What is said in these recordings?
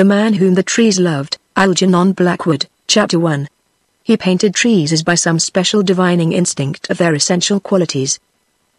The Man Whom the Trees Loved, Algernon Blackwood, Chapter 1. He painted trees as by some special divining instinct of their essential qualities.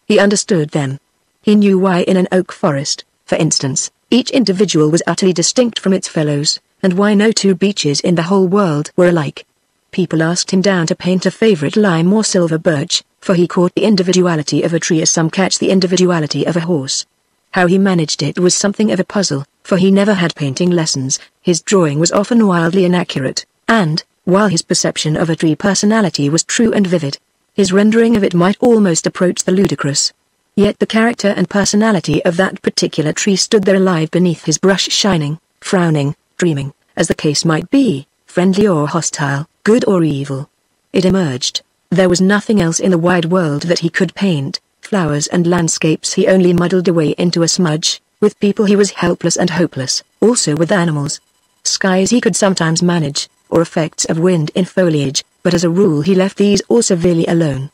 He understood them. He knew why in an oak forest, for instance, each individual was utterly distinct from its fellows, and why no two beeches in the whole world were alike. People asked him down to paint a favorite lime or silver birch, for he caught the individuality of a tree as some catch the individuality of a horse. How he managed it was something of a puzzle, for he never had painting lessons, his drawing was often wildly inaccurate, and, while his perception of a tree personality was true and vivid, his rendering of it might almost approach the ludicrous. Yet the character and personality of that particular tree stood there alive beneath his brush shining, frowning, dreaming, as the case might be, friendly or hostile, good or evil. It emerged. There was nothing else in the wide world that he could paint, flowers and landscapes he only muddled away into a smudge, with people he was helpless and hopeless, also with animals. Skies he could sometimes manage, or effects of wind in foliage, but as a rule he left these all severely alone.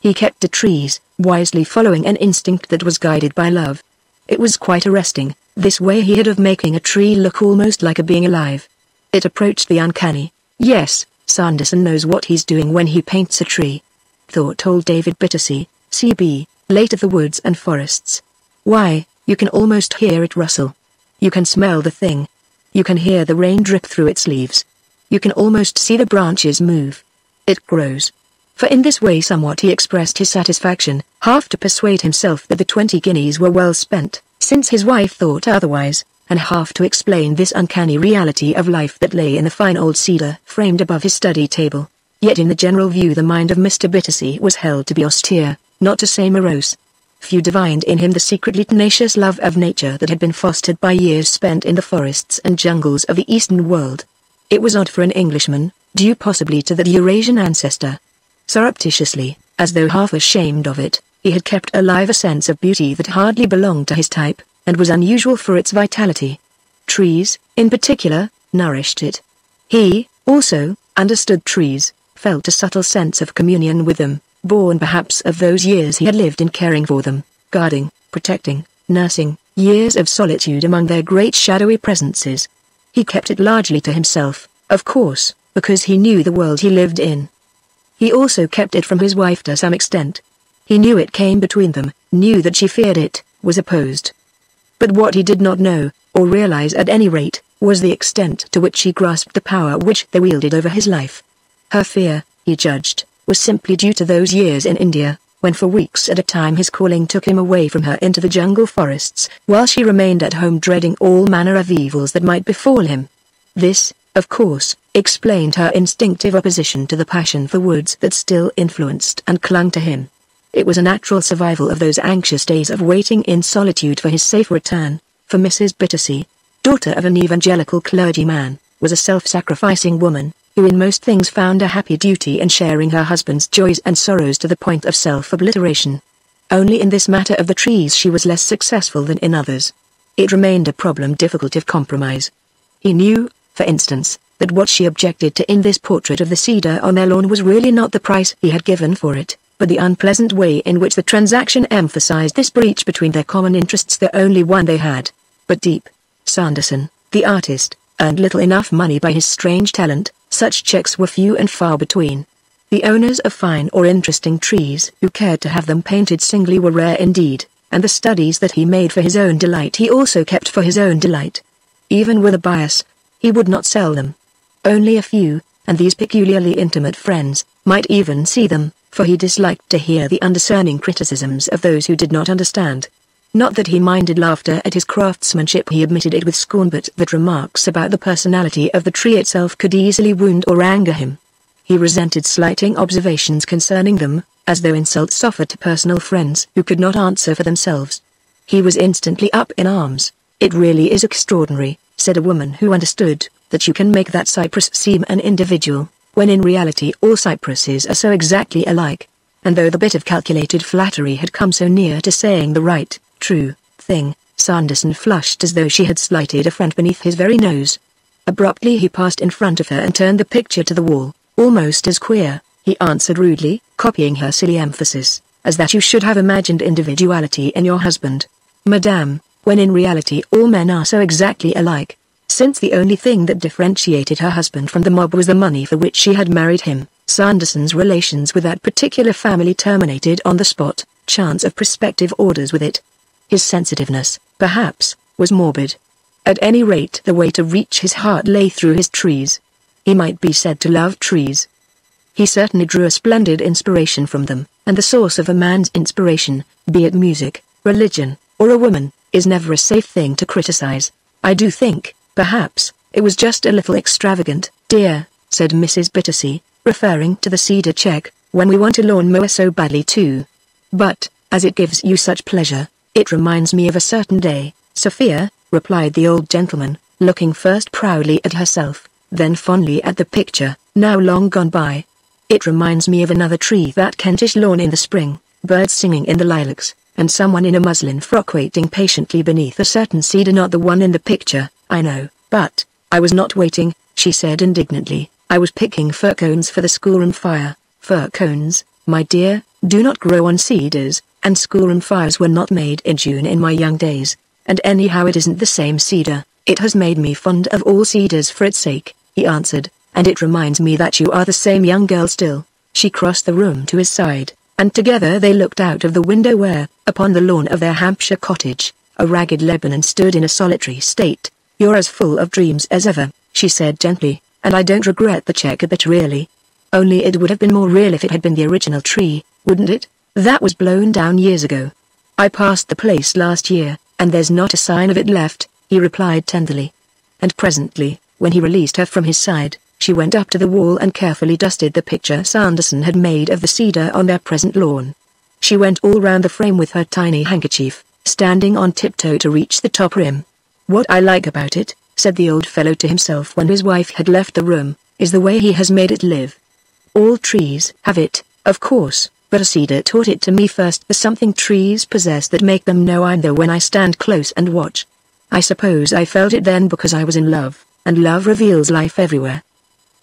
He kept to trees, wisely following an instinct that was guided by love. It was quite arresting, this way he had of making a tree look almost like a being alive. It approached the uncanny. Yes, Sanderson knows what he's doing when he paints a tree. Thought old David Bittacy, C.B., late of the woods and forests. Why, you can almost hear it rustle. You can smell the thing. You can hear the rain drip through its leaves. You can almost see the branches move. It grows. For in this way somewhat he expressed his satisfaction, half to persuade himself that the twenty guineas were well spent, since his wife thought otherwise, and half to explain this uncanny reality of life that lay in the fine old cedar framed above his study table. Yet in the general view the mind of Mr. Bittacy was held to be austere, not to say morose. Few divined in him the secretly tenacious love of nature that had been fostered by years spent in the forests and jungles of the eastern world. It was odd for an Englishman, due possibly to that Eurasian ancestor. Surreptitiously, as though half ashamed of it, he had kept alive a sense of beauty that hardly belonged to his type, and was unusual for its vitality. Trees, in particular, nourished it. He, also, understood trees, felt a subtle sense of communion with them, born perhaps of those years he had lived in caring for them, guarding, protecting, nursing, years of solitude among their great shadowy presences. He kept it largely to himself, of course, because he knew the world he lived in. He also kept it from his wife to some extent. He knew it came between them, knew that she feared it, was opposed, but what he did not know, or realize at any rate, was the extent to which she grasped the power which they wielded over his life. Her fear, he judged, was simply due to those years in India, when for weeks at a time his calling took him away from her into the jungle forests, while she remained at home dreading all manner of evils that might befall him. This, of course, explained her instinctive opposition to the passion for woods that still influenced and clung to him. It was a natural survival of those anxious days of waiting in solitude for his safe return, for Mrs. Bittacy, daughter of an evangelical clergyman, was a self-sacrificing woman, who in most things found a happy duty in sharing her husband's joys and sorrows to the point of self-obliteration. Only in this matter of the trees she was less successful than in others. It remained a problem difficult of compromise. He knew, for instance, that what she objected to in this portrait of the cedar on their lawn was really not the price he had given for it but the unpleasant way in which the transaction emphasized this breach between their common interests the only one they had. But deep. Sanderson, the artist, earned little enough money by his strange talent, such checks were few and far between. The owners of fine or interesting trees who cared to have them painted singly were rare indeed, and the studies that he made for his own delight he also kept for his own delight. Even with a bias, he would not sell them. Only a few, and these peculiarly intimate friends, might even see them, for he disliked to hear the undiscerning criticisms of those who did not understand. Not that he minded laughter at his craftsmanship he admitted it with scorn but that remarks about the personality of the tree itself could easily wound or anger him. He resented slighting observations concerning them, as though insults offered to personal friends who could not answer for themselves. He was instantly up in arms. It really is extraordinary, said a woman who understood, that you can make that cypress seem an individual when in reality all cypresses are so exactly alike. And though the bit of calculated flattery had come so near to saying the right, true, thing, Sanderson flushed as though she had slighted a friend beneath his very nose. Abruptly he passed in front of her and turned the picture to the wall, almost as queer, he answered rudely, copying her silly emphasis, as that you should have imagined individuality in your husband. Madame, when in reality all men are so exactly alike. Since the only thing that differentiated her husband from the mob was the money for which she had married him, Sanderson's relations with that particular family terminated on the spot, chance of prospective orders with it. His sensitiveness, perhaps, was morbid. At any rate the way to reach his heart lay through his trees. He might be said to love trees. He certainly drew a splendid inspiration from them, and the source of a man's inspiration, be it music, religion, or a woman, is never a safe thing to criticize. I do think, perhaps, it was just a little extravagant, dear, said Mrs. Bittacy, referring to the cedar check, when we want a lawn-mower so badly too. But, as it gives you such pleasure, it reminds me of a certain day, Sophia, replied the old gentleman, looking first proudly at herself, then fondly at the picture, now long gone by. It reminds me of another tree that Kentish lawn in the spring, birds singing in the lilacs, and someone in a muslin frock waiting patiently beneath a certain cedar not the one in the picture, I know, but, I was not waiting, she said indignantly, I was picking fir cones for the schoolroom fire, fir cones, my dear, do not grow on cedars, and schoolroom fires were not made in June in my young days, and anyhow it isn't the same cedar, it has made me fond of all cedars for its sake, he answered, and it reminds me that you are the same young girl still. She crossed the room to his side, and together they looked out of the window where, upon the lawn of their Hampshire cottage, a ragged Lebanon stood in a solitary state. You're as full of dreams as ever, she said gently, and I don't regret the check a bit really. Only it would have been more real if it had been the original tree, wouldn't it? That was blown down years ago. I passed the place last year, and there's not a sign of it left, he replied tenderly. And presently, when he released her from his side, she went up to the wall and carefully dusted the picture Sanderson had made of the cedar on their present lawn. She went all round the frame with her tiny handkerchief, standing on tiptoe to reach the top rim. What I like about it, said the old fellow to himself when his wife had left the room, is the way he has made it live. All trees have it, of course, but a cedar taught it to me first. There's something trees possess that make them know I'm there when I stand close and watch. I suppose I felt it then because I was in love, and love reveals life everywhere.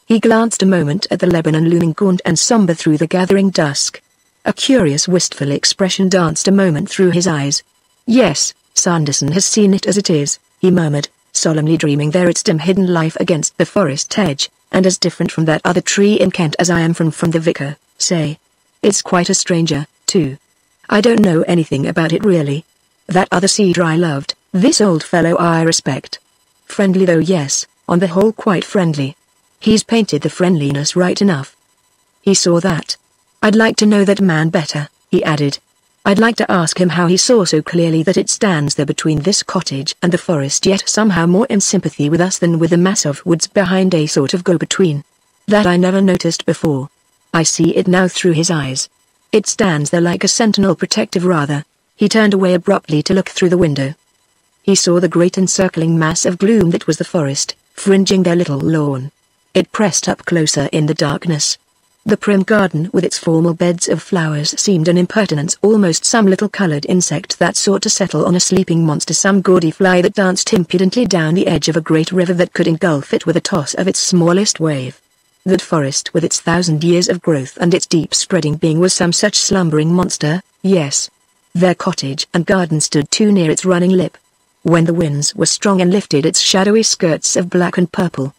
He glanced a moment at the Lebanon looming gaunt and somber through the gathering dusk. A curious wistful expression danced a moment through his eyes. Yes, Sanderson has seen it as it is, he murmured, solemnly dreaming there its dim hidden life against the forest edge, and as different from that other tree in Kent as I am from from the vicar, say. It's quite a stranger, too. I don't know anything about it really. That other cedar I loved, this old fellow I respect. Friendly though yes, on the whole quite friendly. He's painted the friendliness right enough. He saw that. I'd like to know that man better, he added. I'd like to ask him how he saw so clearly that it stands there between this cottage and the forest yet somehow more in sympathy with us than with the mass of woods behind a sort of go-between. That I never noticed before. I see it now through his eyes. It stands there like a sentinel protective rather. He turned away abruptly to look through the window. He saw the great encircling mass of gloom that was the forest, fringing their little lawn. It pressed up closer in the darkness. The prim garden with its formal beds of flowers seemed an impertinence almost some little colored insect that sought to settle on a sleeping monster some gaudy fly that danced impudently down the edge of a great river that could engulf it with a toss of its smallest wave. That forest with its thousand years of growth and its deep spreading being was some such slumbering monster, yes. Their cottage and garden stood too near its running lip. When the winds were strong and lifted its shadowy skirts of black and purple,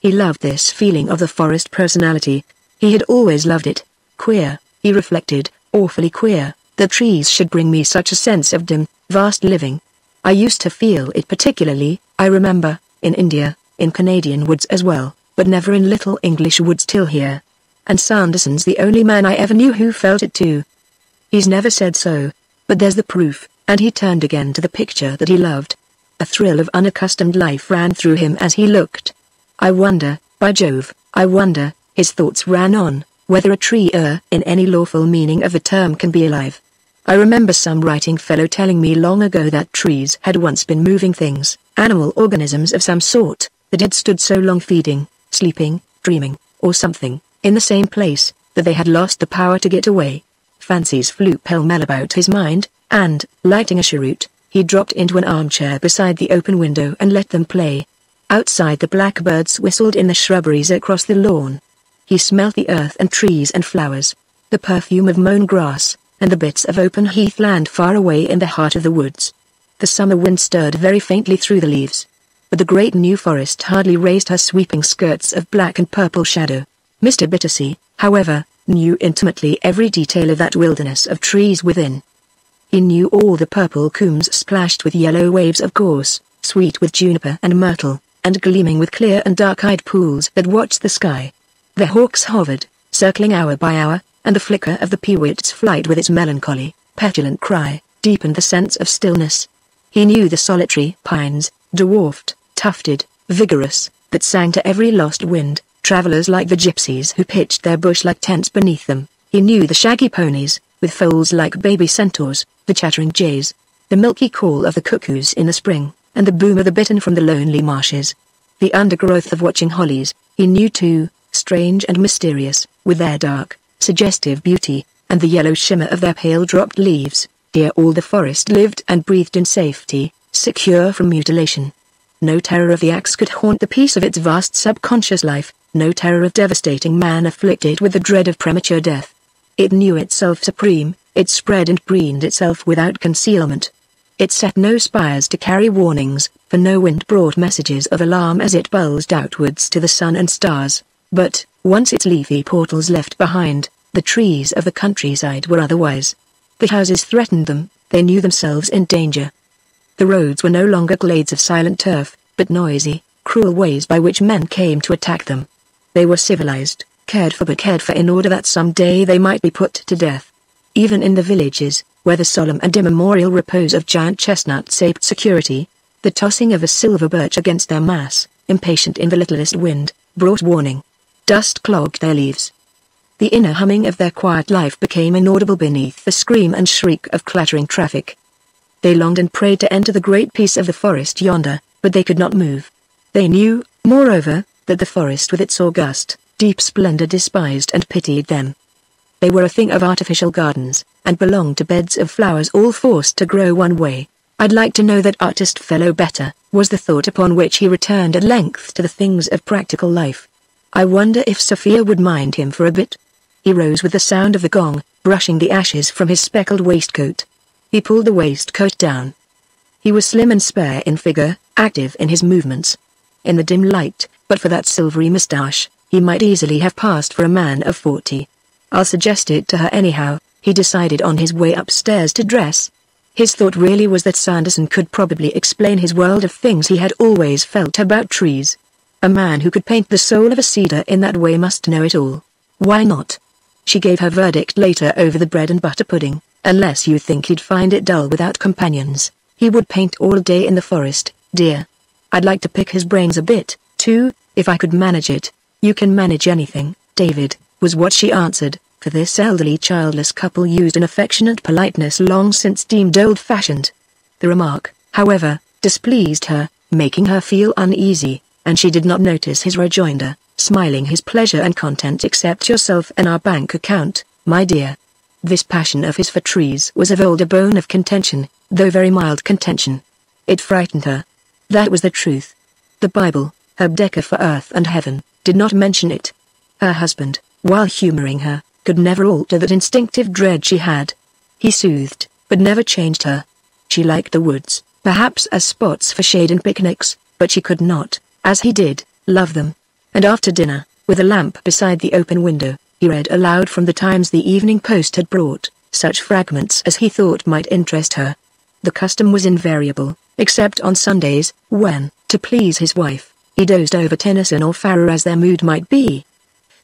he loved this feeling of the forest personality. He had always loved it. Queer, he reflected, awfully queer, the trees should bring me such a sense of dim, vast living. I used to feel it particularly, I remember, in India, in Canadian woods as well, but never in little English woods till here. And Sanderson's the only man I ever knew who felt it too. He's never said so, but there's the proof, and he turned again to the picture that he loved. A thrill of unaccustomed life ran through him as he looked. I wonder, by Jove, I wonder, his thoughts ran on, whether a tree er, in any lawful meaning of the term can be alive. I remember some writing fellow telling me long ago that trees had once been moving things, animal organisms of some sort, that had stood so long feeding, sleeping, dreaming, or something, in the same place, that they had lost the power to get away. Fancies flew pell-mell about his mind, and, lighting a cheroot, he dropped into an armchair beside the open window and let them play. Outside the blackbirds whistled in the shrubberies across the lawn. He smelt the earth and trees and flowers, the perfume of mown grass, and the bits of open heathland far away in the heart of the woods. The summer wind stirred very faintly through the leaves. But the great new forest hardly raised her sweeping skirts of black and purple shadow. Mr. Bittacy, however, knew intimately every detail of that wilderness of trees within. He knew all the purple coombs splashed with yellow waves of gorse, sweet with juniper and myrtle, and gleaming with clear and dark-eyed pools that watched the sky. The hawks hovered, circling hour by hour, and the flicker of the pewit's flight with its melancholy, petulant cry, deepened the sense of stillness. He knew the solitary pines, dwarfed, tufted, vigorous, that sang to every lost wind, travelers like the gypsies who pitched their bush-like tents beneath them. He knew the shaggy ponies, with foals like baby centaurs, the chattering jays, the milky call of the cuckoos in the spring, and the boom of the bittern from the lonely marshes. The undergrowth of watching hollies, he knew too, strange and mysterious, with their dark, suggestive beauty, and the yellow shimmer of their pale dropped leaves. Here all the forest lived and breathed in safety, secure from mutilation. No terror of the axe could haunt the peace of its vast subconscious life, no terror of devastating man afflicted with the dread of premature death. It knew itself supreme, it spread and preened itself without concealment. It set no spires to carry warnings, for no wind brought messages of alarm as it bulged outwards to the sun and stars. But, once its leafy portals left behind, the trees of the countryside were otherwise. The houses threatened them, they knew themselves in danger. The roads were no longer glades of silent turf, but noisy, cruel ways by which men came to attack them. They were civilized, cared for but cared for in order that some day they might be put to death. Even in the villages, where the solemn and immemorial repose of giant chestnuts aped security, the tossing of a silver birch against their mass, impatient in the littlest wind, brought warning. Dust clogged their leaves. The inner humming of their quiet life became inaudible beneath the scream and shriek of clattering traffic. They longed and prayed to enter the great peace of the forest yonder, but they could not move. They knew, moreover, that the forest with its august, deep splendor despised and pitied them. They were a thing of artificial gardens, and belonged to beds of flowers all forced to grow one way. I'd like to know that artist fellow better, was the thought upon which he returned at length to the things of practical life. I wonder if Sophia would mind him for a bit. He rose with the sound of the gong, brushing the ashes from his speckled waistcoat. He pulled the waistcoat down. He was slim and spare in figure, active in his movements. In the dim light, but for that silvery moustache, he might easily have passed for a man of forty. I'll suggest it to her anyhow, he decided on his way upstairs to dress. His thought really was that Sanderson could probably explain his world of things he had always felt about trees. A man who could paint the soul of a cedar in that way must know it all. Why not? She gave her verdict later over the bread and butter pudding, unless you think he'd find it dull without companions. He would paint all day in the forest, dear. I'd like to pick his brains a bit, too, if I could manage it. You can manage anything, David was what she answered, for this elderly childless couple used an affectionate politeness long since deemed old-fashioned. The remark, however, displeased her, making her feel uneasy, and she did not notice his rejoinder, smiling his pleasure and content except yourself and our bank account, my dear. This passion of his for trees was of old a bone of contention, though very mild contention. It frightened her. That was the truth. The Bible, her Baedeker for earth and heaven, did not mention it. Her husband, while humoring her, could never alter that instinctive dread she had. He soothed, but never changed her. She liked the woods, perhaps as spots for shade and picnics, but she could not, as he did, love them. And after dinner, with a lamp beside the open window, he read aloud from the Times the Evening Post had brought, such fragments as he thought might interest her. The custom was invariable, except on Sundays, when, to please his wife, he dozed over Tennyson or Farrar as their mood might be.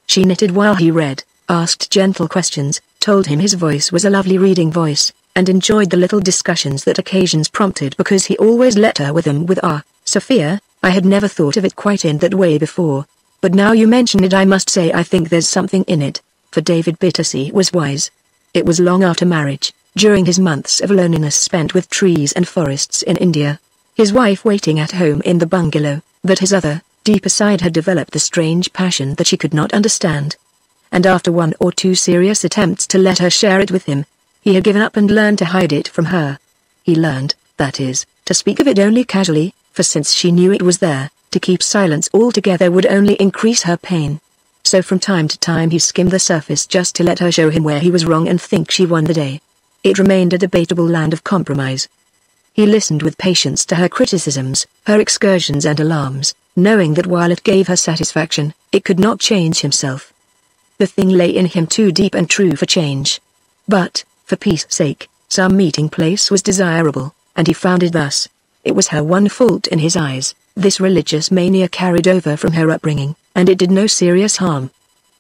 She knitted while he read, asked gentle questions, told him his voice was a lovely reading voice, and enjoyed the little discussions that occasions prompted because he always let her with them with ah, Sophia, I had never thought of it quite in that way before. But now you mention it I must say I think there's something in it, for David Bittacy was wise. It was long after marriage, during his months of loneliness spent with trees and forests in India, his wife waiting at home in the bungalow, that his other, deeper side had developed the strange passion that she could not understand. And after one or two serious attempts to let her share it with him, he had given up and learned to hide it from her. He learned, that is, to speak of it only casually, for since she knew it was there, to keep silence altogether would only increase her pain. So from time to time he skimmed the surface just to let her show him where he was wrong and think she won the day. It remained a debatable land of compromise. He listened with patience to her criticisms, her excursions and alarms, knowing that while it gave her satisfaction, it could not change himself. The thing lay in him too deep and true for change. But, for peace sake, some meeting place was desirable, and he found it thus. It was her one fault in his eyes, this religious mania carried over from her upbringing, and it did no serious harm.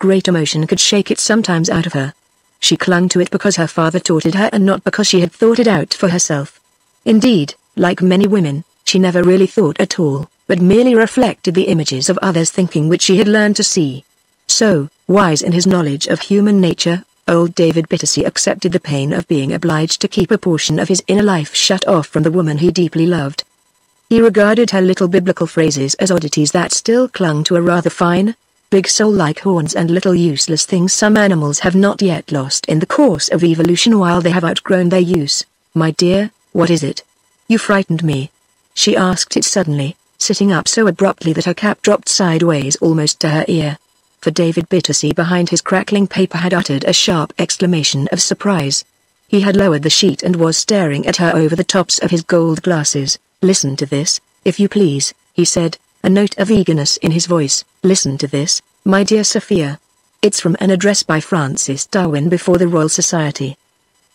Great emotion could shake it sometimes out of her. She clung to it because her father taught it her and not because she had thought it out for herself. Indeed, like many women, she never really thought at all, but merely reflected the images of others' thinking which she had learned to see. So, wise in his knowledge of human nature, old David Bittacy accepted the pain of being obliged to keep a portion of his inner life shut off from the woman he deeply loved. He regarded her little biblical phrases as oddities that still clung to a rather fine, big soul like horns and little useless things some animals have not yet lost in the course of evolution while they have outgrown their use. My dear, what is it? You frightened me. She asked it suddenly, sitting up so abruptly that her cap dropped sideways almost to her ear. For David Bittacy behind his crackling paper had uttered a sharp exclamation of surprise. He had lowered the sheet and was staring at her over the tops of his gold glasses. Listen to this, if you please, he said, a note of eagerness in his voice. Listen to this, my dear Sophia. It's from an address by Francis Darwin before the Royal Society.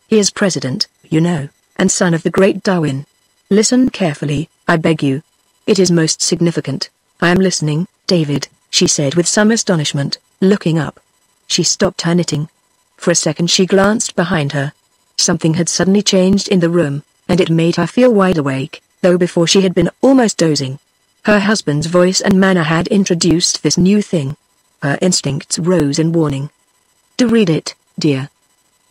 He is president, you know, and son of the great Darwin. Listen carefully, I beg you. It is most significant. I am listening, David, she said with some astonishment, looking up. She stopped her knitting. For a second she glanced behind her. Something had suddenly changed in the room, and it made her feel wide awake though before she had been almost dozing. Her husband's voice and manner had introduced this new thing. Her instincts rose in warning. To read it, dear.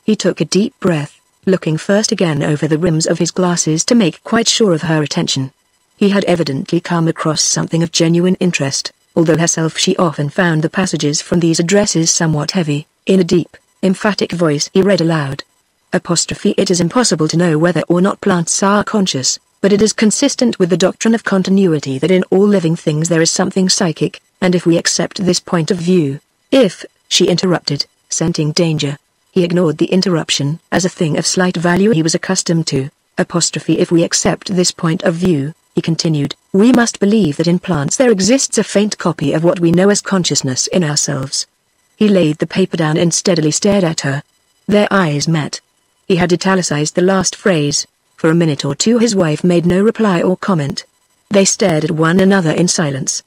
He took a deep breath, looking first again over the rims of his glasses to make quite sure of her attention. He had evidently come across something of genuine interest, although herself she often found the passages from these addresses somewhat heavy. In a deep, emphatic voice he read aloud. Apostrophe It is impossible to know whether or not plants are conscious, but it is consistent with the doctrine of continuity that in all living things there is something psychic, and if we accept this point of view, if, she interrupted, scenting danger, he ignored the interruption as a thing of slight value he was accustomed to, apostrophe if we accept this point of view, he continued, we must believe that in plants there exists a faint copy of what we know as consciousness in ourselves. He laid the paper down and steadily stared at her. Their eyes met. He had italicized the last phrase, for a minute or two his wife made no reply or comment. They stared at one another in silence.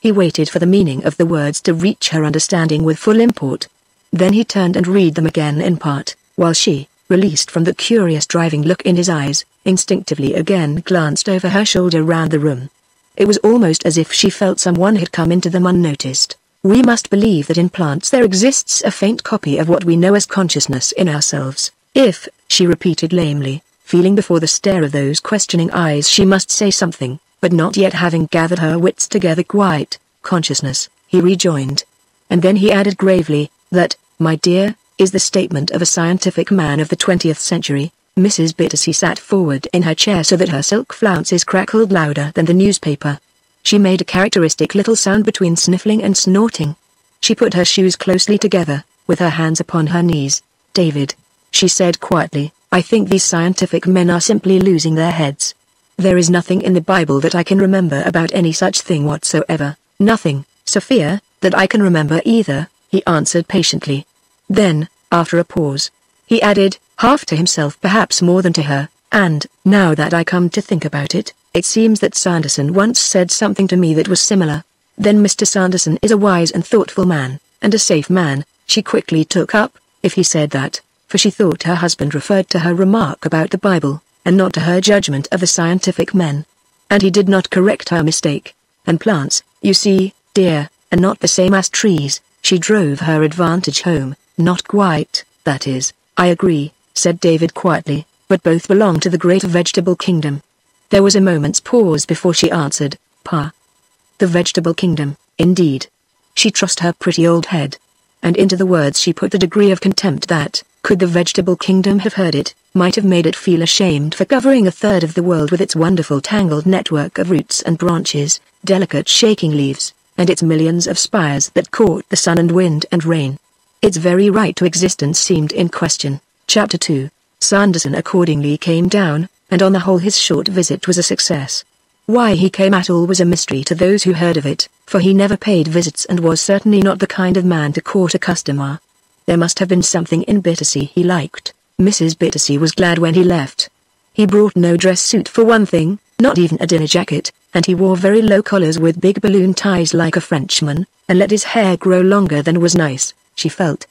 He waited for the meaning of the words to reach her understanding with full import. Then he turned and read them again in part, while she, released from the curious driving look in his eyes, instinctively again glanced over her shoulder round the room. It was almost as if she felt someone had come into them unnoticed. We must believe that in plants there exists a faint copy of what we know as consciousness in ourselves. If, she repeated lamely, feeling before the stare of those questioning eyes she must say something, but not yet having gathered her wits together quite, consciousness, he rejoined. And then he added gravely, that, my dear, is the statement of a scientific man of the 20th century. Mrs. Bittacy sat forward in her chair so that her silk flounces crackled louder than the newspaper. She made a characteristic little sound between sniffling and snorting. She put her shoes closely together, with her hands upon her knees. David, she said quietly, I think these scientific men are simply losing their heads. There is nothing in the Bible that I can remember about any such thing whatsoever, nothing, Sophia, that I can remember either, he answered patiently. Then, after a pause, he added, half to himself perhaps more than to her, and, now that I come to think about it, it seems that Sanderson once said something to me that was similar. Then Mr. Sanderson is a wise and thoughtful man, and a safe man, she quickly took up, if he said that, for she thought her husband referred to her remark about the Bible, and not to her judgment of the scientific men. And he did not correct her mistake. And plants, you see, dear, are not the same as trees, she drove her advantage home, not quite, that is, I agree, said David quietly, but both belong to the great vegetable kingdom. There was a moment's pause before she answered, Pa. The vegetable kingdom, indeed. She trussed her pretty old head. And into the words she put the degree of contempt that, could the vegetable kingdom have heard it, might have made it feel ashamed for covering a third of the world with its wonderful tangled network of roots and branches, delicate shaking leaves, and its millions of spires that caught the sun and wind and rain. Its very right to existence seemed in question. Chapter 2 Sanderson accordingly came down, and on the whole his short visit was a success. Why he came at all was a mystery to those who heard of it, for he never paid visits and was certainly not the kind of man to court a customer. There must have been something in Bittacy he liked. Mrs. Bittacy was glad when he left. He brought no dress suit for one thing, not even a dinner jacket, and he wore very low collars with big balloon ties like a Frenchman, and let his hair grow longer than was nice, she felt.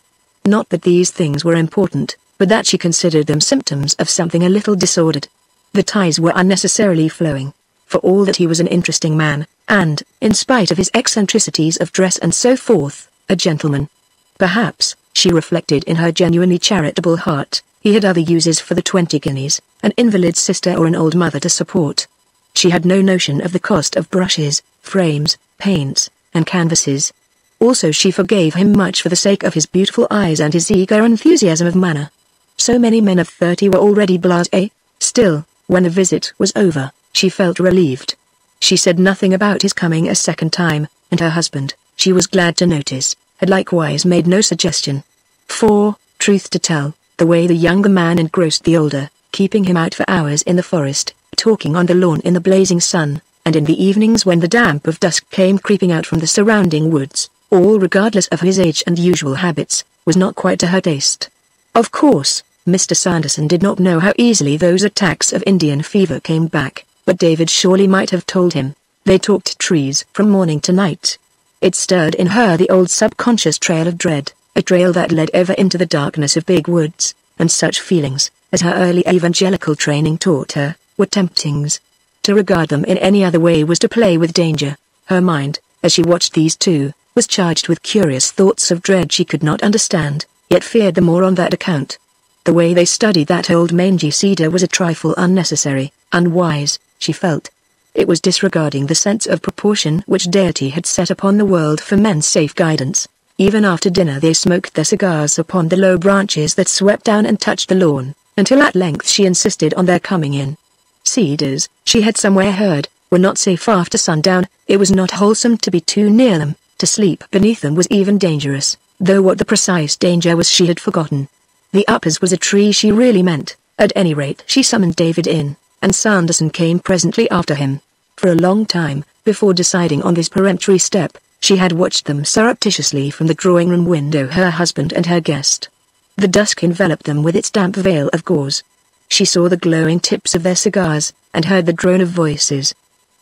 Not that these things were important, but that she considered them symptoms of something a little disordered. The ties were unnecessarily flowing, for all that he was an interesting man, and, in spite of his eccentricities of dress and so forth, a gentleman. Perhaps, she reflected in her genuinely charitable heart, he had other uses for the twenty guineas, an invalid sister or an old mother to support. She had no notion of the cost of brushes, frames, paints, and canvases. Also she forgave him much for the sake of his beautiful eyes and his eager enthusiasm of manner. So many men of thirty were already blasé. Eh? Still, when the visit was over, she felt relieved. She said nothing about his coming a second time, and her husband, she was glad to notice, had likewise made no suggestion. For, truth to tell, the way the younger man engrossed the older, keeping him out for hours in the forest, talking on the lawn in the blazing sun, and in the evenings when the damp of dusk came creeping out from the surrounding woods, all regardless of his age and usual habits, was not quite to her taste. Of course, Mr. Sanderson did not know how easily those attacks of Indian fever came back, but David surely might have told him. They talked trees from morning to night. It stirred in her the old subconscious trail of dread, a trail that led ever into the darkness of big woods, and such feelings, as her early evangelical training taught her, were temptings. To regard them in any other way was to play with danger. Her mind, as she watched these two, was charged with curious thoughts of dread she could not understand, yet feared the more on that account. The way they studied that old mangy cedar was a trifle unnecessary, unwise, she felt. It was disregarding the sense of proportion which deity had set upon the world for men's safe guidance. Even after dinner they smoked their cigars upon the low branches that swept down and touched the lawn, until at length she insisted on their coming in. Cedars, she had somewhere heard, were not safe after sundown, it was not wholesome to be too near them, to sleep beneath them was even dangerous, though what the precise danger was she had forgotten. The upas was a tree she really meant, at any rate she summoned David in and Sanderson came presently after him. For a long time, before deciding on this peremptory step, she had watched them surreptitiously from the drawing-room window her husband and her guest. The dusk enveloped them with its damp veil of gauze. She saw the glowing tips of their cigars, and heard the drone of voices.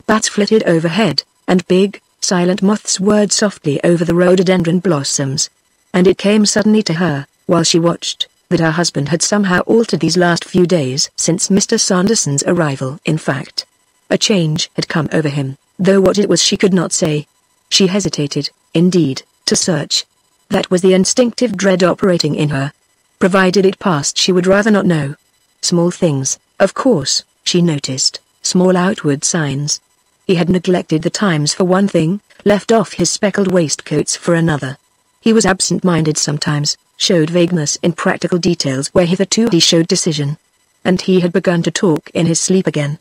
Bats flitted overhead, and big, silent moths whirred softly over the rhododendron blossoms. And it came suddenly to her, while she watched, that her husband had somehow altered these last few days since Mr. Sanderson's arrival. In fact, a change had come over him, though what it was she could not say. She hesitated, indeed, to search. That was the instinctive dread operating in her. Provided it passed she would rather not know. Small things, of course, she noticed, small outward signs. He had neglected the times for one thing, left off his speckled waistcoats for another. He was absent-minded sometimes, showed vagueness in practical details where hitherto he showed decision. And he had begun to talk in his sleep again.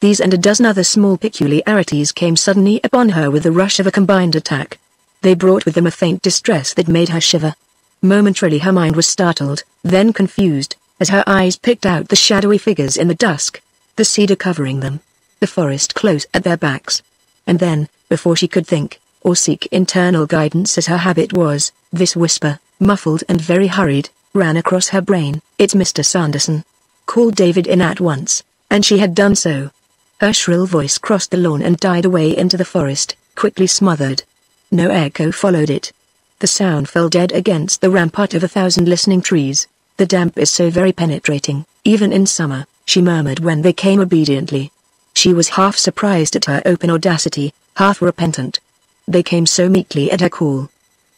These and a dozen other small peculiarities came suddenly upon her with the rush of a combined attack. They brought with them a faint distress that made her shiver. Momentarily her mind was startled, then confused, as her eyes picked out the shadowy figures in the dusk, the cedar covering them, the forest close at their backs. And then, before she could think, or seek internal guidance as her habit was, this whisper, muffled and very hurried, ran across her brain. It's Mr. Sanderson. Call David in at once, and she had done so. Her shrill voice crossed the lawn and died away into the forest, quickly smothered. No echo followed it. The sound fell dead against the rampart of a thousand listening trees. The damp is so very penetrating, even in summer, she murmured when they came obediently. She was half surprised at her open audacity, half repentant. They came so meekly at her call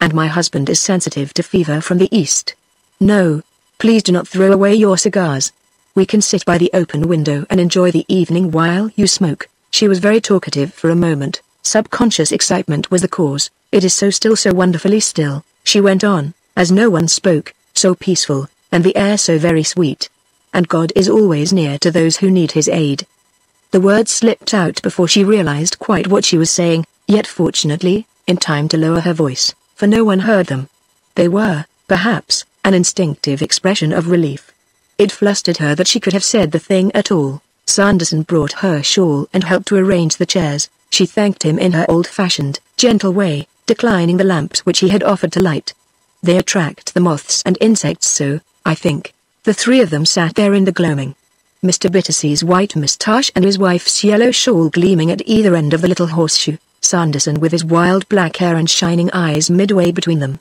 and my husband is sensitive to fever from the east. No, please do not throw away your cigars. We can sit by the open window and enjoy the evening while you smoke. She was very talkative for a moment, subconscious excitement was the cause, it is so still so wonderfully still, she went on, as no one spoke, so peaceful, and the air so very sweet. And God is always near to those who need his aid. The words slipped out before she realized quite what she was saying, yet fortunately, in time to lower her voice for no one heard them. They were, perhaps, an instinctive expression of relief. It flustered her that she could have said the thing at all, Sanderson brought her shawl and helped to arrange the chairs. She thanked him in her old-fashioned, gentle way, declining the lamps which he had offered to light. They attract the moths and insects so, I think. The three of them sat there in the gloaming. Mr. Bittacy's white moustache and his wife's yellow shawl gleaming at either end of the little horseshoe, Sanderson with his wild black hair and shining eyes midway between them.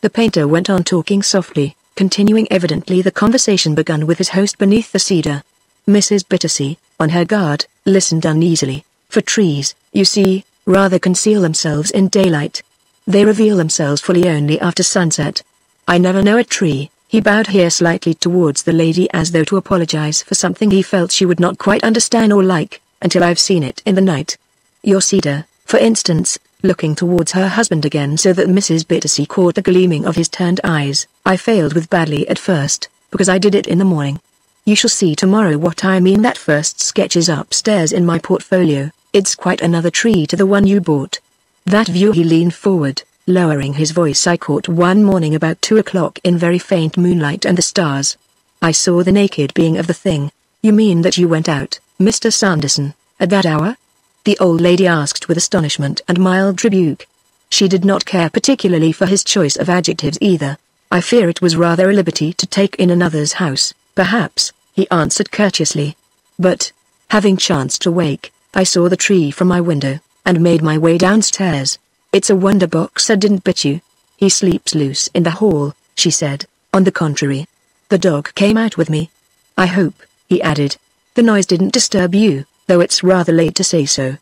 The painter went on talking softly, continuing evidently the conversation begun with his host beneath the cedar. Mrs. Bittacy, on her guard, listened uneasily, for trees, you see, rather conceal themselves in daylight. They reveal themselves fully only after sunset. I never know a tree, he bowed here slightly towards the lady as though to apologize for something he felt she would not quite understand or like, until I've seen it in the night. Your cedar, for instance, looking towards her husband again so that Mrs. Bittacy caught the gleaming of his turned eyes. I failed with badly at first, because I did it in the morning. You shall see tomorrow what I mean that first sketch is upstairs in my portfolio, it's quite another tree to the one you bought. That view he leaned forward, lowering his voice I caught one morning about two o'clock in very faint moonlight and the stars. I saw the naked being of the thing. You mean that you went out, Mr. Sanderson, at that hour? The old lady asked with astonishment and mild rebuke. She did not care particularly for his choice of adjectives either. I fear it was rather a liberty to take in another's house, perhaps, he answered courteously. But, having chanced to wake, I saw the tree from my window, and made my way downstairs. It's a wonder boxer didn't bit you. He sleeps loose in the hall, she said, on the contrary. The dog came out with me. I hope, he added. The noise didn't disturb you though it's rather late to say so.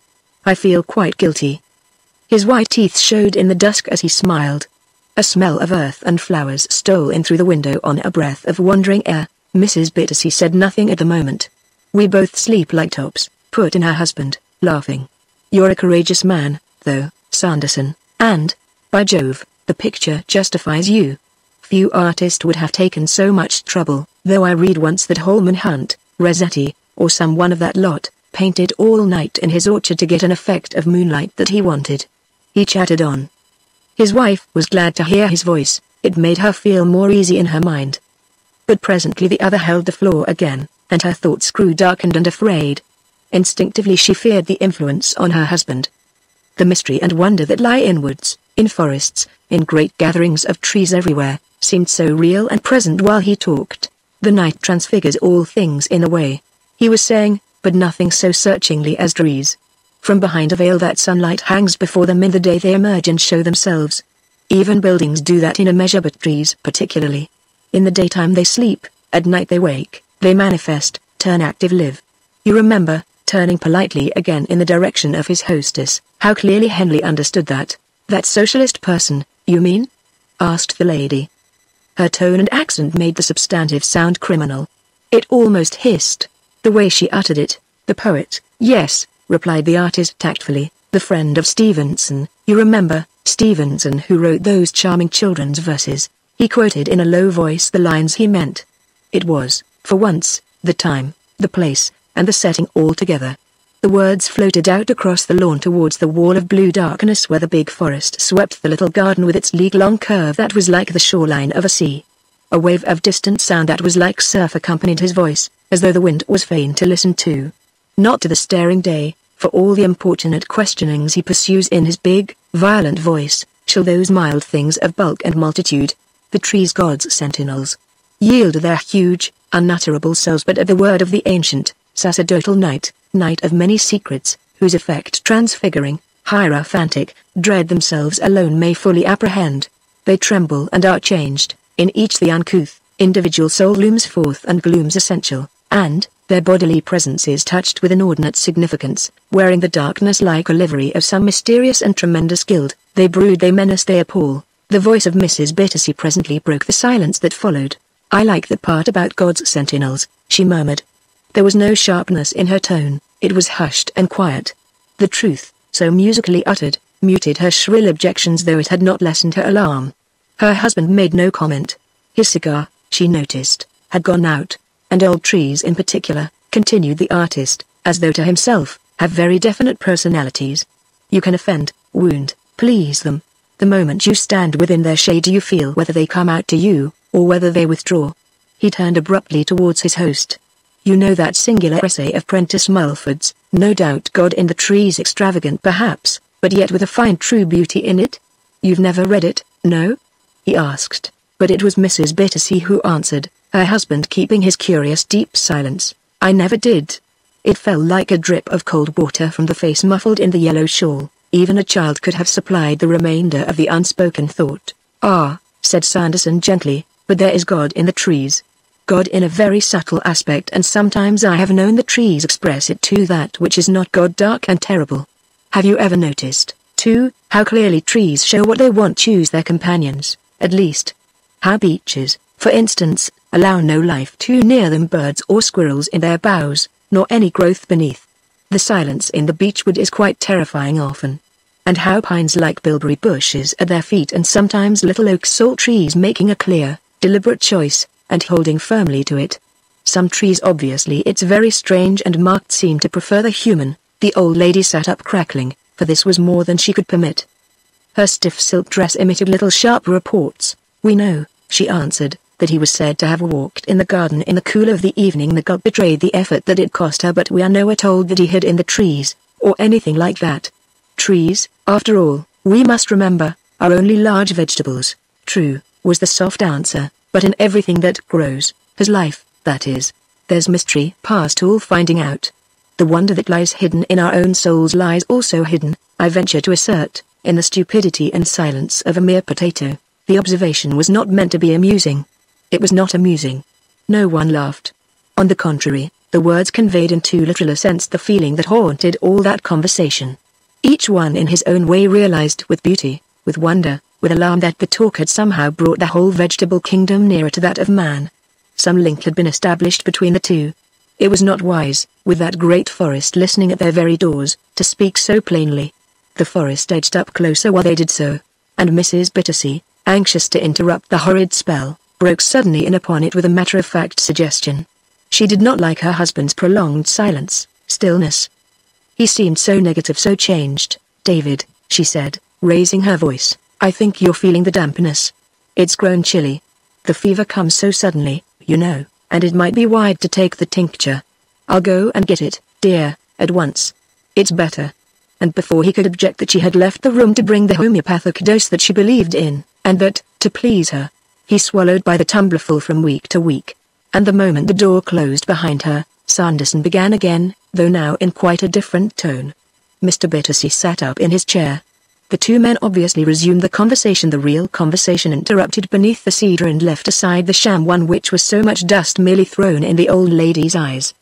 I feel quite guilty. His white teeth showed in the dusk as he smiled. A smell of earth and flowers stole in through the window on a breath of wandering air. Mrs. Bittacy said nothing at the moment. We both sleep like tops, put in her husband, laughing. You're a courageous man, though, Sanderson, and, by Jove, the picture justifies you. Few artists would have taken so much trouble, though I read once that Holman Hunt, Rossetti, or some one of that lot, painted all night in his orchard to get an effect of moonlight that he wanted. He chatted on. His wife was glad to hear his voice, it made her feel more easy in her mind. But presently the other held the floor again, and her thoughts grew darkened and afraid. Instinctively she feared the influence on her husband. The mystery and wonder that lie in woods, in forests, in great gatherings of trees everywhere, seemed so real and present while he talked. The night transfigures all things in a way. He was saying, but nothing so searchingly as trees. From behind a veil that sunlight hangs before them in the day they emerge and show themselves. Even buildings do that in a measure but trees particularly. In the daytime they sleep, at night they wake, they manifest, turn active live. You remember, turning politely again in the direction of his hostess, how clearly Henley understood that. That socialist person, you mean? asked the lady. Her tone and accent made the substantive sound criminal. It almost hissed. The way she uttered it, the poet, yes, replied the artist tactfully, the friend of Stevenson, you remember, Stevenson who wrote those charming children's verses. He quoted in a low voice the lines he meant. It was, for once, the time, the place, and the setting all together. The words floated out across the lawn towards the wall of blue darkness where the big forest swept the little garden with its league-long curve that was like the shoreline of a sea. A wave of distant sound that was like surf accompanied his voice, as though the wind was fain to listen to. Not to the staring day, for all the importunate questionings he pursues in his big, violent voice, shall those mild things of bulk and multitude, the trees God's sentinels, yield their huge, unutterable selves but at the word of the ancient, sacerdotal night, night of many secrets, whose effect transfiguring, hierophantic, dread themselves alone may fully apprehend. They tremble and are changed, in each the uncouth, individual soul looms forth and glooms essential, and, their bodily presence is touched with inordinate significance, wearing the darkness like a livery of some mysterious and tremendous guild, they brood they menace they appall. The voice of Mrs. Bittacy presently broke the silence that followed. I like the part about God's sentinels, she murmured. There was no sharpness in her tone, it was hushed and quiet. The truth, so musically uttered, muted her shrill objections though it had not lessened her alarm. Her husband made no comment. His cigar, she noticed, had gone out, and old trees in particular, continued the artist, as though to himself, have very definite personalities. You can offend, wound, please them. The moment you stand within their shade you feel whether they come out to you, or whether they withdraw. He turned abruptly towards his host. You know that singular essay of Prentice Mulford's, no doubt God in the trees extravagant perhaps, but yet with a fine true beauty in it? You've never read it, no? He asked, but it was Mrs. Bittersea who answered, her husband keeping his curious deep silence. I never did. It fell like a drip of cold water from the face muffled in the yellow shawl. Even a child could have supplied the remainder of the unspoken thought. Ah, said Sanderson gently, but there is God in the trees. God in a very subtle aspect and sometimes I have known the trees express it to that which is not God dark and terrible. Have you ever noticed, too, how clearly trees show what they want choose their companions, at least? How beeches, for instance, allow no life too near them birds or squirrels in their boughs, nor any growth beneath. The silence in the beechwood is quite terrifying often. And how pines like bilberry bushes at their feet and sometimes little oak salt trees making a clear, deliberate choice, and holding firmly to it. Some trees obviously it's very strange and marked seem to prefer the human. The old lady sat up crackling, for this was more than she could permit. Her stiff silk dress emitted little sharp reports. We know, she answered, that he was said to have walked in the garden in the cool of the evening the god betrayed the effort that it cost her but we are nowhere told that he hid in the trees, or anything like that. Trees, after all, we must remember, are only large vegetables. True, was the soft answer, but in everything that grows, has life, that is. There's mystery past all finding out. The wonder that lies hidden in our own souls lies also hidden, I venture to assert, in the stupidity and silence of a mere potato. The observation was not meant to be amusing. It was not amusing. No one laughed. On the contrary, the words conveyed in too literal a sense the feeling that haunted all that conversation. Each one in his own way realized with beauty, with wonder, with alarm that the talk had somehow brought the whole vegetable kingdom nearer to that of man. Some link had been established between the two. It was not wise, with that great forest listening at their very doors, to speak so plainly. The forest edged up closer while they did so, and Mrs. Bittacy, anxious to interrupt the horrid spell, broke suddenly in upon it with a matter-of-fact suggestion. She did not like her husband's prolonged silence, stillness. He seemed so negative so changed. David, she said, raising her voice, I think you're feeling the dampness. It's grown chilly. The fever comes so suddenly, you know, and it might be wise to take the tincture. I'll go and get it, dear, at once. It's better. And before he could object that she had left the room to bring the homeopathic dose that she believed in, and that, to please her, he swallowed by the tumblerful from week to week. And the moment the door closed behind her, Sanderson began again, though now in quite a different tone. Mr. Bittacy sat up in his chair. The two men obviously resumed the conversation the real conversation interrupted beneath the cedar and left aside the sham one which was so much dust merely thrown in the old lady's eyes.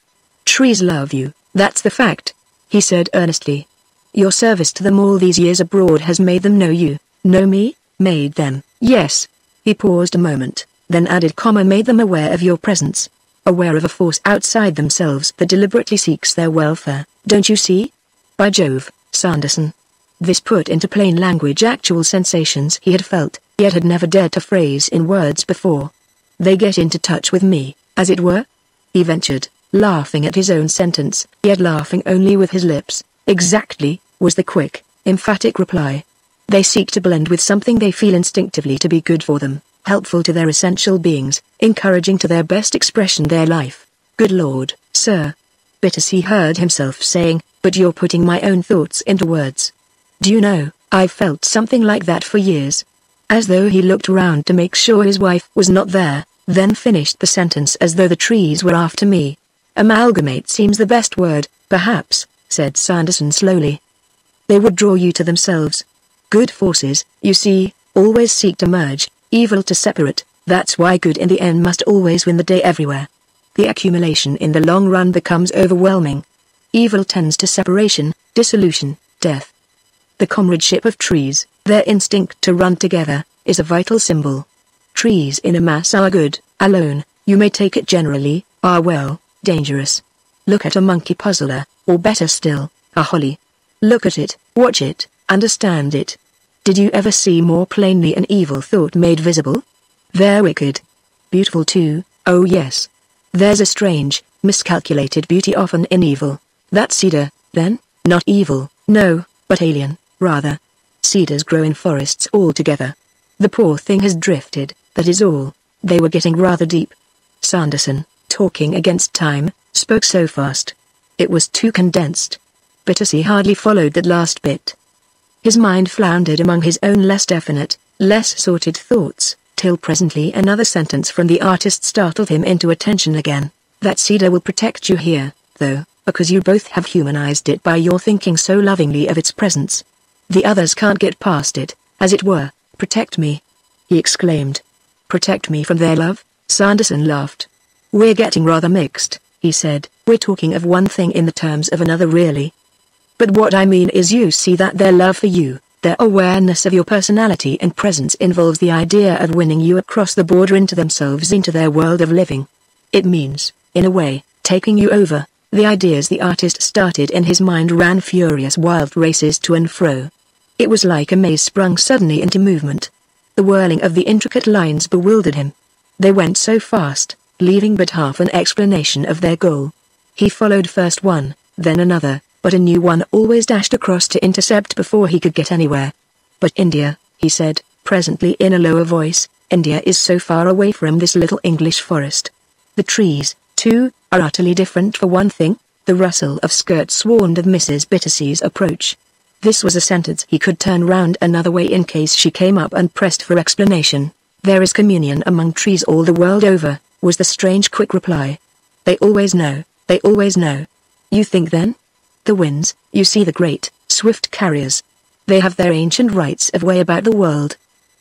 Trees love you, that's the fact, he said earnestly. Your service to them all these years abroad has made them know you, know me, made them, yes, he paused a moment, then added comma made them aware of your presence. Aware of a force outside themselves that deliberately seeks their welfare, don't you see? By Jove, Sanderson. This put into plain language actual sensations he had felt, yet had never dared to phrase in words before. They get into touch with me, as it were? He ventured, laughing at his own sentence, yet laughing only with his lips. Exactly, was the quick, emphatic reply. They seek to blend with something they feel instinctively to be good for them, helpful to their essential beings, encouraging to their best expression their life. Good Lord, sir. Bittacy heard himself saying, but you're putting my own thoughts into words. Do you know, I've felt something like that for years. As though he looked round to make sure his wife was not there, then finished the sentence as though the trees were after me. Amalgamate seems the best word, perhaps, said Sanderson slowly. They would draw you to themselves, Good forces, you see, always seek to merge, evil to separate, that's why good in the end must always win the day everywhere. The accumulation in the long run becomes overwhelming. Evil tends to separation, dissolution, death. The comradeship of trees, their instinct to run together, is a vital symbol. Trees in a mass are good, alone, you may take it generally, are well, dangerous. Look at a monkey puzzler, or better still, a holly. Look at it, watch it, understand it. Did you ever see more plainly an evil thought made visible? They're wicked. Beautiful too, oh yes. There's a strange, miscalculated beauty often in evil. That cedar, then, not evil, no, but alien, rather. Cedars grow in forests altogether. The poor thing has drifted, that is all. They were getting rather deep. Sanderson, talking against time, spoke so fast. It was too condensed. Bittacy hardly followed that last bit. His mind floundered among his own less definite, less sorted thoughts, till presently another sentence from the artist startled him into attention again. That cedar will protect you here, though, because you both have humanized it by your thinking so lovingly of its presence. The others can't get past it, as it were, protect me. He exclaimed. Protect me from their love? Sanderson laughed. We're getting rather mixed, he said. We're talking of one thing in the terms of another really. But what I mean is you see that their love for you, their awareness of your personality and presence involves the idea of winning you across the border into themselves into their world of living. It means, in a way, taking you over. The ideas the artist started in his mind ran furious wild races to and fro. It was like a maze sprung suddenly into movement. The whirling of the intricate lines bewildered him. They went so fast, leaving but half an explanation of their goal. He followed first one, then another, but a new one always dashed across to intercept before he could get anywhere. But India, he said, presently in a lower voice, India is so far away from this little English forest. The trees, too, are utterly different for one thing, the rustle of skirts warned of Mrs. Bittacy's approach. This was a sentence he could turn round another way in case she came up and pressed for explanation. There is communion among trees all the world over, was the strange quick reply. They always know, they always know. You think then? The winds, you see the great, swift carriers. They have their ancient rights of way about the world.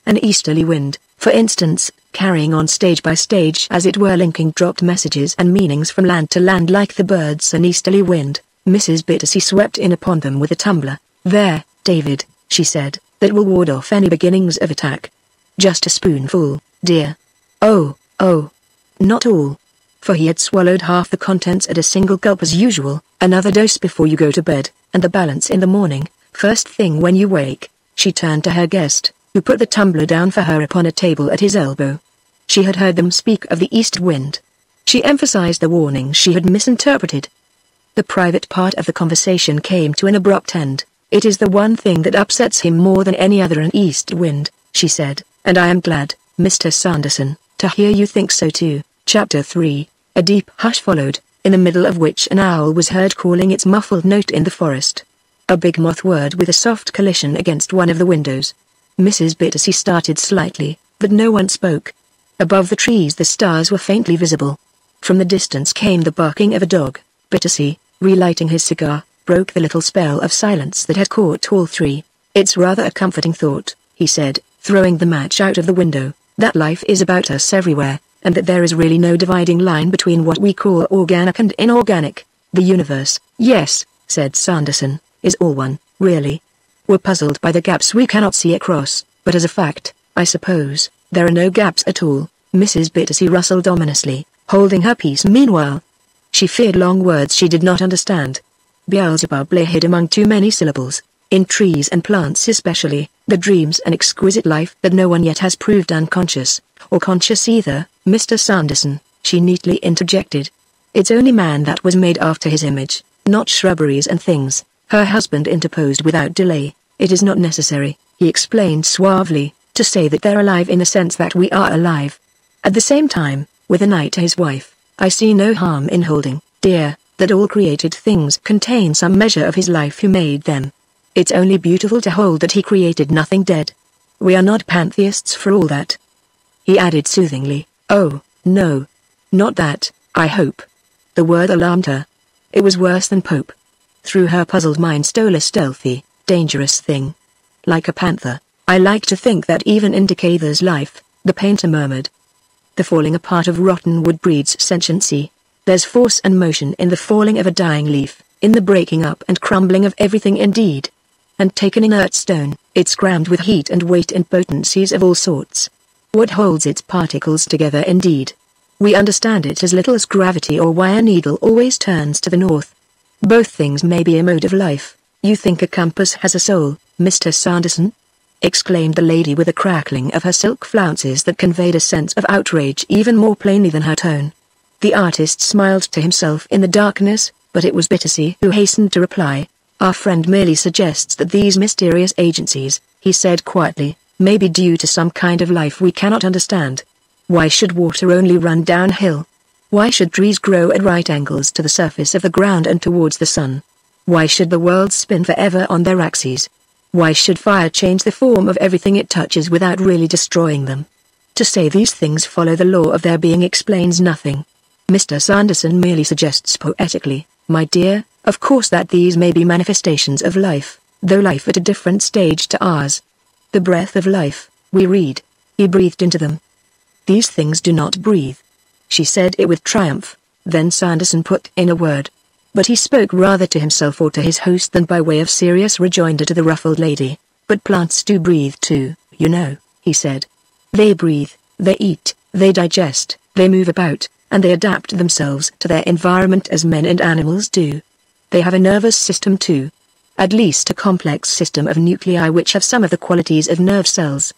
An easterly wind, for instance, carrying on stage by stage as it were linking dropped messages and meanings from land to land like the birds an easterly wind, Mrs. Bittacy swept in upon them with a tumbler. There, David, she said, that will ward off any beginnings of attack. Just a spoonful, dear. Oh, oh. Not all. For he had swallowed half the contents at a single gulp as usual, another dose before you go to bed, and the balance in the morning, first thing when you wake. She turned to her guest, who put the tumbler down for her upon a table at his elbow. She had heard them speak of the east wind. She emphasized the warning she had misinterpreted. The private part of the conversation came to an abrupt end. It is the one thing that upsets him more than any other an east wind, she said, and I am glad, Mr. Sanderson, to hear you think so too. Chapter 3 A deep hush followed, in the middle of which an owl was heard calling its muffled note in the forest. A big moth whirred with a soft collision against one of the windows. Mrs. Bittacy started slightly, but no one spoke. Above the trees the stars were faintly visible. From the distance came the barking of a dog. Bittacy, relighting his cigar, broke the little spell of silence that had caught all three. It's rather a comforting thought, he said, throwing the match out of the window, that life is about us everywhere, and that there is really no dividing line between what we call organic and inorganic. The universe, yes, said Sanderson, is all one, really. We're puzzled by the gaps we cannot see across, but as a fact, I suppose, there are no gaps at all. Mrs. Bittacy rustled ominously, holding her peace meanwhile. She feared long words she did not understand, Beelzebub lay hid among too many syllables. In trees and plants especially, the dreams an exquisite life that no one yet has proved unconscious, or conscious either, Mr. Sanderson, she neatly interjected. It's only man that was made after his image, not shrubberies and things. Her husband interposed without delay. It is not necessary, he explained suavely, to say that they're alive in the sense that we are alive. At the same time, with an eye to his wife, I see no harm in holding, dear, that all created things contain some measure of his life who made them. It's only beautiful to hold that he created nothing dead. We are not pantheists for all that. He added soothingly, oh, no. Not that, I hope. The word alarmed her. It was worse than Pope. Through her puzzled mind stole a stealthy, dangerous thing. Like a panther, I like to think that even in decay there's life, the painter murmured. The falling apart of rotten wood breeds sentiency, there's force and motion in the falling of a dying leaf, in the breaking up and crumbling of everything indeed. And take an inert stone, it's crammed with heat and weight and potencies of all sorts. What holds its particles together indeed? We understand it as little as gravity or why a needle always turns to the north. Both things may be a mode of life. You think a compass has a soul, Mr. Sanderson? exclaimed the lady with a crackling of her silk flounces that conveyed a sense of outrage even more plainly than her tone. The artist smiled to himself in the darkness, but it was Bittacy who hastened to reply. Our friend merely suggests that these mysterious agencies, he said quietly, may be due to some kind of life we cannot understand. Why should water only run downhill? Why should trees grow at right angles to the surface of the ground and towards the sun? Why should the world spin forever on their axes? Why should fire change the form of everything it touches without really destroying them? To say these things follow the law of their being explains nothing. Mr. Sanderson merely suggests poetically, my dear, of course that these may be manifestations of life, though life at a different stage to ours. The breath of life, we read. He breathed into them. These things do not breathe. She said it with triumph, then Sanderson put in a word. But he spoke rather to himself or to his host than by way of serious rejoinder to the ruffled lady. But plants do breathe too, you know, he said. They breathe, they eat, they digest, they move about, and they adapt themselves to their environment as men and animals do. They have a nervous system too. At least a complex system of nuclei which have some of the qualities of nerve cells.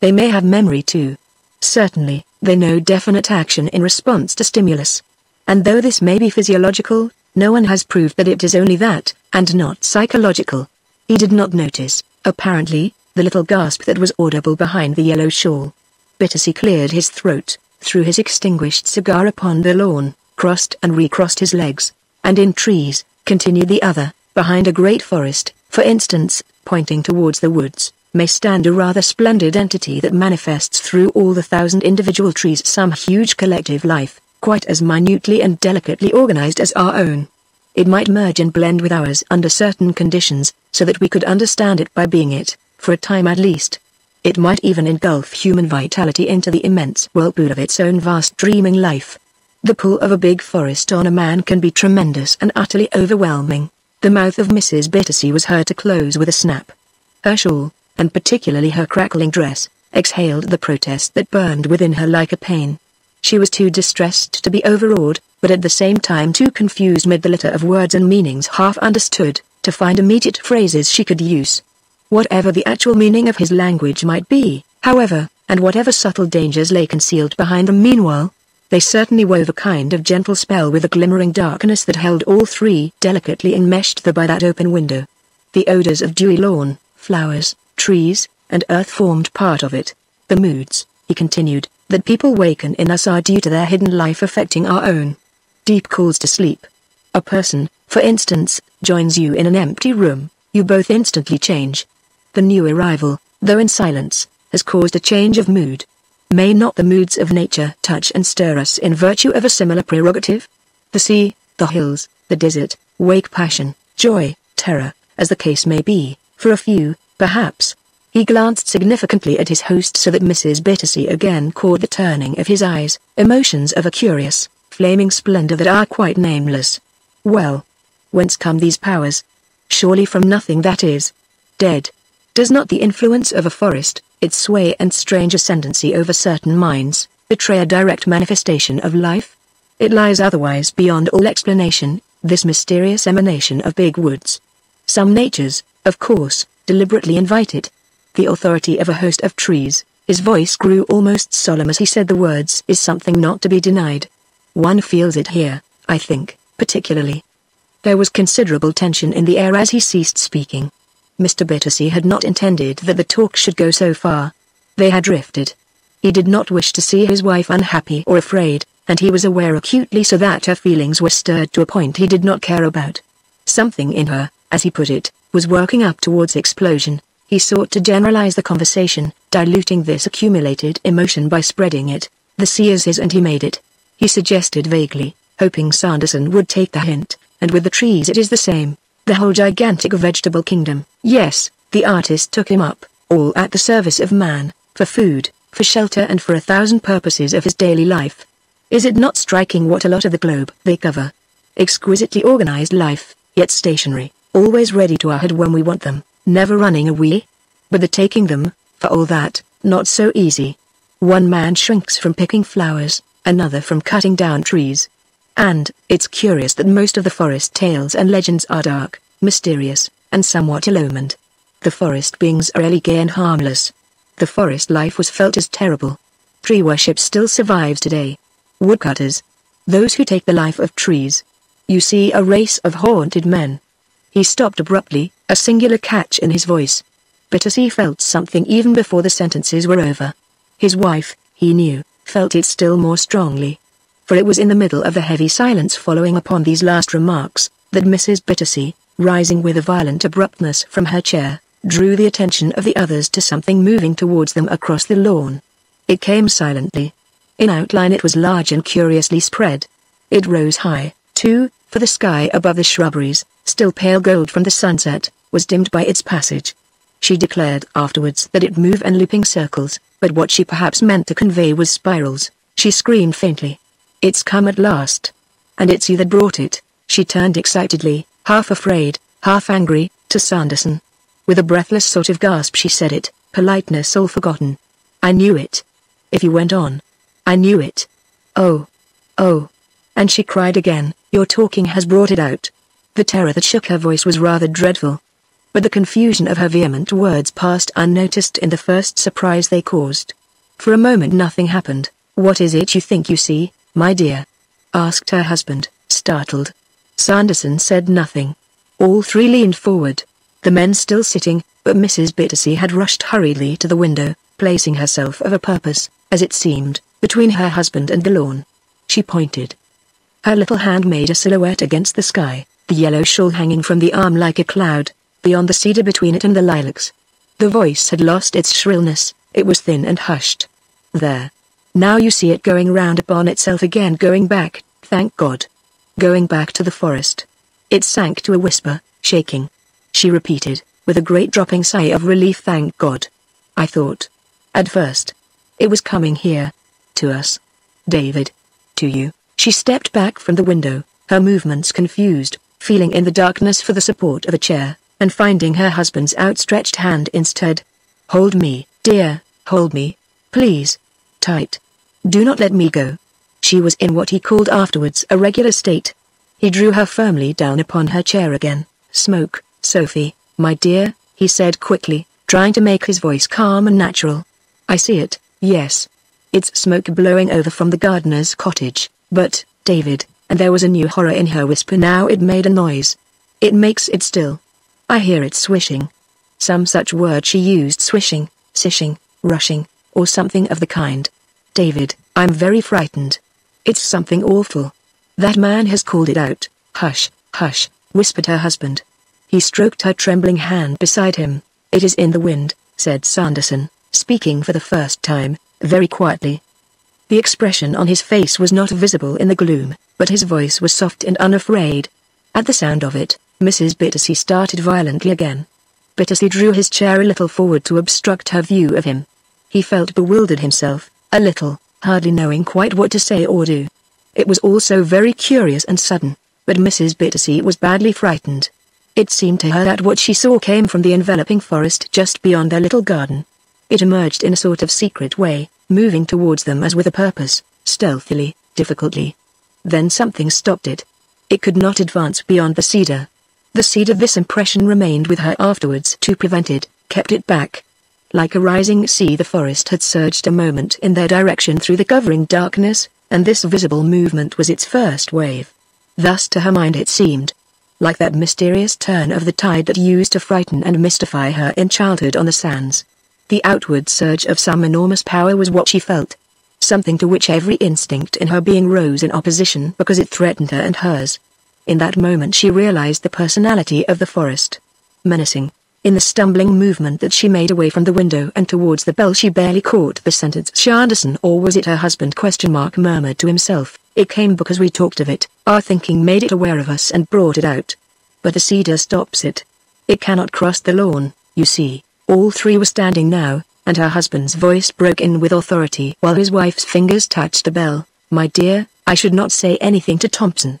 They may have memory too. Certainly, they know definite action in response to stimulus. And though this may be physiological, no one has proved that it is only that, and not psychological. He did not notice, apparently, the little gasp that was audible behind the yellow shawl. Bittacy cleared his throat, threw his extinguished cigar upon the lawn, crossed and recrossed his legs, and in trees, continued the other, behind a great forest, for instance, pointing towards the woods, may stand a rather splendid entity that manifests through all the thousand individual trees some huge collective life, quite as minutely and delicately organized as our own. It might merge and blend with ours under certain conditions, so that we could understand it by being it, for a time at least. It might even engulf human vitality into the immense whirlpool of its own vast dreaming life. The pull of a big forest on a man can be tremendous and utterly overwhelming. The mouth of Mrs. Bittacy was heard to close with a snap. Her shawl, and particularly her crackling dress, exhaled the protest that burned within her like a pain. She was too distressed to be overawed, but at the same time too confused mid the litter of words and meanings half understood, to find immediate phrases she could use. Whatever the actual meaning of his language might be, however, and whatever subtle dangers lay concealed behind them meanwhile, they certainly wove a kind of gentle spell with the glimmering darkness that held all three delicately enmeshed there by that open window. The odors of dewy lawn, flowers, trees, and earth formed part of it. The moods, he continued, that people waken in us are due to their hidden life affecting our own. Deep calls to sleep. A person, for instance, joins you in an empty room, you both instantly change. The new arrival, though in silence, has caused a change of mood. May not the moods of nature touch and stir us in virtue of a similar prerogative? The sea, the hills, the desert, wake passion, joy, terror, as the case may be, for a few, perhaps. He glanced significantly at his host so that Mrs. Bittacy again caught the turning of his eyes, emotions of a curious, flaming splendor that are quite nameless. Well, whence come these powers? Surely from nothing that is dead. Does not the influence of a forest, its sway and strange ascendancy over certain minds, betray a direct manifestation of life? It lies otherwise beyond all explanation, this mysterious emanation of big woods. Some natures, of course, deliberately invite it. The authority of a host of trees, his voice grew almost solemn as he said the words, is something not to be denied. One feels it here, I think, particularly. There was considerable tension in the air as he ceased speaking. Mr. Bittacy had not intended that the talk should go so far. They had drifted. He did not wish to see his wife unhappy or afraid, and he was aware acutely so that her feelings were stirred to a point he did not care about. Something in her, as he put it, was working up towards explosion. He sought to generalize the conversation, diluting this accumulated emotion by spreading it. The sea is his and he made it. He suggested vaguely, hoping Sanderson would take the hint, and with the trees it is the same. The whole gigantic vegetable kingdom. Yes, the artist took him up, all at the service of man, for food, for shelter and for a thousand purposes of his daily life. Is it not striking what a lot of the globe they cover? Exquisitely organized life, yet stationary always ready to our head when we want them, never running away. But the taking them, for all that, not so easy. One man shrinks from picking flowers, another from cutting down trees. And, it's curious that most of the forest tales and legends are dark, mysterious, and somewhat ill-omened. The forest beings are really gay and harmless. The forest life was felt as terrible. Tree worship still survives today. Woodcutters. Those who take the life of trees. You see a race of haunted men, he stopped abruptly, a singular catch in his voice. Bittacy felt something even before the sentences were over. His wife, he knew, felt it still more strongly. For it was in the middle of the heavy silence following upon these last remarks, that Mrs. Bittacy, rising with a violent abruptness from her chair, drew the attention of the others to something moving towards them across the lawn. It came silently. In outline it was large and curiously spread. It rose high, too, for the sky above the shrubberies, still pale gold from the sunset, was dimmed by its passage. She declared afterwards that it moved in looping circles, but what she perhaps meant to convey was spirals. She screamed faintly. It's come at last. And it's you that brought it. She turned excitedly, half afraid, half angry, to Sanderson. With a breathless sort of gasp she said it, politeness all forgotten. I knew it. If you went on. I knew it. Oh. Oh. And she cried again, your talking has brought it out. The terror that shook her voice was rather dreadful. But the confusion of her vehement words passed unnoticed in the first surprise they caused. For a moment nothing happened. What is it you think you see, my dear? asked her husband, startled. Sanderson said nothing. All three leaned forward. The men still sitting, but Mrs. Bittacy had rushed hurriedly to the window, placing herself of a purpose, as it seemed, between her husband and the lawn. She pointed. Her little hand made a silhouette against the sky, the yellow shawl hanging from the arm like a cloud, beyond the cedar between it and the lilacs. The voice had lost its shrillness, it was thin and hushed. There. Now you see it going round upon itself again going back, thank God. Going back to the forest. It sank to a whisper, shaking. She repeated, with a great dropping sigh of relief thank God. I thought. At first. It was coming here. To us. David. To you. She stepped back from the window, her movements confused, feeling in the darkness for the support of a chair and finding her husband's outstretched hand instead. Hold me, dear, hold me, please. Tight. Do not let me go. She was in what he called afterwards a regular state. He drew her firmly down upon her chair again. Smoke, Sophie, my dear, he said quickly, trying to make his voice calm and natural. I see it, yes. It's smoke blowing over from the gardener's cottage, but, David, and there was a new horror in her whisper now it made a noise. It makes it still. I hear it swishing. Some such word she used swishing, sishing, rushing, or something of the kind. David, I'm very frightened. It's something awful. That man has called it out. Hush, hush, whispered her husband. He stroked her trembling hand beside him. It is in the wind, said Sanderson, speaking for the first time, very quietly. The expression on his face was not visible in the gloom, but his voice was soft and unafraid. At the sound of it, Mrs. Bittacy started violently again. Bittacy drew his chair a little forward to obstruct her view of him. He felt bewildered himself, a little, hardly knowing quite what to say or do. It was all so very curious and sudden, but Mrs. Bittacy was badly frightened. It seemed to her that what she saw came from the enveloping forest just beyond their little garden. It emerged in a sort of secret way, moving towards them as with a purpose, stealthily, difficultly. Then something stopped it. It could not advance beyond the cedar, the seed of this impression remained with her afterwards to prevent it, kept it back. Like a rising sea the forest had surged a moment in their direction through the covering darkness, and this visible movement was its first wave. Thus to her mind it seemed. Like that mysterious turn of the tide that used to frighten and mystify her in childhood on the sands. The outward surge of some enormous power was what she felt. Something to which every instinct in her being rose in opposition because it threatened her and hers. In that moment she realized the personality of the forest. Menacing. In the stumbling movement that she made away from the window and towards the bell she barely caught the sentence Sanderson or was it her husband question mark murmured to himself, it came because we talked of it, our thinking made it aware of us and brought it out. But the cedar stops it. It cannot cross the lawn, you see, all three were standing now, and her husband's voice broke in with authority while his wife's fingers touched the bell, my dear, I should not say anything to Thompson.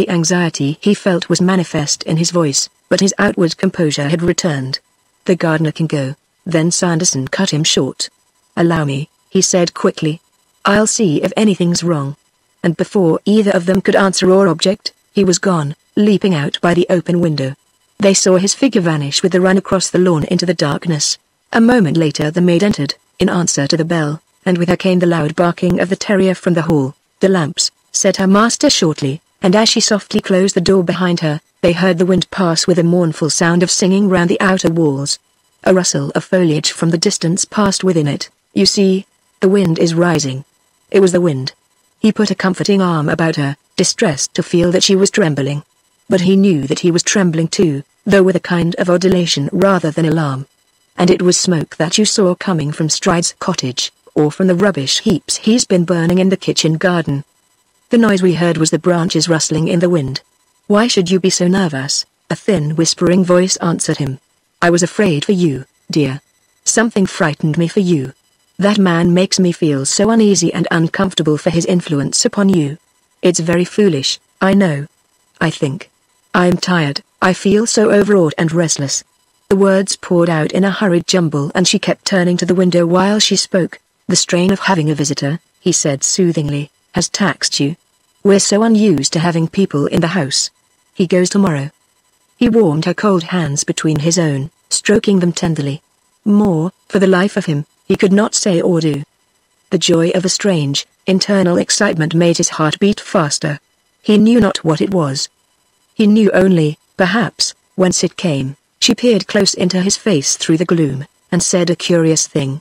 The anxiety he felt was manifest in his voice, but his outward composure had returned. The gardener can go. Then Sanderson cut him short. Allow me, he said quickly. I'll see if anything's wrong. And before either of them could answer or object, he was gone, leaping out by the open window. They saw his figure vanish with a run across the lawn into the darkness. A moment later the maid entered, in answer to the bell, and with her came the loud barking of the terrier from the hall. The lamps, said her master shortly, and as she softly closed the door behind her, they heard the wind pass with a mournful sound of singing round the outer walls. A rustle of foliage from the distance passed within it. You see, the wind is rising. It was the wind. He put a comforting arm about her, distressed to feel that she was trembling. But he knew that he was trembling too, though with a kind of odd elation rather than alarm. And it was smoke that you saw coming from Stride's cottage, or from the rubbish heaps he's been burning in the kitchen garden. The noise we heard was the branches rustling in the wind. Why should you be so nervous? A thin whispering voice answered him. I was afraid for you, dear. Something frightened me for you. That man makes me feel so uneasy and uncomfortable for his influence upon you. It's very foolish, I know. I think. I'm tired, I feel so overawed and restless. The words poured out in a hurried jumble and she kept turning to the window while she spoke. The strain of having a visitor, he said soothingly, has taxed you. We're so unused to having people in the house. He goes tomorrow. He warmed her cold hands between his own, stroking them tenderly. More, for the life of him, he could not say or do. The joy of a strange, internal excitement made his heart beat faster. He knew not what it was. He knew only, perhaps, whence it came. She peered close into his face through the gloom, and said a curious thing.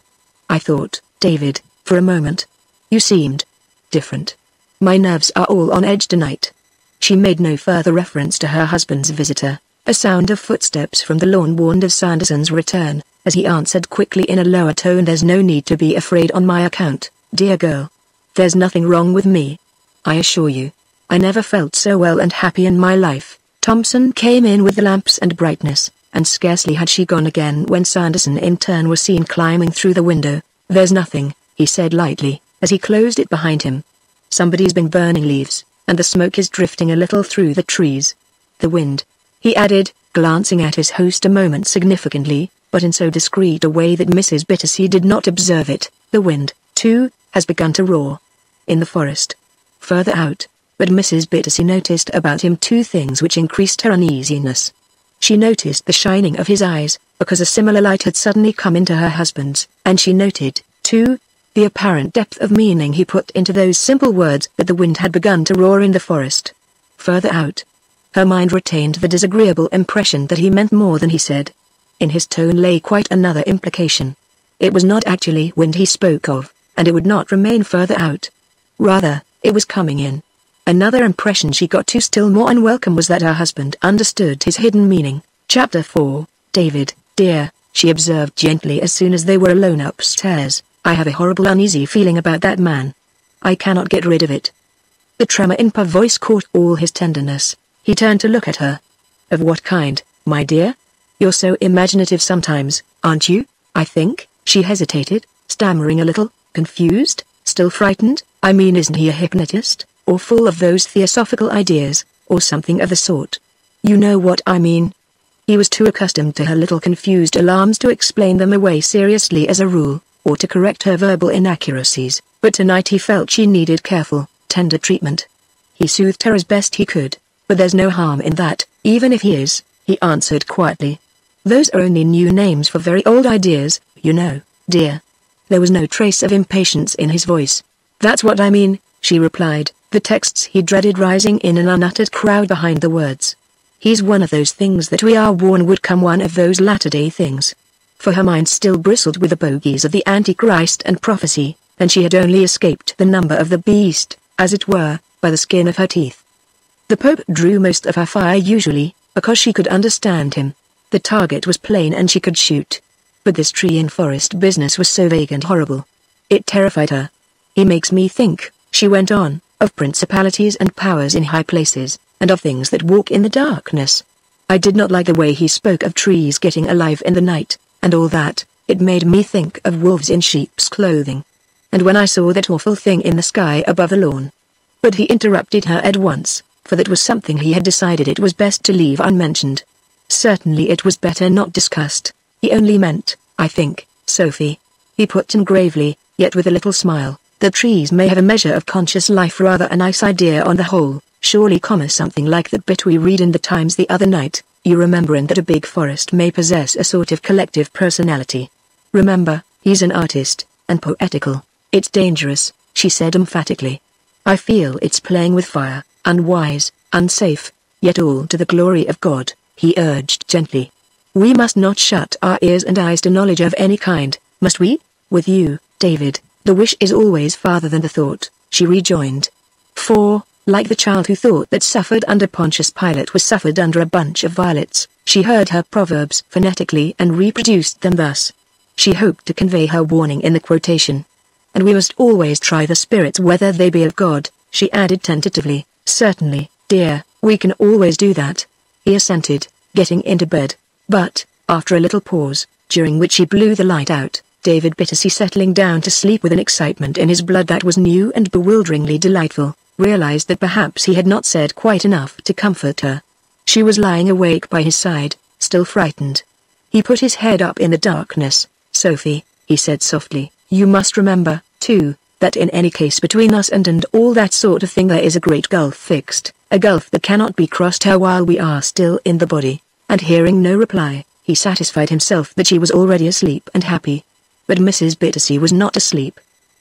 I thought, David, for a moment. You seemed different. My nerves are all on edge tonight. She made no further reference to her husband's visitor. A sound of footsteps from the lawn warned of Sanderson's return, as he answered quickly in a lower tone There's no need to be afraid on my account, dear girl. There's nothing wrong with me. I assure you. I never felt so well and happy in my life. Thompson came in with the lamps and brightness, and scarcely had she gone again when Sanderson in turn was seen climbing through the window. There's nothing, he said lightly, as he closed it behind him. Somebody's been burning leaves, and the smoke is drifting a little through the trees. The wind, he added, glancing at his host a moment significantly, but in so discreet a way that Mrs. Bittacy did not observe it. The wind, too, has begun to roar. In the forest. Further out, but Mrs. Bittacy noticed about him two things which increased her uneasiness. She noticed the shining of his eyes, because a similar light had suddenly come into her husband's, and she noted, too, the apparent depth of meaning he put into those simple words that the wind had begun to roar in the forest. Further out. Her mind retained the disagreeable impression that he meant more than he said. In his tone lay quite another implication. It was not actually wind he spoke of, and it would not remain further out. Rather, it was coming in. Another impression she got too still more unwelcome was that her husband understood his hidden meaning. Chapter 4 David, dear, she observed gently as soon as they were alone upstairs, I have a horrible uneasy feeling about that man. I cannot get rid of it. The tremor in her voice caught all his tenderness. He turned to look at her. Of what kind, my dear? You're so imaginative sometimes, aren't you? I think, she hesitated, stammering a little, confused, still frightened. I mean isn't he a hypnotist, or full of those theosophical ideas, or something of the sort? You know what I mean. He was too accustomed to her little confused alarms to explain them away seriously as a rule, or to correct her verbal inaccuracies, but tonight he felt she needed careful, tender treatment. He soothed her as best he could, but there's no harm in that, even if he is, he answered quietly. Those are only new names for very old ideas, you know, dear. There was no trace of impatience in his voice. That's what I mean, she replied, the texts he dreaded rising in an unuttered crowd behind the words. He's one of those things that we are warned would come one of those latter-day things. For her mind still bristled with the bogies of the Antichrist and prophecy, and she had only escaped the number of the beast, as it were, by the skin of her teeth. The Pope drew most of her fire usually, because she could understand him, the target was plain and she could shoot. But this tree and forest business was so vague and horrible. It terrified her. He makes me think, she went on, of principalities and powers in high places, and of things that walk in the darkness. I did not like the way he spoke of trees getting alive in the night, and all that, it made me think of wolves in sheep's clothing. And when I saw that awful thing in the sky above the lawn. But he interrupted her at once, for that was something he had decided it was best to leave unmentioned. Certainly it was better not discussed. He only meant, I think, Sophie. He put in gravely, yet with a little smile, the trees may have a measure of conscious life rather a nice idea on the whole, surely comma something like that bit we read in the Times the other night, you remember and that a big forest may possess a sort of collective personality. Remember, he's an artist, and poetical. It's dangerous, she said emphatically. I feel it's playing with fire, unwise, unsafe, yet all to the glory of God he urged gently. We must not shut our ears and eyes to knowledge of any kind, must we? With you, David, the wish is always farther than the thought. she rejoined. For, like the child who thought that suffered under Pontius Pilate was suffered under a bunch of violets, she heard her proverbs phonetically and reproduced them thus. She hoped to convey her warning in the quotation. And we must always try the spirits whether they be of God, she added tentatively, certainly, dear, we can always do that. He assented, getting into bed. But, after a little pause, during which he blew the light out, David Bittacy settling down to sleep with an excitement in his blood that was new and bewilderingly delightful, realized that perhaps he had not said quite enough to comfort her. She was lying awake by his side, still frightened. He put his head up in the darkness. Sophie, he said softly, you must remember, too, that in any case between us and and all that sort of thing there is a great gulf fixed, a gulf that cannot be crossed her while we are still in the body. And hearing no reply, he satisfied himself that she was already asleep and happy. But Mrs. Bittacy was not asleep.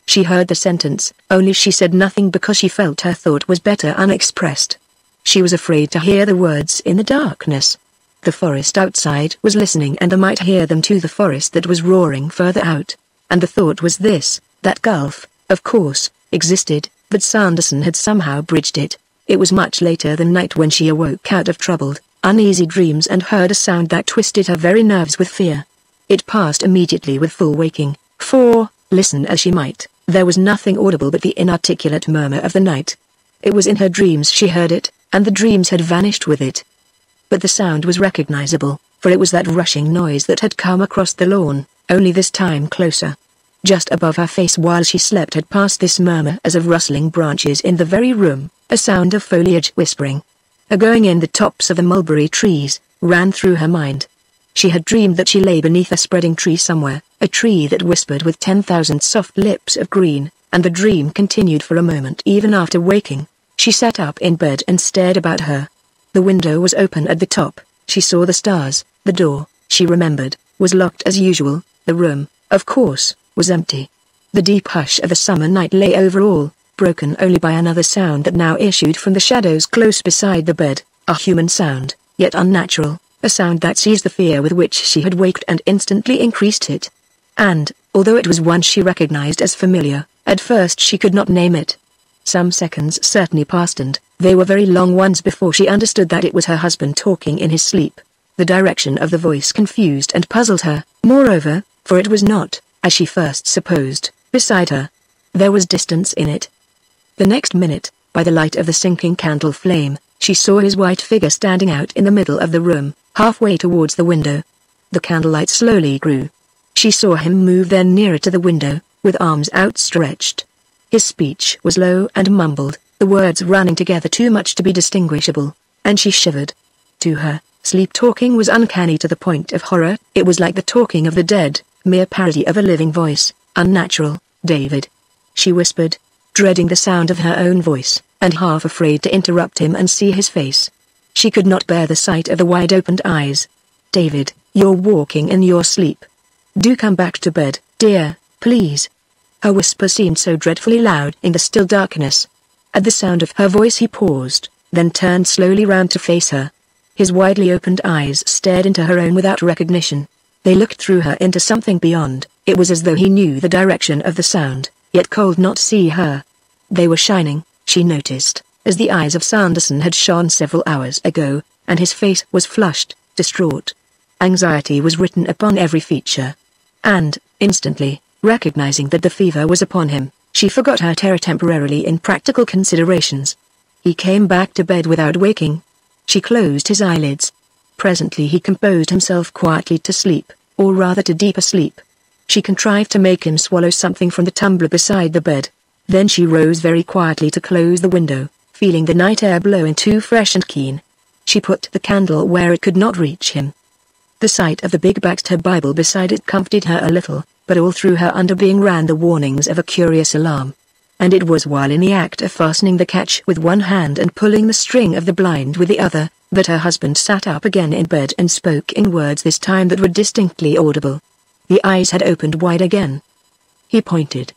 She heard the sentence, only she said nothing because she felt her thought was better unexpressed. She was afraid to hear the words in the darkness. The forest outside was listening and they might hear them to the forest that was roaring further out. And the thought was this, that gulf, of course, existed, but Sanderson had somehow bridged it. It was much later than night when she awoke out of troubled, uneasy dreams and heard a sound that twisted her very nerves with fear. It passed immediately with full waking, for, listen as she might, there was nothing audible but the inarticulate murmur of the night. It was in her dreams she heard it, and the dreams had vanished with it. But the sound was recognizable, for it was that rushing noise that had come across the lawn, only this time closer. Just above her face while she slept had passed this murmur as of rustling branches in the very room, a sound of foliage whispering. A going in the tops of the mulberry trees, ran through her mind. She had dreamed that she lay beneath a spreading tree somewhere, a tree that whispered with 10,000 soft lips of green, and the dream continued for a moment even after waking. She sat up in bed and stared about her. The window was open at the top, she saw the stars, the door, she remembered, was locked as usual, the room, of course, was empty. The deep hush of the summer night lay over all, broken only by another sound that now issued from the shadows close beside the bed, a human sound, yet unnatural, a sound that seized the fear with which she had waked and instantly increased it and, although it was one she recognized as familiar, at first she could not name it. Some seconds certainly passed and, they were very long ones before she understood that it was her husband talking in his sleep. The direction of the voice confused and puzzled her, moreover, for it was not, as she first supposed, beside her. There was distance in it. The next minute, by the light of the sinking candle flame, she saw his white figure standing out in the middle of the room, halfway towards the window. The candlelight slowly grew, she saw him move then nearer to the window, with arms outstretched. His speech was low and mumbled, the words running together too much to be distinguishable, and she shivered. To her, sleep talking was uncanny to the point of horror, it was like the talking of the dead, mere parody of a living voice, unnatural, David. She whispered, dreading the sound of her own voice, and half afraid to interrupt him and see his face. She could not bear the sight of the wide-opened eyes. David, you're walking in your sleep. Do come back to bed, dear, please. Her whisper seemed so dreadfully loud in the still darkness. At the sound of her voice he paused, then turned slowly round to face her. His widely opened eyes stared into her own without recognition. They looked through her into something beyond, it was as though he knew the direction of the sound, yet could not see her. They were shining, she noticed, as the eyes of Sanderson had shone several hours ago, and his face was flushed, distraught. Anxiety was written upon every feature, and, instantly, recognizing that the fever was upon him, she forgot her terror temporarily in practical considerations. He came back to bed without waking. She closed his eyelids. Presently he composed himself quietly to sleep, or rather to deeper sleep. She contrived to make him swallow something from the tumbler beside the bed. Then she rose very quietly to close the window, feeling the night air blow in too fresh and keen. She put the candle where it could not reach him, the sight of the big Baxter Bible beside it comforted her a little, but all through her underbeing ran the warnings of a curious alarm. And it was while in the act of fastening the catch with one hand and pulling the string of the blind with the other, that her husband sat up again in bed and spoke in words this time that were distinctly audible. The eyes had opened wide again. He pointed.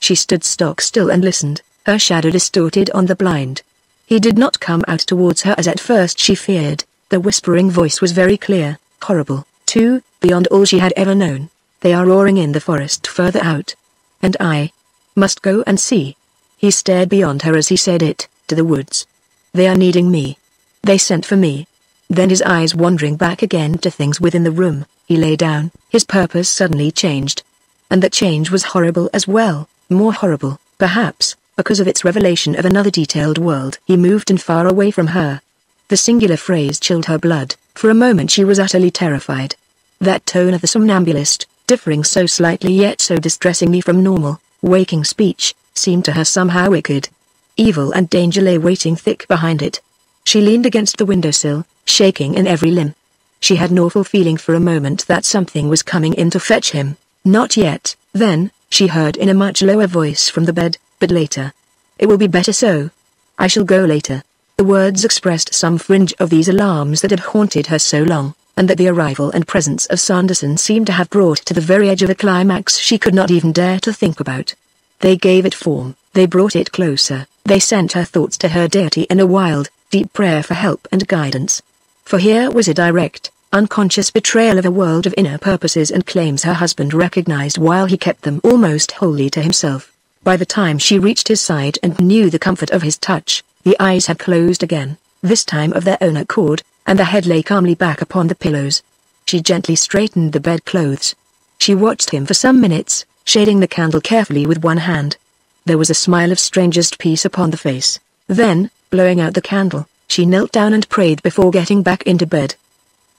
She stood stock still and listened, her shadow distorted on the blind. He did not come out towards her as at first she feared, the whispering voice was very clear horrible, too, beyond all she had ever known. They are roaring in the forest further out. And I must go and see. He stared beyond her as he said it, to the woods. They are needing me. They sent for me. Then his eyes wandering back again to things within the room, he lay down, his purpose suddenly changed. And that change was horrible as well, more horrible, perhaps, because of its revelation of another detailed world. He moved and far away from her. The singular phrase chilled her blood, for a moment she was utterly terrified. That tone of the somnambulist, differing so slightly yet so distressingly from normal, waking speech, seemed to her somehow wicked. Evil and danger lay waiting thick behind it. She leaned against the windowsill, shaking in every limb. She had an awful feeling for a moment that something was coming in to fetch him. Not yet, then, she heard in a much lower voice from the bed, but later. It will be better so. I shall go later. The words expressed some fringe of these alarms that had haunted her so long, and that the arrival and presence of Sanderson seemed to have brought to the very edge of a climax she could not even dare to think about. They gave it form, they brought it closer, they sent her thoughts to her deity in a wild, deep prayer for help and guidance. For here was a direct, unconscious betrayal of a world of inner purposes and claims her husband recognized while he kept them almost wholly to himself. By the time she reached his side and knew the comfort of his touch, the eyes had closed again, this time of their own accord, and the head lay calmly back upon the pillows. She gently straightened the bedclothes. She watched him for some minutes, shading the candle carefully with one hand. There was a smile of strangest peace upon the face. Then, blowing out the candle, she knelt down and prayed before getting back into bed.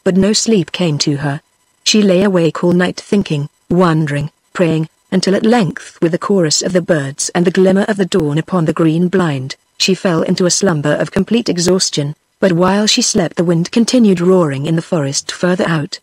But no sleep came to her. She lay awake all night thinking, wondering, praying, until at length with the chorus of the birds and the glimmer of the dawn upon the green blind, she fell into a slumber of complete exhaustion, but while she slept the wind continued roaring in the forest further out.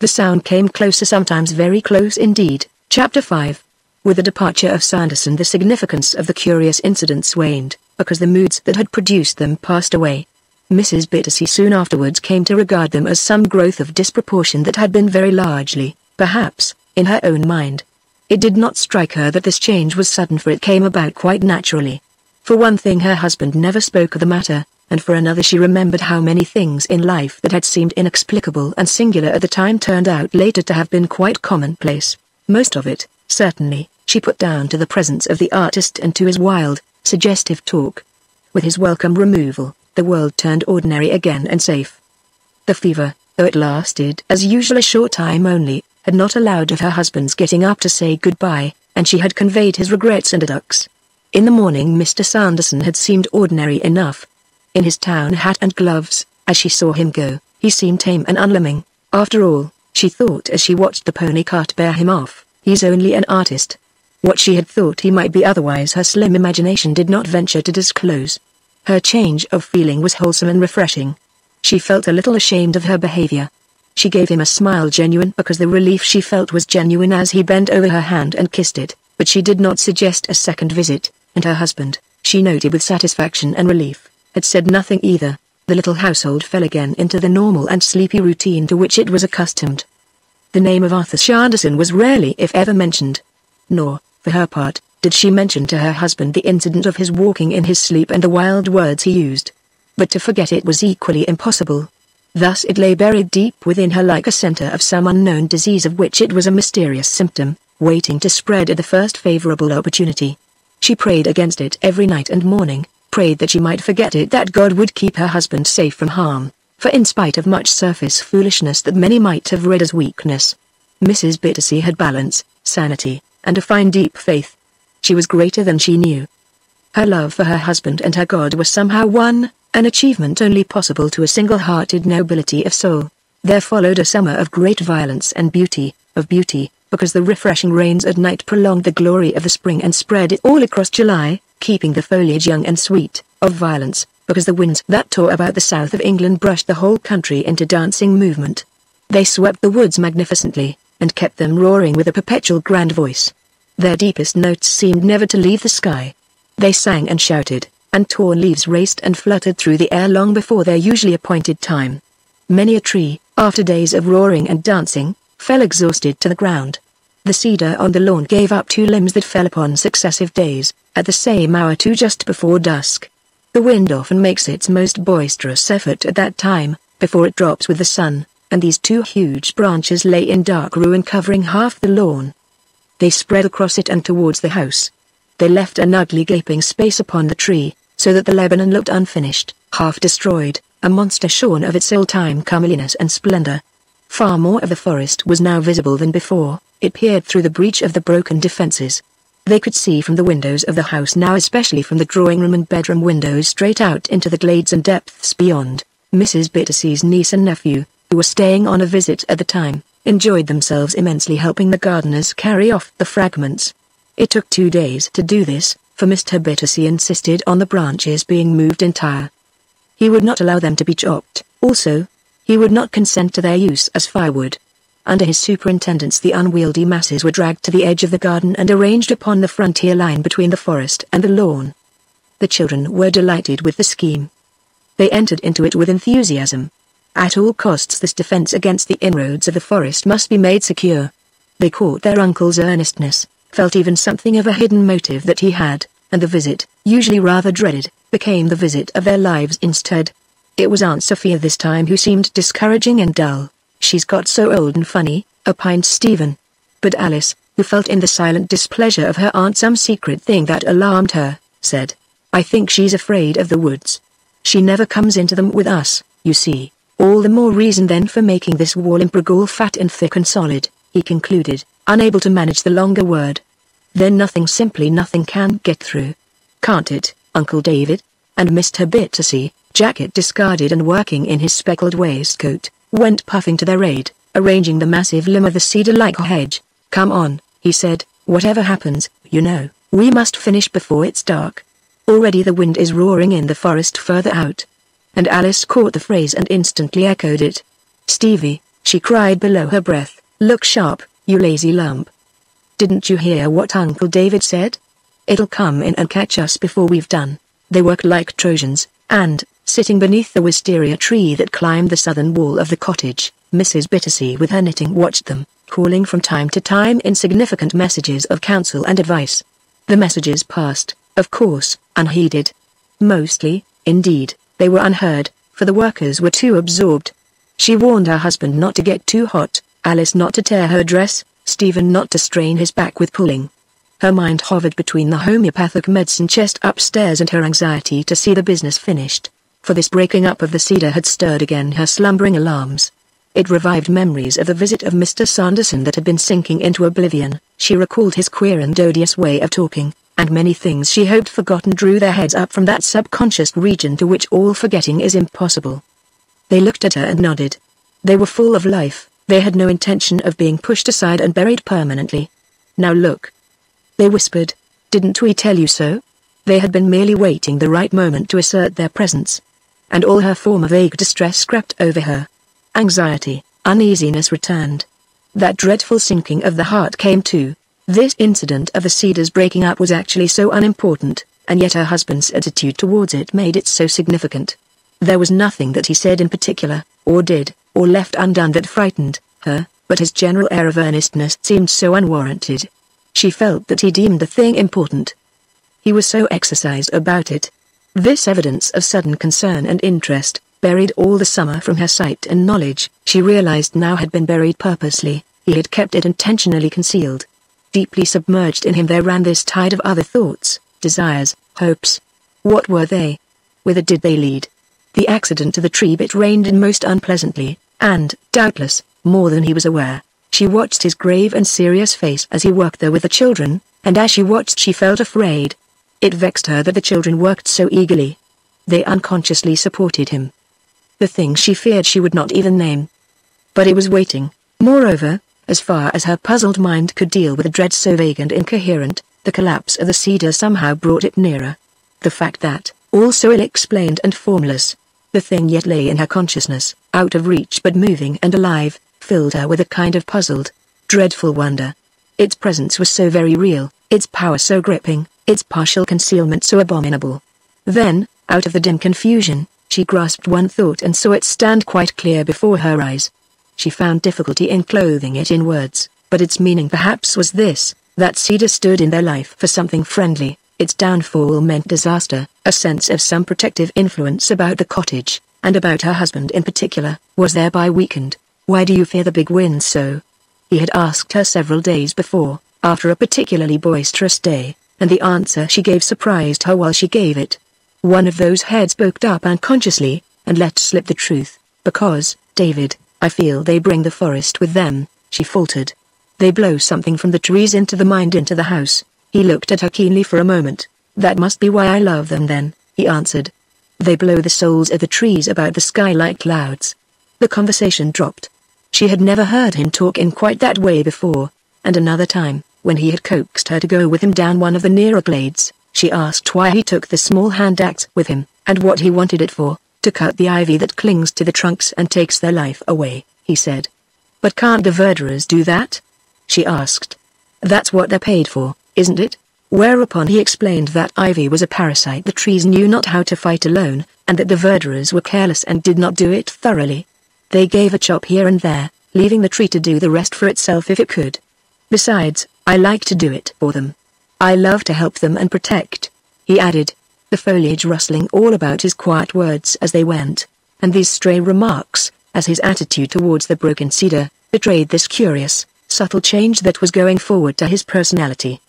The sound came closer sometimes very close indeed, Chapter 5 With the departure of Sanderson the significance of the curious incidents waned, because the moods that had produced them passed away. Mrs. Bittacy soon afterwards came to regard them as some growth of disproportion that had been very largely, perhaps, in her own mind. It did not strike her that this change was sudden for it came about quite naturally. For one thing her husband never spoke of the matter, and for another she remembered how many things in life that had seemed inexplicable and singular at the time turned out later to have been quite commonplace. Most of it, certainly, she put down to the presence of the artist and to his wild, suggestive talk. With his welcome removal, the world turned ordinary again and safe. The fever, though it lasted as usual a short time only, had not allowed of her husband's getting up to say goodbye, and she had conveyed his regrets and adducts. In the morning Mr. Sanderson had seemed ordinary enough. In his town hat and gloves, as she saw him go, he seemed tame and unleming. After all, she thought as she watched the pony cart bear him off, he's only an artist. What she had thought he might be otherwise her slim imagination did not venture to disclose. Her change of feeling was wholesome and refreshing. She felt a little ashamed of her behavior. She gave him a smile genuine because the relief she felt was genuine as he bent over her hand and kissed it, but she did not suggest a second visit, and her husband, she noted with satisfaction and relief, had said nothing either the little household fell again into the normal and sleepy routine to which it was accustomed. The name of Arthur Sanderson was rarely if ever mentioned. Nor, for her part, did she mention to her husband the incident of his walking in his sleep and the wild words he used. But to forget it was equally impossible. Thus it lay buried deep within her like a center of some unknown disease of which it was a mysterious symptom, waiting to spread at the first favorable opportunity. She prayed against it every night and morning, prayed that she might forget it that God would keep her husband safe from harm, for in spite of much surface foolishness that many might have read as weakness, Mrs. Bittacy had balance, sanity, and a fine deep faith. She was greater than she knew. Her love for her husband and her God was somehow one, an achievement only possible to a single-hearted nobility of soul. There followed a summer of great violence and beauty, of beauty, because the refreshing rains at night prolonged the glory of the spring and spread it all across July, keeping the foliage young and sweet, of violence, because the winds that tore about the south of England brushed the whole country into dancing movement. They swept the woods magnificently, and kept them roaring with a perpetual grand voice. Their deepest notes seemed never to leave the sky. They sang and shouted, and torn leaves raced and fluttered through the air long before their usually appointed time. Many a tree, after days of roaring and dancing, fell exhausted to the ground. The cedar on the lawn gave up two limbs that fell upon successive days, at the same hour too just before dusk. The wind often makes its most boisterous effort at that time, before it drops with the sun, and these two huge branches lay in dark ruin covering half the lawn. They spread across it and towards the house. they left an ugly gaping space upon the tree, so that the Lebanon looked unfinished, half destroyed, a monster shorn of its old-time comeliness and splendor. Far more of the forest was now visible than before, it peered through the breach of the broken defenses. They could see from the windows of the house now especially from the drawing room and bedroom windows straight out into the glades and depths beyond. Mrs. Bittacy's niece and nephew, who were staying on a visit at the time, enjoyed themselves immensely helping the gardeners carry off the fragments. It took two days to do this, for Mr. Bittacy insisted on the branches being moved entire. He would not allow them to be chopped, also, he would not consent to their use as firewood. Under his superintendence the unwieldy masses were dragged to the edge of the garden and arranged upon the frontier line between the forest and the lawn. The children were delighted with the scheme. They entered into it with enthusiasm. At all costs this defense against the inroads of the forest must be made secure. They caught their uncle's earnestness, felt even something of a hidden motive that he had, and the visit, usually rather dreaded, became the visit of their lives instead. It was Aunt Sophia this time who seemed discouraging and dull. She's got so old and funny, opined Stephen. But Alice, who felt in the silent displeasure of her aunt some secret thing that alarmed her, said, I think she's afraid of the woods. She never comes into them with us, you see. All the more reason then for making this wall all fat and thick and solid, he concluded unable to manage the longer word. Then nothing simply nothing can get through. Can't it, Uncle David? And Mr. Bittacy, jacket discarded and working in his speckled waistcoat, went puffing to their aid, arranging the massive limb of the cedar-like hedge. Come on, he said, whatever happens, you know, we must finish before it's dark. Already the wind is roaring in the forest further out. And Alice caught the phrase and instantly echoed it. Stevie, she cried below her breath, look sharp, you lazy lump. Didn't you hear what Uncle David said? It'll come in and catch us before we've done. They work like Trojans, and, sitting beneath the wisteria tree that climbed the southern wall of the cottage, Mrs. Bittacy with her knitting watched them, calling from time to time insignificant messages of counsel and advice. The messages passed, of course, unheeded. Mostly, indeed, they were unheard, for the workers were too absorbed. She warned her husband not to get too hot, Alice not to tear her dress, Stephen not to strain his back with pulling. Her mind hovered between the homeopathic medicine chest upstairs and her anxiety to see the business finished. For this breaking up of the cedar had stirred again her slumbering alarms. It revived memories of the visit of Mr. Sanderson that had been sinking into oblivion. She recalled his queer and odious way of talking, and many things she hoped forgotten drew their heads up from that subconscious region to which all forgetting is impossible. They looked at her and nodded. They were full of life, they had no intention of being pushed aside and buried permanently. Now look. They whispered. Didn't we tell you so? They had been merely waiting the right moment to assert their presence. And all her former vague distress crept over her. Anxiety, uneasiness returned. That dreadful sinking of the heart came too. This incident of the cedars breaking up was actually so unimportant, and yet her husband's attitude towards it made it so significant. There was nothing that he said in particular, or did, or left undone that frightened her, but his general air of earnestness seemed so unwarranted. She felt that he deemed the thing important. He was so exercised about it. This evidence of sudden concern and interest, buried all the summer from her sight and knowledge, she realized now had been buried purposely, he had kept it intentionally concealed. Deeply submerged in him there ran this tide of other thoughts, desires, hopes. What were they? Whither did they lead? The accident to the tree bit reined in most unpleasantly, and, doubtless, more than he was aware. She watched his grave and serious face as he worked there with the children, and as she watched she felt afraid. It vexed her that the children worked so eagerly. They unconsciously supported him. The thing she feared she would not even name. But it was waiting. Moreover, as far as her puzzled mind could deal with a dread so vague and incoherent, the collapse of the cedar somehow brought it nearer. The fact that, also ill-explained and formless, the thing yet lay in her consciousness, out of reach but moving and alive, filled her with a kind of puzzled, dreadful wonder. Its presence was so very real, its power so gripping, its partial concealment so abominable. Then, out of the dim confusion, she grasped one thought and saw it stand quite clear before her eyes. She found difficulty in clothing it in words, but its meaning perhaps was this, that Cedar stood in their life for something friendly, its downfall meant disaster, a sense of some protective influence about the cottage, and about her husband in particular, was thereby weakened. Why do you fear the big wind so? He had asked her several days before, after a particularly boisterous day, and the answer she gave surprised her while she gave it. One of those heads poked up unconsciously, and let slip the truth, because, David, I feel they bring the forest with them, she faltered. They blow something from the trees into the mind into the house. He looked at her keenly for a moment. That must be why I love them then, he answered. They blow the souls of the trees about the sky like clouds. The conversation dropped. She had never heard him talk in quite that way before, and another time, when he had coaxed her to go with him down one of the nearer glades, she asked why he took the small hand axe with him, and what he wanted it for, to cut the ivy that clings to the trunks and takes their life away, he said. But can't the verderers do that? She asked. That's what they're paid for, isn't it? Whereupon he explained that ivy was a parasite the trees knew not how to fight alone, and that the verderers were careless and did not do it thoroughly. They gave a chop here and there, leaving the tree to do the rest for itself if it could. Besides, I like to do it for them. I love to help them and protect, he added, the foliage rustling all about his quiet words as they went, and these stray remarks, as his attitude towards the broken cedar, betrayed this curious, subtle change that was going forward to his personality.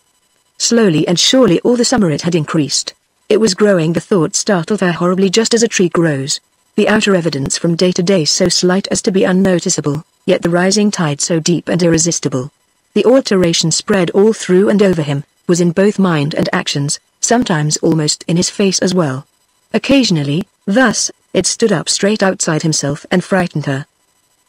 Slowly and surely all the summer it had increased. It was growing the thought startled her horribly just as a tree grows. The outer evidence from day to day so slight as to be unnoticeable, yet the rising tide so deep and irresistible. The alteration spread all through and over him, was in both mind and actions, sometimes almost in his face as well. Occasionally, thus, it stood up straight outside himself and frightened her.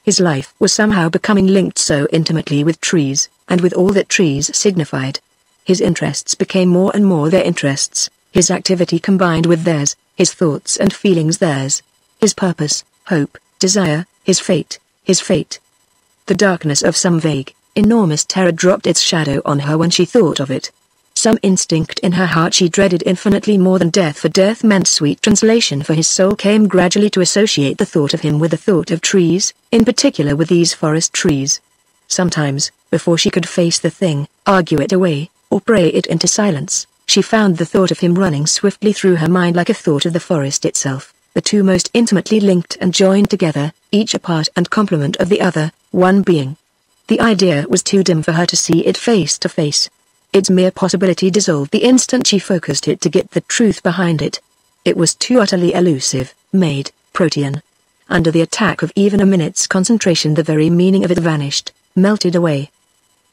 His life was somehow becoming linked so intimately with trees, and with all that trees signified. His interests became more and more their interests, his activity combined with theirs, his thoughts and feelings theirs, his purpose, hope, desire, his fate, his fate. The darkness of some vague, Enormous terror dropped its shadow on her when she thought of it. Some instinct in her heart she dreaded infinitely more than death for death meant sweet translation for his soul came gradually to associate the thought of him with the thought of trees, in particular with these forest trees. Sometimes, before she could face the thing, argue it away, or pray it into silence, she found the thought of him running swiftly through her mind like a thought of the forest itself, the two most intimately linked and joined together, each a part and complement of the other, one being. The idea was too dim for her to see it face to face. Its mere possibility dissolved the instant she focused it to get the truth behind it. It was too utterly elusive, made, protean. Under the attack of even a minute's concentration the very meaning of it vanished, melted away.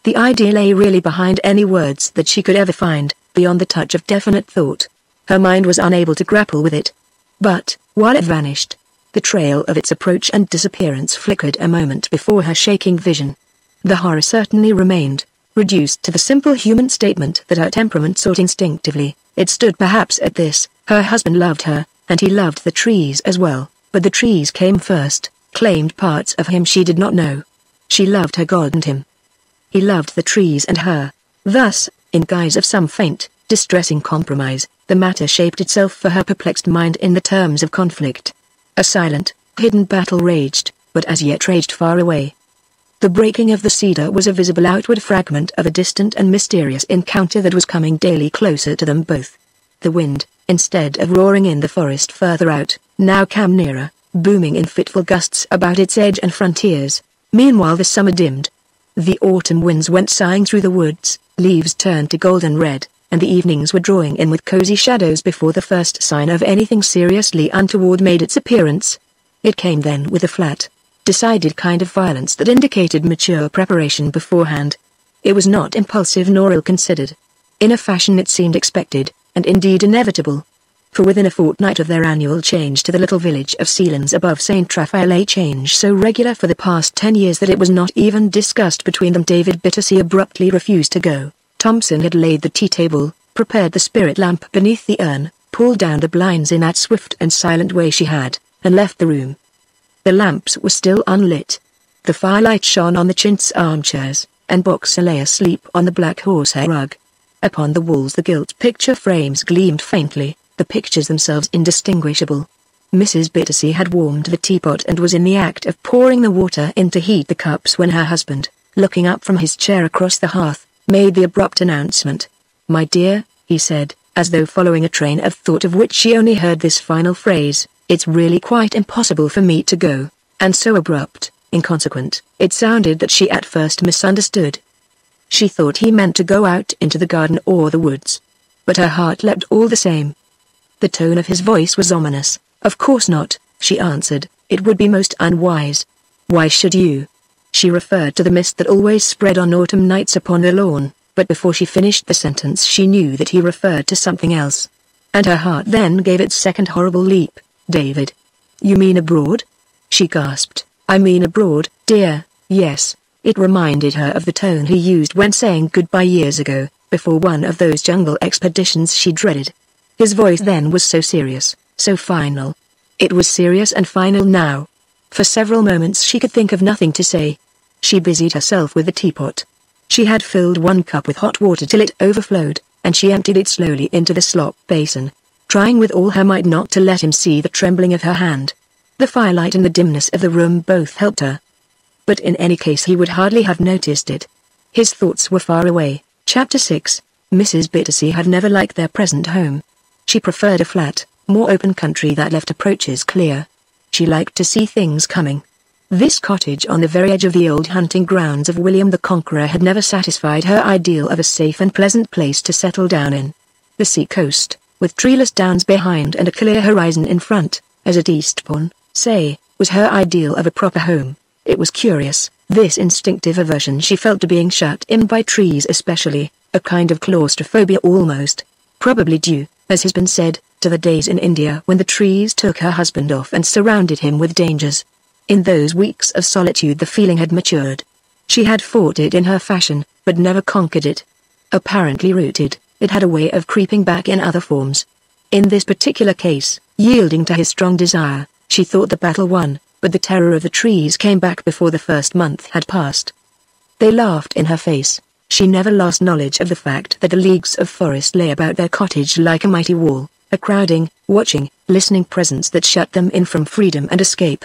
The idea lay really behind any words that she could ever find, beyond the touch of definite thought. Her mind was unable to grapple with it. But, while it vanished, the trail of its approach and disappearance flickered a moment before her shaking vision. The horror certainly remained, reduced to the simple human statement that her temperament sought instinctively. It stood perhaps at this, her husband loved her, and he loved the trees as well, but the trees came first, claimed parts of him she did not know. She loved her God and him. He loved the trees and her. Thus, in guise of some faint, distressing compromise, the matter shaped itself for her perplexed mind in the terms of conflict. A silent, hidden battle raged, but as yet raged far away, the breaking of the cedar was a visible outward fragment of a distant and mysterious encounter that was coming daily closer to them both. The wind, instead of roaring in the forest further out, now came nearer, booming in fitful gusts about its edge and frontiers. Meanwhile the summer dimmed. The autumn winds went sighing through the woods, leaves turned to golden red, and the evenings were drawing in with cozy shadows before the first sign of anything seriously untoward made its appearance. It came then with a flat, decided kind of violence that indicated mature preparation beforehand. It was not impulsive nor ill-considered. In a fashion it seemed expected, and indeed inevitable. For within a fortnight of their annual change to the little village of Seillans above St. Raphael a change so regular for the past ten years that it was not even discussed between them David Bittacy abruptly refused to go. Thompson had laid the tea table, prepared the spirit lamp beneath the urn, pulled down the blinds in that swift and silent way she had, and left the room. The lamps were still unlit. The firelight shone on the chintz armchairs, and Boxer lay asleep on the black horsehair rug. Upon the walls the gilt picture frames gleamed faintly, the pictures themselves indistinguishable. Mrs. Bittacy had warmed the teapot and was in the act of pouring the water in to heat the cups when her husband, looking up from his chair across the hearth, made the abrupt announcement. My dear, he said, as though following a train of thought of which she only heard this final phrase. It's really quite impossible for me to go, and so abrupt, inconsequent, it sounded that she at first misunderstood. She thought he meant to go out into the garden or the woods. but her heart leapt all the same. The tone of his voice was ominous. Of course not, she answered, it would be most unwise. Why should you? She referred to the mist that always spread on autumn nights upon the lawn, but before she finished the sentence she knew that he referred to something else. And her heart then gave its second horrible leap. David. You mean abroad? She gasped. I mean abroad, dear, yes. It reminded her of the tone he used when saying goodbye years ago, before one of those jungle expeditions she dreaded. His voice then was so serious, so final. It was serious and final now. For several moments she could think of nothing to say. She busied herself with the teapot. She had filled one cup with hot water till it overflowed, and she emptied it slowly into the slop basin, trying with all her might not to let him see the trembling of her hand. The firelight and the dimness of the room both helped her. But in any case he would hardly have noticed it. His thoughts were far away. Chapter 6 Mrs. Bittacy had never liked their present home. She preferred a flat, more open country that left approaches clear. She liked to see things coming. This cottage on the very edge of the old hunting grounds of William the Conqueror had never satisfied her ideal of a safe and pleasant place to settle down in. The sea coast, with treeless downs behind and a clear horizon in front, as at Eastbourne, say, was her ideal of a proper home. It was curious, this instinctive aversion she felt to being shut in by trees especially, a kind of claustrophobia almost. Probably due, as has been said, to the days in India when the trees took her husband off and surrounded him with dangers. In those weeks of solitude the feeling had matured. She had fought it in her fashion, but never conquered it. Apparently rooted, it had a way of creeping back in other forms. In this particular case, yielding to his strong desire, she thought the battle won, but the terror of the trees came back before the first month had passed. They laughed in her face. She never lost knowledge of the fact that the leagues of forest lay about their cottage like a mighty wall, a crowding, watching, listening presence that shut them in from freedom and escape.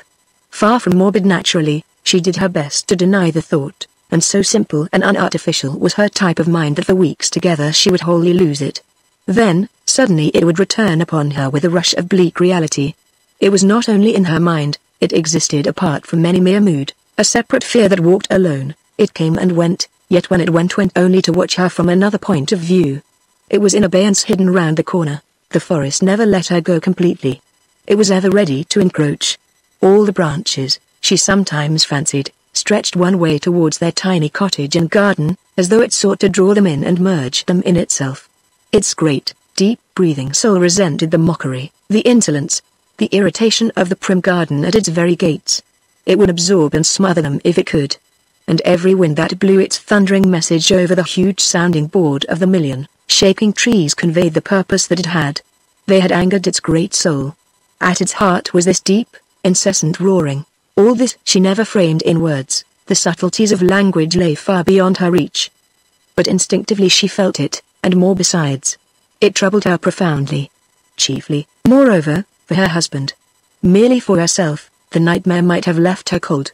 Far from morbid naturally, she did her best to deny the thought, and so simple and unartificial was her type of mind that for weeks together she would wholly lose it. Then, suddenly it would return upon her with a rush of bleak reality. It was not only in her mind, it existed apart from any mere mood, a separate fear that walked alone, it came and went, yet when it went went only to watch her from another point of view. It was in abeyance hidden round the corner, the forest never let her go completely. It was ever ready to encroach, all the branches, she sometimes fancied, stretched one way towards their tiny cottage and garden, as though it sought to draw them in and merge them in itself. Its great, deep-breathing soul resented the mockery, the insolence, the irritation of the prim garden at its very gates. It would absorb and smother them if it could. And every wind that blew its thundering message over the huge sounding board of the million, shaking trees conveyed the purpose that it had. They had angered its great soul. At its heart was this deep, incessant roaring. All this she never framed in words, the subtleties of language lay far beyond her reach. But instinctively she felt it, and more besides. It troubled her profoundly. Chiefly, moreover, for her husband. Merely for herself, the nightmare might have left her cold.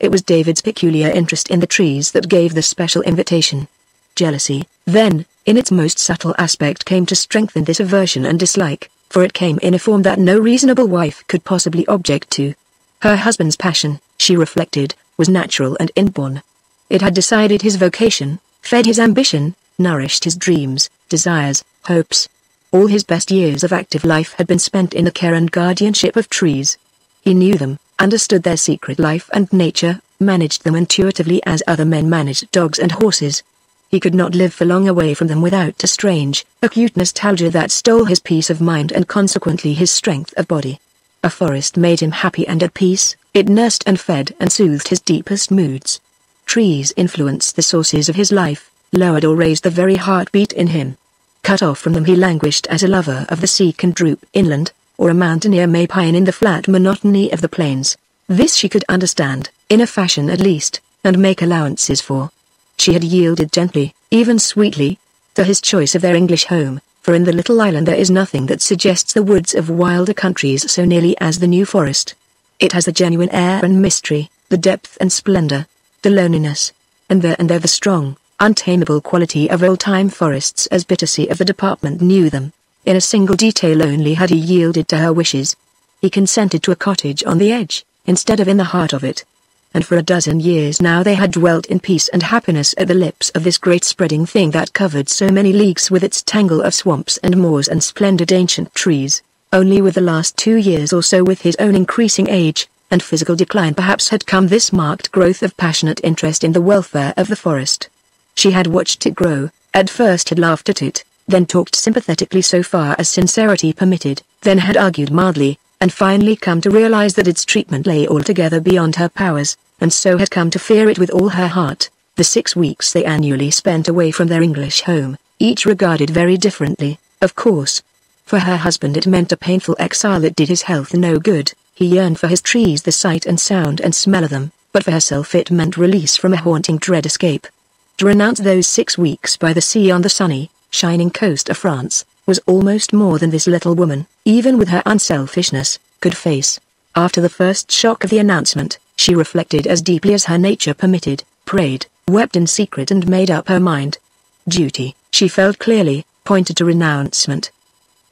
It was David's peculiar interest in the trees that gave the special invitation. Jealousy, then, in its most subtle aspect came to strengthen this aversion and dislike for it came in a form that no reasonable wife could possibly object to. Her husband's passion, she reflected, was natural and inborn. It had decided his vocation, fed his ambition, nourished his dreams, desires, hopes. All his best years of active life had been spent in the care and guardianship of trees. He knew them, understood their secret life and nature, managed them intuitively as other men managed dogs and horses, he could not live for long away from them without a strange, acute nostalgia that stole his peace of mind and consequently his strength of body. A forest made him happy and at peace, it nursed and fed and soothed his deepest moods. Trees influenced the sources of his life, lowered or raised the very heartbeat in him. Cut off from them he languished as a lover of the sea can droop inland, or a mountaineer may pine in the flat monotony of the plains. This she could understand, in a fashion at least, and make allowances for. She had yielded gently, even sweetly, to his choice of their English home, for in the little island there is nothing that suggests the woods of wilder countries so nearly as the New Forest. It has the genuine air and mystery, the depth and splendor, the loneliness, and there and there the strong, untamable quality of old-time forests as Bittacy of the department knew them. In a single detail only had he yielded to her wishes. He consented to a cottage on the edge, instead of in the heart of it. And for a dozen years now they had dwelt in peace and happiness at the lips of this great spreading thing that covered so many leagues with its tangle of swamps and moors and splendid ancient trees. Only with the last two years or so with his own increasing age, and physical decline perhaps had come this marked growth of passionate interest in the welfare of the forest. She had watched it grow, at first had laughed at it, then talked sympathetically so far as sincerity permitted, then had argued mildly, and finally come to realize that its treatment lay altogether beyond her powers, and so had come to fear it with all her heart. The six weeks they annually spent away from their English home, each regarded very differently, of course. For her husband it meant a painful exile that did his health no good, he yearned for his trees the sight and sound and smell of them, but for herself it meant release from a haunting dread escape. To renounce those six weeks by the sea on the sunny, shining coast of France, was almost more than this little woman, even with her unselfishness, could face. After the first shock of the announcement, she reflected as deeply as her nature permitted, prayed, wept in secret and made up her mind. Duty, she felt clearly, pointed to renouncement.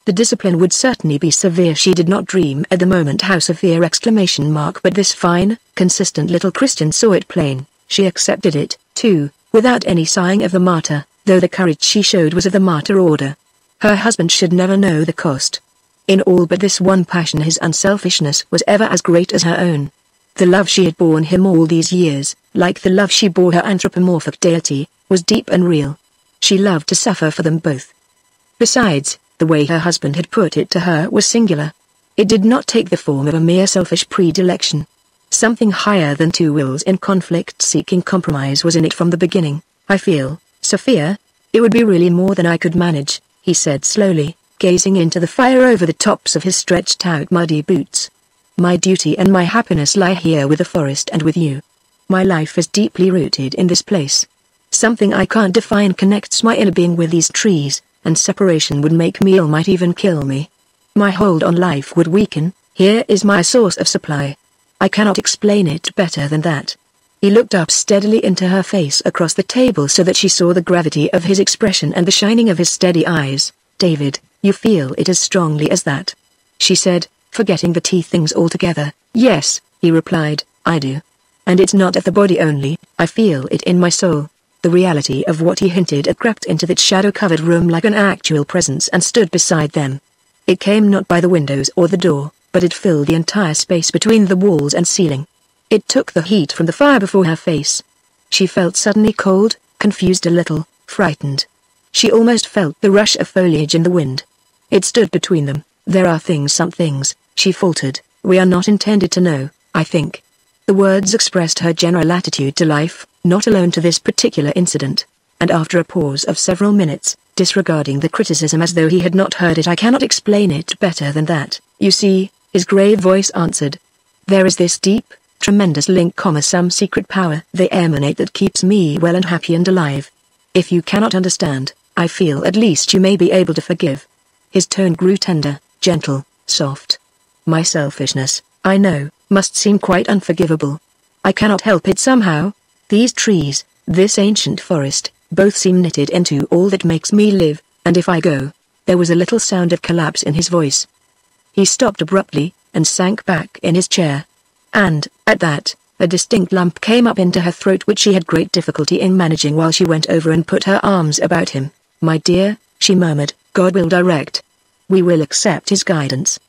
The discipline would certainly be severe she did not dream at the moment how severe exclamation mark but this fine, consistent little Christian saw it plain, she accepted it, too, without any sighing of the martyr, though the courage she showed was of the martyr order. Her husband should never know the cost. In all but this one passion his unselfishness was ever as great as her own. The love she had borne him all these years, like the love she bore her anthropomorphic deity, was deep and real. She loved to suffer for them both. Besides, the way her husband had put it to her was singular. It did not take the form of a mere selfish predilection. Something higher than two wills in conflict seeking compromise was in it from the beginning. I feel, Sophia, it would be really more than I could manage, he said slowly, gazing into the fire over the tops of his stretched out muddy boots. My duty and my happiness lie here with the forest and with you. My life is deeply rooted in this place. Something I can't define connects my inner being with these trees, and separation would make me ill might even kill me. My hold on life would weaken, here is my source of supply. I cannot explain it better than that. He looked up steadily into her face across the table so that she saw the gravity of his expression and the shining of his steady eyes. David, you feel it as strongly as that. She said, forgetting the tea things altogether. Yes, he replied, I do. And it's not at the body only, I feel it in my soul. The reality of what he hinted at crept into that shadow-covered room like an actual presence and stood beside them. It came not by the windows or the door, but it filled the entire space between the walls and ceiling. It took the heat from the fire before her face. She felt suddenly cold, confused a little, frightened. She almost felt the rush of foliage in the wind. It stood between them. There are things some things, she faltered, we are not intended to know, I think. The words expressed her general attitude to life, not alone to this particular incident. And after a pause of several minutes, disregarding the criticism as though he had not heard it I cannot explain it better than that, you see, his grave voice answered. There is this deep, tremendous link, comma some secret power they emanate that keeps me well and happy and alive. If you cannot understand, I feel at least you may be able to forgive. His tone grew tender, gentle, soft. My selfishness, I know, must seem quite unforgivable. I cannot help it somehow. These trees, this ancient forest, both seem knitted into all that makes me live, and if I go, there was a little sound of collapse in his voice. He stopped abruptly, and sank back in his chair. And, at that, a distinct lump came up into her throat which she had great difficulty in managing while she went over and put her arms about him. My dear, she murmured, God will direct. We will accept his guidance.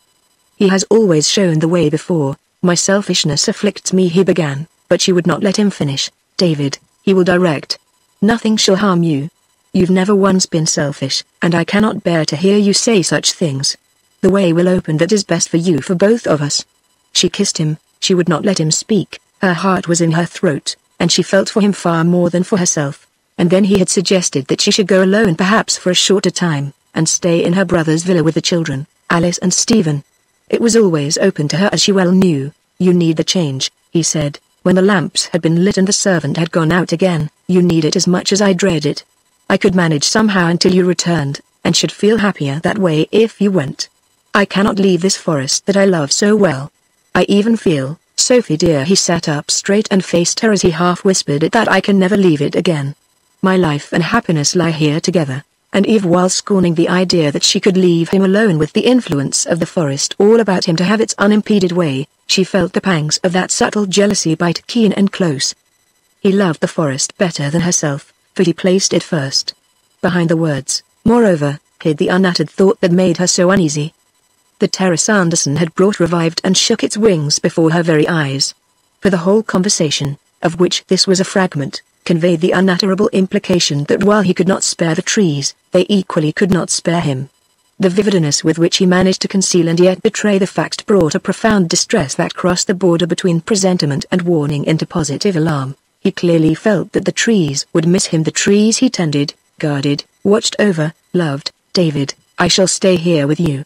He has always shown the way before, my selfishness afflicts me he began, but she would not let him finish. David, he will direct. Nothing shall harm you. You've never once been selfish, and I cannot bear to hear you say such things. The way will open that is best for you for both of us. She kissed him, she would not let him speak, her heart was in her throat, and she felt for him far more than for herself. And then he had suggested that she should go alone perhaps for a shorter time, and stay in her brother's villa with the children, Alice and Stephen. It was always open to her as she well knew. You need the change, he said, when the lamps had been lit and the servant had gone out again. You need it as much as I dread it. I could manage somehow until you returned, and should feel happier that way if you went. I cannot leave this forest that I love so well. I even feel, Sophie dear he sat up straight and faced her as he half whispered it that I can never leave it again. My life and happiness lie here together and Eve while scorning the idea that she could leave him alone with the influence of the forest all about him to have its unimpeded way, she felt the pangs of that subtle jealousy bite keen and close. He loved the forest better than herself, for he placed it first. Behind the words, moreover, hid the unuttered thought that made her so uneasy. The terror Sanderson had brought revived and shook its wings before her very eyes. For the whole conversation, of which this was a fragment, conveyed the unutterable implication that while he could not spare the trees, they equally could not spare him. The vividness with which he managed to conceal and yet betray the fact brought a profound distress that crossed the border between presentiment and warning into positive alarm. He clearly felt that the trees would miss him the trees he tended, guarded, watched over, loved. David, I shall stay here with you.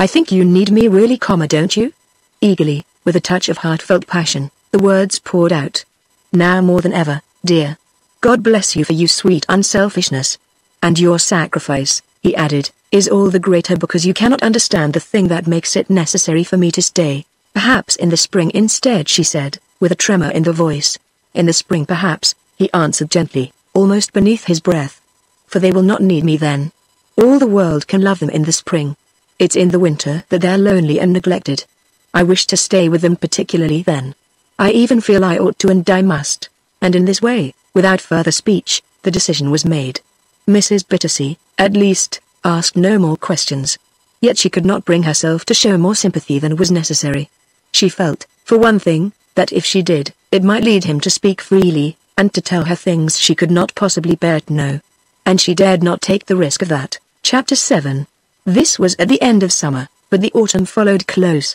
I think you need me really comma don't you? Eagerly, with a touch of heartfelt passion, the words poured out. Now more than ever, dear. God bless you for your sweet unselfishness. And your sacrifice, he added, is all the greater because you cannot understand the thing that makes it necessary for me to stay. Perhaps in the spring instead she said, with a tremor in the voice. In the spring perhaps, he answered gently, almost beneath his breath. For they will not need me then. All the world can love them in the spring. It's in the winter that they're lonely and neglected. I wish to stay with them particularly then. I even feel I ought to and I must. And in this way, without further speech, the decision was made. Mrs. Bittacy, at least, asked no more questions. Yet she could not bring herself to show more sympathy than was necessary. She felt, for one thing, that if she did, it might lead him to speak freely, and to tell her things she could not possibly bear to know. And she dared not take the risk of that. Chapter 7 This was at the end of summer, but the autumn followed close.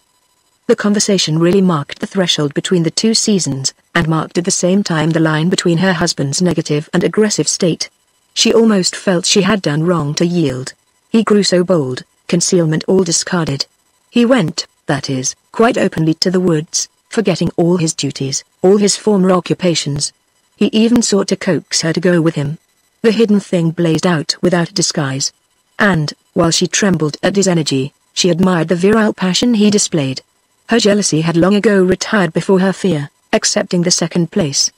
The conversation really marked the threshold between the two seasons, and marked at the same time the line between her husband's negative and aggressive state. She almost felt she had done wrong to yield. He grew so bold, concealment all discarded. He went, that is, quite openly to the woods, forgetting all his duties, all his former occupations. He even sought to coax her to go with him. The hidden thing blazed out without disguise. And, while she trembled at his energy, she admired the virile passion he displayed. Her jealousy had long ago retired before her fear, accepting the second place.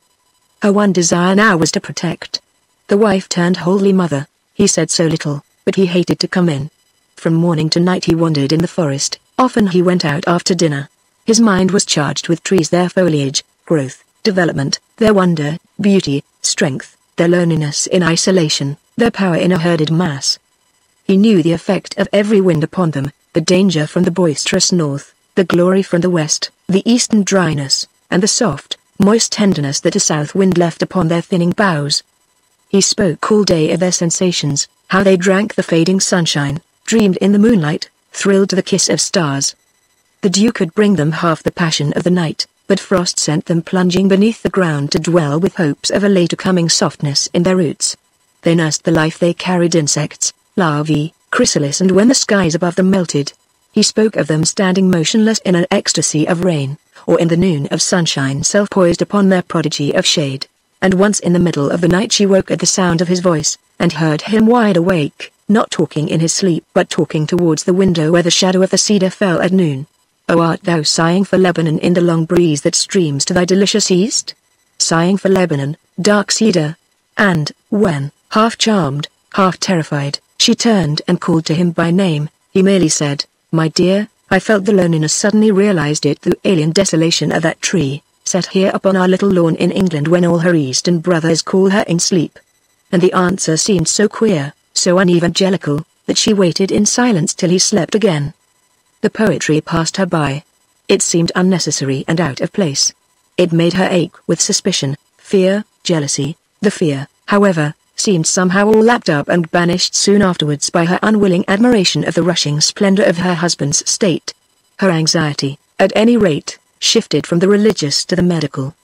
Her one desire now was to protect, the wife turned holy mother, he said so little, but he hated to come in. From morning to night he wandered in the forest, often he went out after dinner. His mind was charged with trees their foliage, growth, development, their wonder, beauty, strength, their loneliness in isolation, their power in a herded mass. He knew the effect of every wind upon them, the danger from the boisterous north, the glory from the west, the eastern dryness, and the soft, moist tenderness that a south wind left upon their thinning boughs. He spoke all day of their sensations, how they drank the fading sunshine, dreamed in the moonlight, thrilled to the kiss of stars. The dew could bring them half the passion of the night, but frost sent them plunging beneath the ground to dwell with hopes of a later coming softness in their roots. They nursed the life they carried insects, larvae, chrysalis and when the skies above them melted, he spoke of them standing motionless in an ecstasy of rain, or in the noon of sunshine self-poised upon their prodigy of shade and once in the middle of the night she woke at the sound of his voice, and heard him wide awake, not talking in his sleep but talking towards the window where the shadow of the cedar fell at noon. O art thou sighing for Lebanon in the long breeze that streams to thy delicious east? Sighing for Lebanon, dark cedar. And, when, half charmed, half terrified, she turned and called to him by name, he merely said, My dear, I felt the loneliness suddenly realized it through alien desolation of that tree, set here upon our little lawn in England when all her eastern brothers call her in sleep. And the answer seemed so queer, so unevangelical, that she waited in silence till he slept again. The poetry passed her by. It seemed unnecessary and out of place. It made her ache with suspicion, fear, jealousy. The fear, however, seemed somehow all lapped up and banished soon afterwards by her unwilling admiration of the rushing splendor of her husband's state. Her anxiety, at any rate, shifted from the religious to the medical.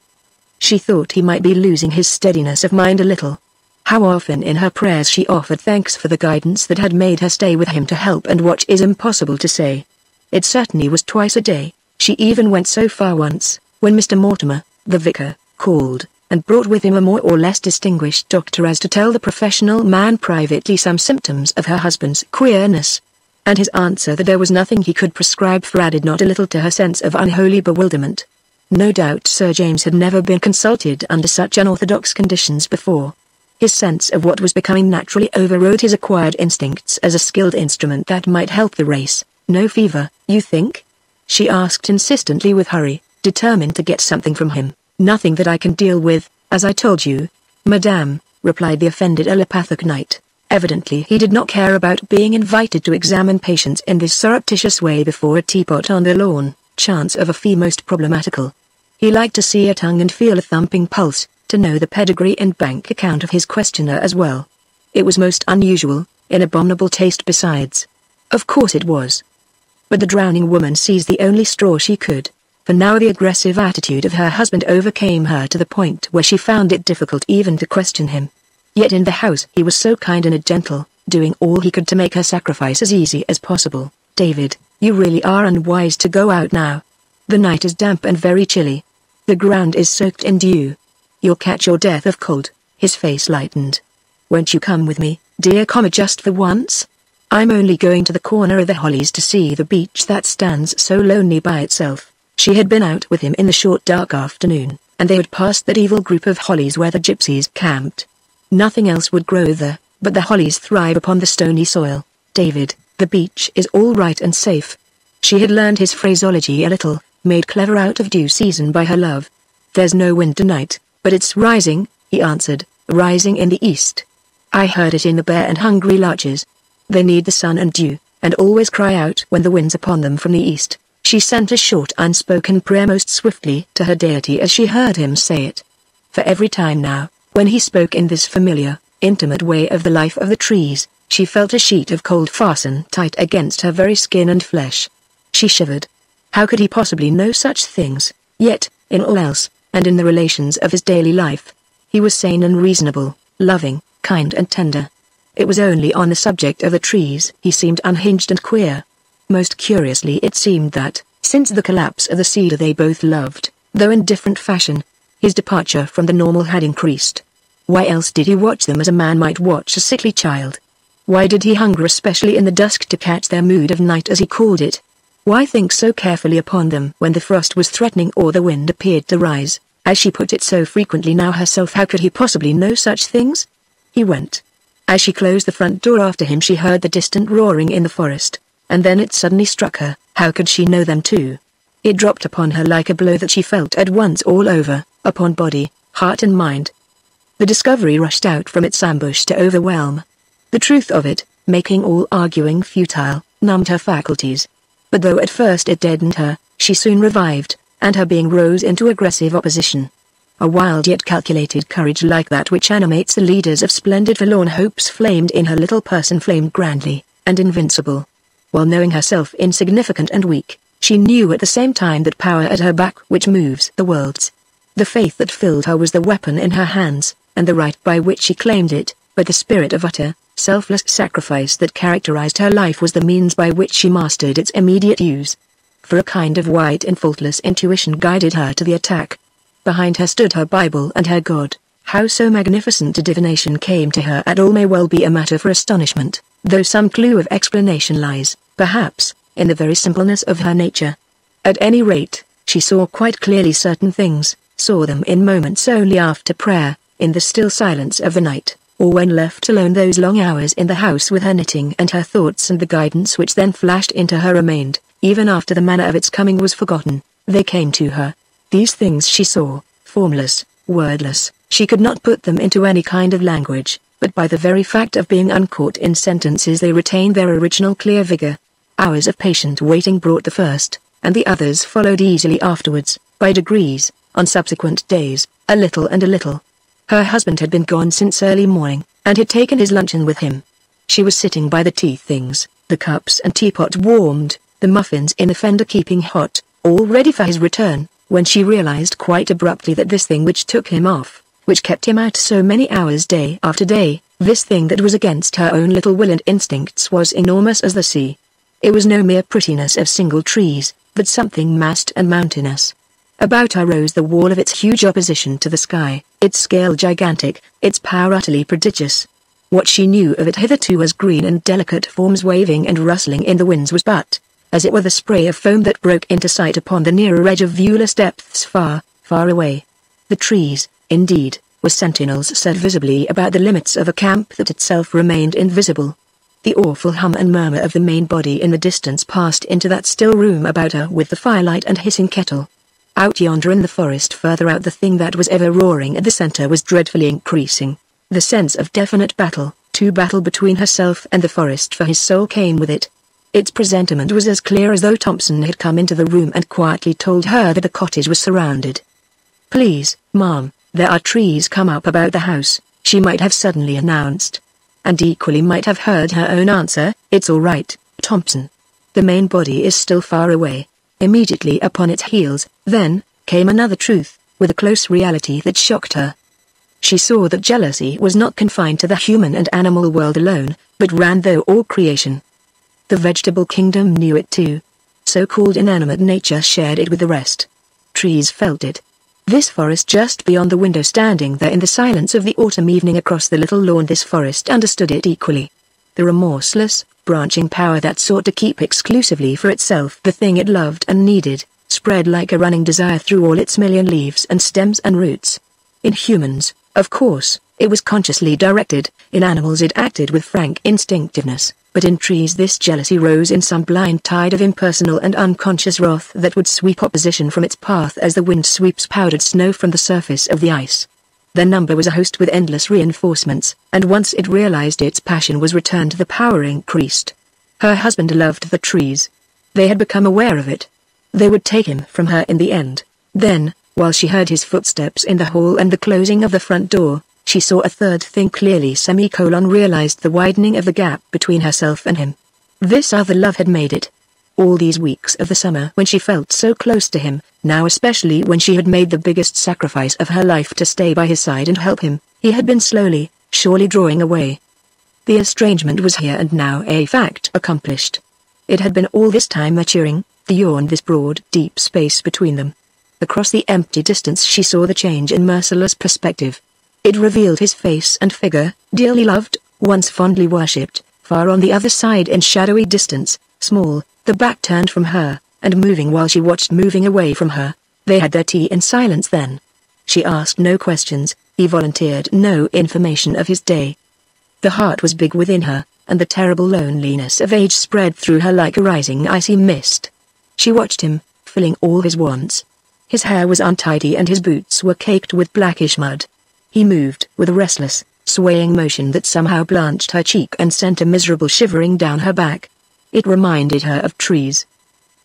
She thought he might be losing his steadiness of mind a little. How often in her prayers she offered thanks for the guidance that had made her stay with him to help and watch is impossible to say. It certainly was twice a day, she even went so far once, when Mr. Mortimer, the vicar, called, and brought with him a more or less distinguished doctor as to tell the professional man privately some symptoms of her husband's queerness and his answer that there was nothing he could prescribe for added not a little to her sense of unholy bewilderment. No doubt Sir James had never been consulted under such unorthodox conditions before. His sense of what was becoming naturally overrode his acquired instincts as a skilled instrument that might help the race. No fever, you think? she asked insistently with hurry, determined to get something from him. Nothing that I can deal with, as I told you. Madame, replied the offended allopathic knight. Evidently he did not care about being invited to examine patients in this surreptitious way before a teapot on the lawn, chance of a fee most problematical. He liked to see a tongue and feel a thumping pulse, to know the pedigree and bank account of his questioner as well. It was most unusual, in abominable taste besides. Of course it was. But the drowning woman seized the only straw she could, for now the aggressive attitude of her husband overcame her to the point where she found it difficult even to question him. Yet in the house he was so kind and gentle, doing all he could to make her sacrifice as easy as possible. David, you really are unwise to go out now. The night is damp and very chilly. The ground is soaked in dew. You'll catch your death of cold. His face lightened. Won't you come with me, dear comma just for once? I'm only going to the corner of the hollies to see the beech that stands so lonely by itself. She had been out with him in the short dark afternoon, and they had passed that evil group of hollies where the gypsies camped. Nothing else would grow there, but the hollies thrive upon the stony soil. David, the beech is all right and safe. She had learned his phraseology a little, made clever out of due season by her love. There's no wind tonight, but it's rising, he answered, rising in the east. I heard it in the bare and hungry larches. They need the sun and dew, and always cry out when the wind's upon them from the east. She sent a short unspoken prayer most swiftly to her deity as she heard him say it. For every time now, when he spoke in this familiar, intimate way of the life of the trees, she felt a sheet of cold fasten tight against her very skin and flesh. She shivered. How could he possibly know such things? Yet, in all else, and in the relations of his daily life, he was sane and reasonable, loving, kind and tender. It was only on the subject of the trees he seemed unhinged and queer. Most curiously it seemed that, since the collapse of the cedar they both loved, though in different fashion, his departure from the normal had increased. Why else did he watch them as a man might watch a sickly child? Why did he hunger especially in the dusk to catch their mood of night as he called it? Why think so carefully upon them when the frost was threatening or the wind appeared to rise? As she put it so frequently now herself how could he possibly know such things? He went. As she closed the front door after him she heard the distant roaring in the forest, and then it suddenly struck her, how could she know them too? It dropped upon her like a blow that she felt at once all over upon body, heart and mind. The discovery rushed out from its ambush to overwhelm. The truth of it, making all arguing futile, numbed her faculties. But though at first it deadened her, she soon revived, and her being rose into aggressive opposition. A wild yet calculated courage like that which animates the leaders of splendid forlorn hopes flamed in her little person flamed grandly, and invincible. While knowing herself insignificant and weak, she knew at the same time that power at her back which moves the worlds, the faith that filled her was the weapon in her hands, and the right by which she claimed it, but the spirit of utter, selfless sacrifice that characterized her life was the means by which she mastered its immediate use. For a kind of white and faultless intuition guided her to the attack. Behind her stood her Bible and her God. How so magnificent a divination came to her at all may well be a matter for astonishment, though some clue of explanation lies, perhaps, in the very simpleness of her nature. At any rate, she saw quite clearly certain things, saw them in moments only after prayer, in the still silence of the night, or when left alone those long hours in the house with her knitting and her thoughts and the guidance which then flashed into her remained, even after the manner of its coming was forgotten, they came to her. These things she saw, formless, wordless, she could not put them into any kind of language, but by the very fact of being uncaught in sentences they retained their original clear vigor. Hours of patient waiting brought the first, and the others followed easily afterwards, by degrees, on subsequent days, a little and a little. Her husband had been gone since early morning, and had taken his luncheon with him. She was sitting by the tea things, the cups and teapot warmed, the muffins in the fender keeping hot, all ready for his return, when she realized quite abruptly that this thing which took him off, which kept him out so many hours day after day, this thing that was against her own little will and instincts was enormous as the sea. It was no mere prettiness of single trees, but something massed and mountainous, about her rose the wall of its huge opposition to the sky, its scale gigantic, its power utterly prodigious. What she knew of it hitherto as green and delicate forms waving and rustling in the winds was but, as it were the spray of foam that broke into sight upon the nearer edge of viewless depths far, far away. The trees, indeed, were sentinels set visibly about the limits of a camp that itself remained invisible. The awful hum and murmur of the main body in the distance passed into that still room about her with the firelight and hissing kettle. Out yonder in the forest further out the thing that was ever roaring at the center was dreadfully increasing. The sense of definite battle, to battle between herself and the forest for his soul came with it. Its presentiment was as clear as though Thompson had come into the room and quietly told her that the cottage was surrounded. Please, Mom, there are trees come up about the house, she might have suddenly announced and equally might have heard her own answer, It's all right, Thompson. The main body is still far away. Immediately upon its heels, then, came another truth, with a close reality that shocked her. She saw that jealousy was not confined to the human and animal world alone, but ran through all creation. The vegetable kingdom knew it too. So-called inanimate nature shared it with the rest. Trees felt it, this forest just beyond the window standing there in the silence of the autumn evening across the little lawn this forest understood it equally. The remorseless, branching power that sought to keep exclusively for itself the thing it loved and needed, spread like a running desire through all its million leaves and stems and roots. In humans, of course, it was consciously directed, in animals it acted with frank instinctiveness but in trees this jealousy rose in some blind tide of impersonal and unconscious wrath that would sweep opposition from its path as the wind sweeps powdered snow from the surface of the ice. Their number was a host with endless reinforcements, and once it realized its passion was returned the power increased. Her husband loved the trees. They had become aware of it. They would take him from her in the end. Then, while she heard his footsteps in the hall and the closing of the front door, she saw a third thing clearly semicolon realized the widening of the gap between herself and him. This other love had made it. All these weeks of the summer when she felt so close to him, now especially when she had made the biggest sacrifice of her life to stay by his side and help him, he had been slowly, surely drawing away. The estrangement was here and now a fact accomplished. It had been all this time maturing, the yawn this broad, deep space between them. Across the empty distance she saw the change in merciless perspective. It revealed his face and figure, dearly loved, once fondly worshipped, far on the other side in shadowy distance, small, the back turned from her, and moving while she watched moving away from her. They had their tea in silence then. She asked no questions, he volunteered no information of his day. The heart was big within her, and the terrible loneliness of age spread through her like a rising icy mist. She watched him, filling all his wants. His hair was untidy and his boots were caked with blackish mud. He moved with a restless, swaying motion that somehow blanched her cheek and sent a miserable shivering down her back. It reminded her of trees.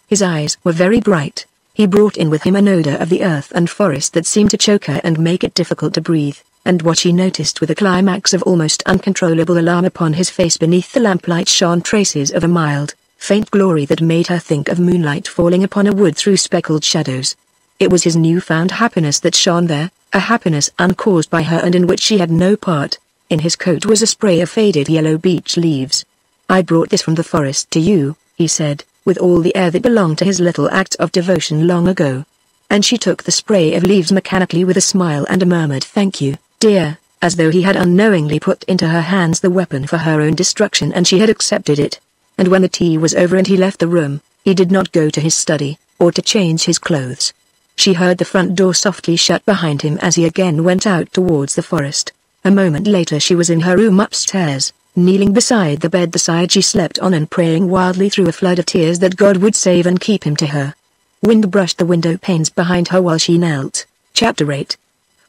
His eyes were very bright. He brought in with him an odor of the earth and forest that seemed to choke her and make it difficult to breathe, and what she noticed with a climax of almost uncontrollable alarm upon his face beneath the lamplight shone traces of a mild, faint glory that made her think of moonlight falling upon a wood through speckled shadows. It was his newfound happiness that shone there, a happiness uncaused by her and in which she had no part. In his coat was a spray of faded yellow beech leaves. I brought this from the forest to you, he said, with all the air that belonged to his little act of devotion long ago. And she took the spray of leaves mechanically with a smile and a murmured thank you, dear, as though he had unknowingly put into her hands the weapon for her own destruction and she had accepted it. And when the tea was over and he left the room, he did not go to his study, or to change his clothes. She heard the front door softly shut behind him as he again went out towards the forest. A moment later she was in her room upstairs, kneeling beside the bed the side she slept on and praying wildly through a flood of tears that God would save and keep him to her. Wind brushed the window panes behind her while she knelt. Chapter 8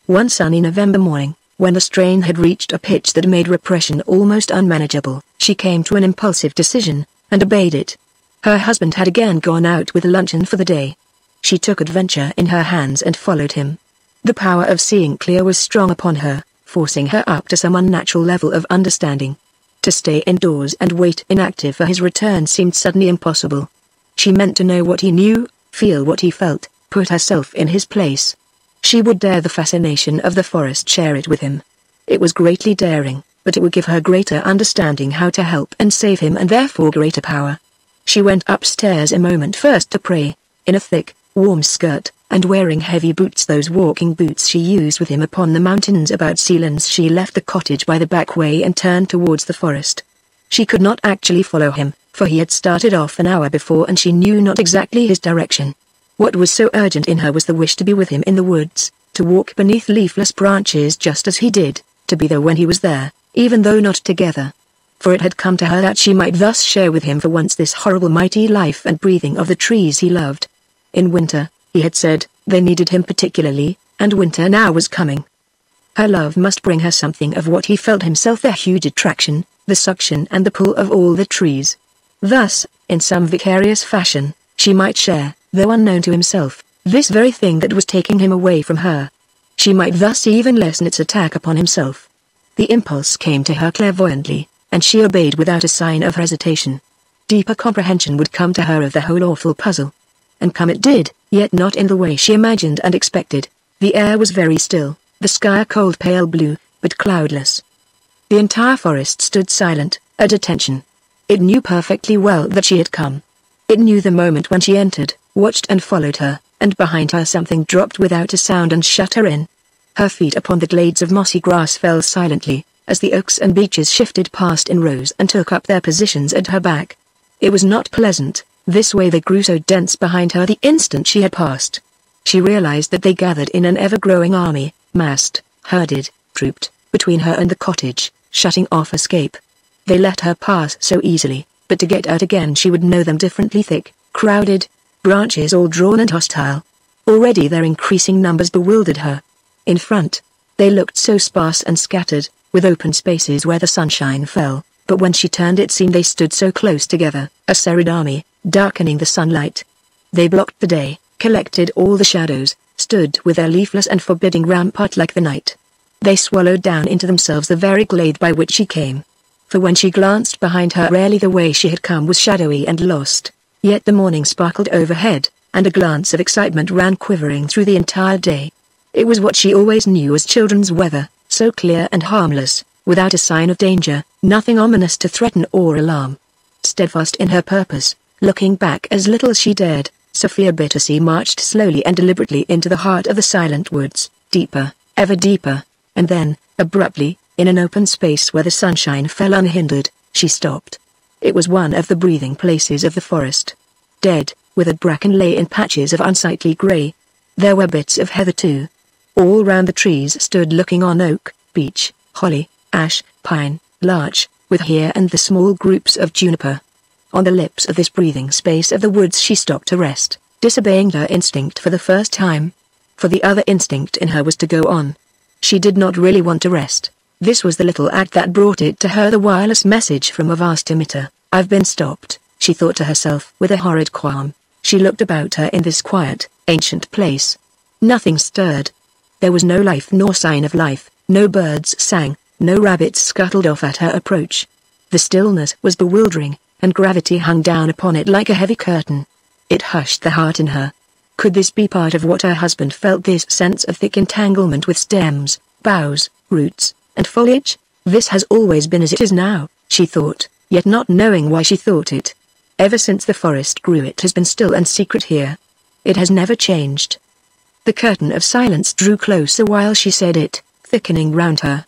One sunny November morning, when the strain had reached a pitch that made repression almost unmanageable, she came to an impulsive decision, and obeyed it. Her husband had again gone out with luncheon for the day, she took adventure in her hands and followed him. The power of seeing clear was strong upon her, forcing her up to some unnatural level of understanding. To stay indoors and wait inactive for his return seemed suddenly impossible. She meant to know what he knew, feel what he felt, put herself in his place. She would dare the fascination of the forest share it with him. It was greatly daring, but it would give her greater understanding how to help and save him and therefore greater power. She went upstairs a moment first to pray, in a thick, warm skirt, and wearing heavy boots those walking boots she used with him upon the mountains about Seillans she left the cottage by the back way and turned towards the forest. She could not actually follow him, for he had started off an hour before and she knew not exactly his direction. What was so urgent in her was the wish to be with him in the woods, to walk beneath leafless branches just as he did, to be there when he was there, even though not together. for it had come to her that she might thus share with him for once this horrible mighty life and breathing of the trees he loved. In winter, he had said, they needed him particularly, and winter now was coming. Her love must bring her something of what he felt himself their huge attraction, the suction and the pull of all the trees. Thus, in some vicarious fashion, she might share, though unknown to himself, this very thing that was taking him away from her. She might thus even lessen its attack upon himself. The impulse came to her clairvoyantly, and she obeyed without a sign of hesitation. Deeper comprehension would come to her of the whole awful puzzle. And come it did, yet not in the way she imagined and expected. The air was very still, the sky a cold pale blue, but cloudless. The entire forest stood silent, at attention. It knew perfectly well that she had come. It knew the moment when she entered, watched and followed her, and behind her something dropped without a sound and shut her in. Her feet upon the glades of mossy grass fell silently, as the oaks and beeches shifted past in rows and took up their positions at her back. It was not pleasant, this way they grew so dense behind her the instant she had passed. She realized that they gathered in an ever-growing army, massed, herded, trooped, between her and the cottage, shutting off escape. They let her pass so easily, but to get out again she would know them differently thick, crowded, branches all drawn and hostile. Already their increasing numbers bewildered her. In front, they looked so sparse and scattered, with open spaces where the sunshine fell, but when she turned it seemed they stood so close together, a serried army, darkening the sunlight. They blocked the day, collected all the shadows, stood with their leafless and forbidding rampart like the night. They swallowed down into themselves the very glade by which she came. For when she glanced behind her rarely the way she had come was shadowy and lost, yet the morning sparkled overhead, and a glance of excitement ran quivering through the entire day. It was what she always knew as children's weather, so clear and harmless, without a sign of danger, nothing ominous to threaten or alarm. Steadfast in her purpose, looking back as little as she dared, Sophia Bittacy marched slowly and deliberately into the heart of the silent woods, deeper, ever deeper, and then, abruptly, in an open space where the sunshine fell unhindered, she stopped. It was one of the breathing places of the forest. Dead, withered bracken lay in patches of unsightly grey. There were bits of heather too, all round the trees stood looking on oak, beech, holly, ash, pine, larch, with here and the small groups of juniper. On the lips of this breathing space of the woods she stopped to rest, disobeying her instinct for the first time. For the other instinct in her was to go on. She did not really want to rest. This was the little act that brought it to her the wireless message from a vast emitter. I've been stopped, she thought to herself with a horrid qualm. She looked about her in this quiet, ancient place. Nothing stirred, there was no life nor sign of life, no birds sang, no rabbits scuttled off at her approach. The stillness was bewildering, and gravity hung down upon it like a heavy curtain. It hushed the heart in her. Could this be part of what her husband felt this sense of thick entanglement with stems, boughs, roots, and foliage? This has always been as it is now, she thought, yet not knowing why she thought it. Ever since the forest grew it has been still and secret here. It has never changed. The curtain of silence drew closer while she said it, thickening round her.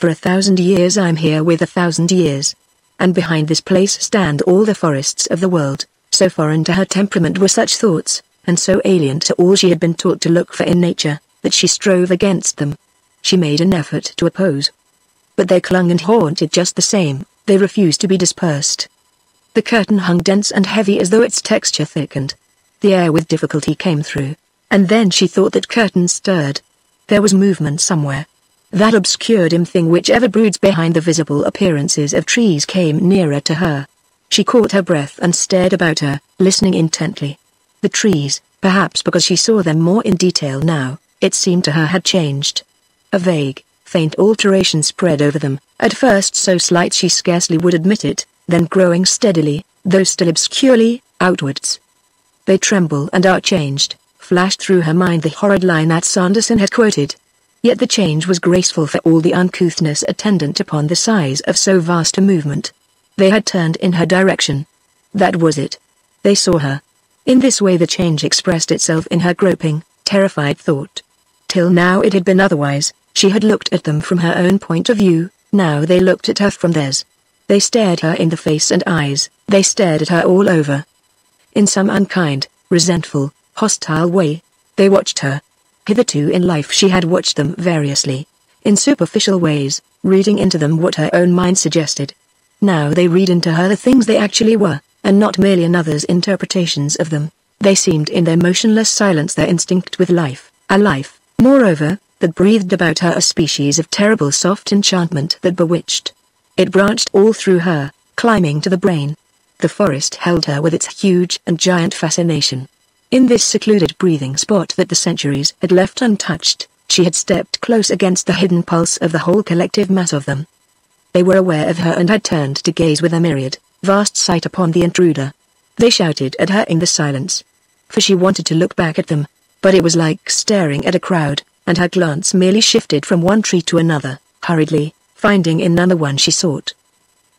For a thousand years I'm here with a thousand years. And behind this place stand all the forests of the world, so foreign to her temperament were such thoughts, and so alien to all she had been taught to look for in nature, that she strove against them. She made an effort to oppose. But they clung and haunted just the same, they refused to be dispersed. The curtain hung dense and heavy as though its texture thickened. The air with difficulty came through, and then she thought that curtains stirred. There was movement somewhere. That obscure dim thing which ever broods behind the visible appearances of trees came nearer to her. She caught her breath and stared about her, listening intently. The trees, perhaps because she saw them more in detail now, it seemed to her had changed. A vague, faint alteration spread over them, at first so slight she scarcely would admit it, then growing steadily, though still obscurely, outwards. They tremble and are changed, flashed through her mind the horrid line that Sanderson had quoted. Yet the change was graceful for all the uncouthness attendant upon the size of so vast a movement. They had turned in her direction. That was it. They saw her. In this way the change expressed itself in her groping, terrified thought. Till now it had been otherwise, she had looked at them from her own point of view, now they looked at her from theirs. They stared her in the face and eyes, they stared at her all over. In some unkind, resentful, hostile way. They watched her. Hitherto in life she had watched them variously, in superficial ways, reading into them what her own mind suggested. Now they read into her the things they actually were, and not merely another's interpretations of them. They seemed in their motionless silence their instinct with life, a life, moreover, that breathed about her a species of terrible soft enchantment that bewitched. It branched all through her, climbing to the brain. The forest held her with its huge and giant fascination. In this secluded breathing spot that the centuries had left untouched, she had stepped close against the hidden pulse of the whole collective mass of them. They were aware of her and had turned to gaze with a myriad, vast sight upon the intruder. They shouted at her in the silence, for she wanted to look back at them, but it was like staring at a crowd, and her glance merely shifted from one tree to another, hurriedly, finding in none the one she sought.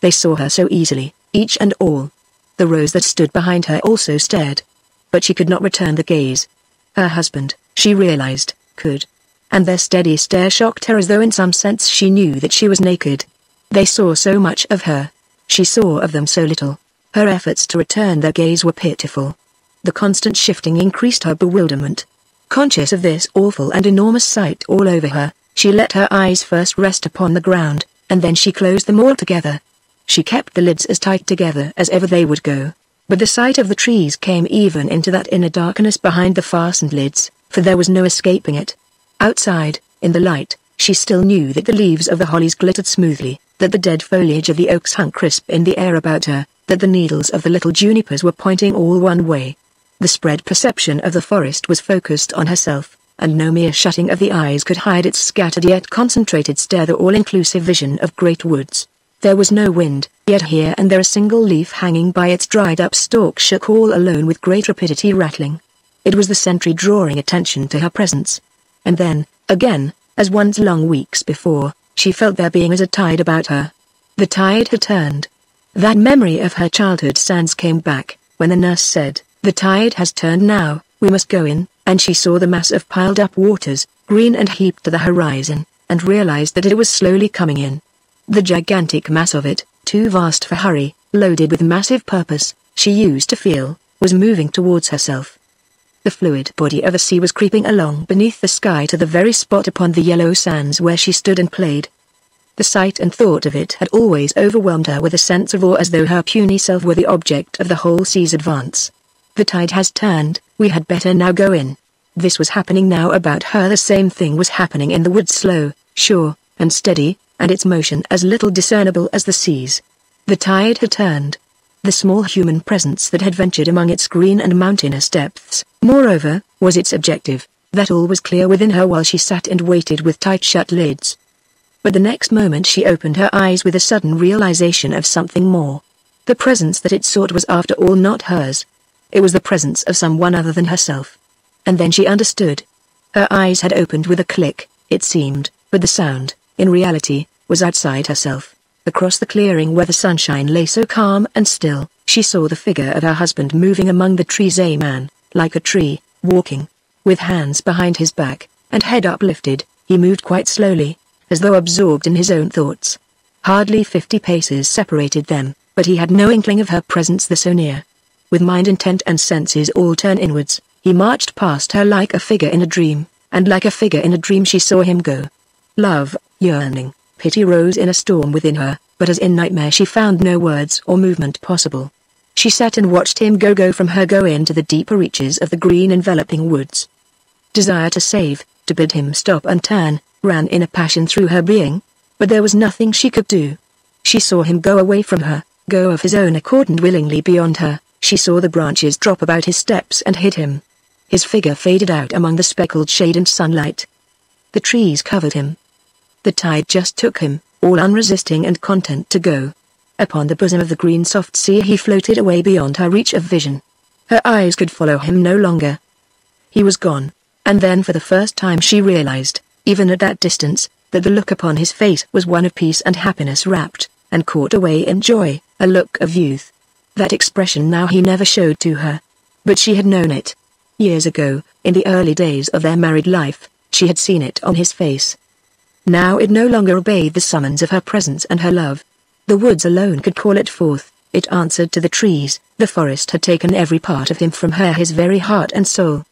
They saw her so easily, each and all. The rose that stood behind her also stared. But she could not return the gaze. Her husband, she realized, could. And their steady stare shocked her as though in some sense she knew that she was naked. They saw so much of her. She saw of them so little. Her efforts to return their gaze were pitiful. The constant shifting increased her bewilderment. Conscious of this awful and enormous sight all over her, she let her eyes first rest upon the ground, and then she closed them all together. She kept the lids as tight together as ever they would go. But the sight of the trees came even into that inner darkness behind the fastened lids, for there was no escaping it. Outside, in the light, she still knew that the leaves of the hollies glittered smoothly, that the dead foliage of the oaks hung crisp in the air about her, that the needles of the little junipers were pointing all one way, the spread perception of the forest was focused on herself, and no mere shutting of the eyes could hide its scattered yet concentrated stare the all-inclusive vision of great woods. There was no wind, yet here and there a single leaf hanging by its dried-up stalk shook all alone with great rapidity rattling. It was the sentry drawing attention to her presence. And then, again, as once long weeks before, she felt there being as a tide about her. The tide had turned. That memory of her childhood sands came back, when the nurse said, the tide has turned now, we must go in, and she saw the mass of piled-up waters, green and heaped to the horizon, and realized that it was slowly coming in. The gigantic mass of it, too vast for hurry, loaded with massive purpose, she used to feel, was moving towards herself. The fluid body of a sea was creeping along beneath the sky to the very spot upon the yellow sands where she stood and played. The sight and thought of it had always overwhelmed her with a sense of awe as though her puny self were the object of the whole sea's advance. The tide has turned, we had better now go in. This was happening now about her the same thing was happening in the woods slow, sure, and steady, and its motion as little discernible as the seas. The tide had turned. The small human presence that had ventured among its green and mountainous depths, moreover, was its objective, that all was clear within her while she sat and waited with tight-shut lids. But the next moment she opened her eyes with a sudden realization of something more. The presence that it sought was after all not hers, it was the presence of someone other than herself. And then she understood. Her eyes had opened with a click, it seemed, but the sound, in reality, was outside herself. Across the clearing where the sunshine lay so calm and still, she saw the figure of her husband moving among the trees a man, like a tree, walking. With hands behind his back, and head uplifted, he moved quite slowly, as though absorbed in his own thoughts. Hardly fifty paces separated them, but he had no inkling of her presence there so near. With mind intent and senses all turned inwards, he marched past her like a figure in a dream, and like a figure in a dream she saw him go. Love, yearning, pity rose in a storm within her, but as in nightmare she found no words or movement possible. She sat and watched him go go from her go into the deeper reaches of the green enveloping woods. Desire to save, to bid him stop and turn, ran in a passion through her being, but there was nothing she could do. She saw him go away from her, go of his own accord and willingly beyond her, she saw the branches drop about his steps and hid him. His figure faded out among the speckled shade and sunlight. The trees covered him. The tide just took him, all unresisting and content to go. Upon the bosom of the green soft sea he floated away beyond her reach of vision. Her eyes could follow him no longer. He was gone, and then for the first time she realized, even at that distance, that the look upon his face was one of peace and happiness wrapped, and caught away in joy, a look of youth. That expression now he never showed to her. But she had known it. Years ago, in the early days of their married life, she had seen it on his face. Now it no longer obeyed the summons of her presence and her love. The woods alone could call it forth, it answered to the trees, the forest had taken every part of him from her his very heart and soul.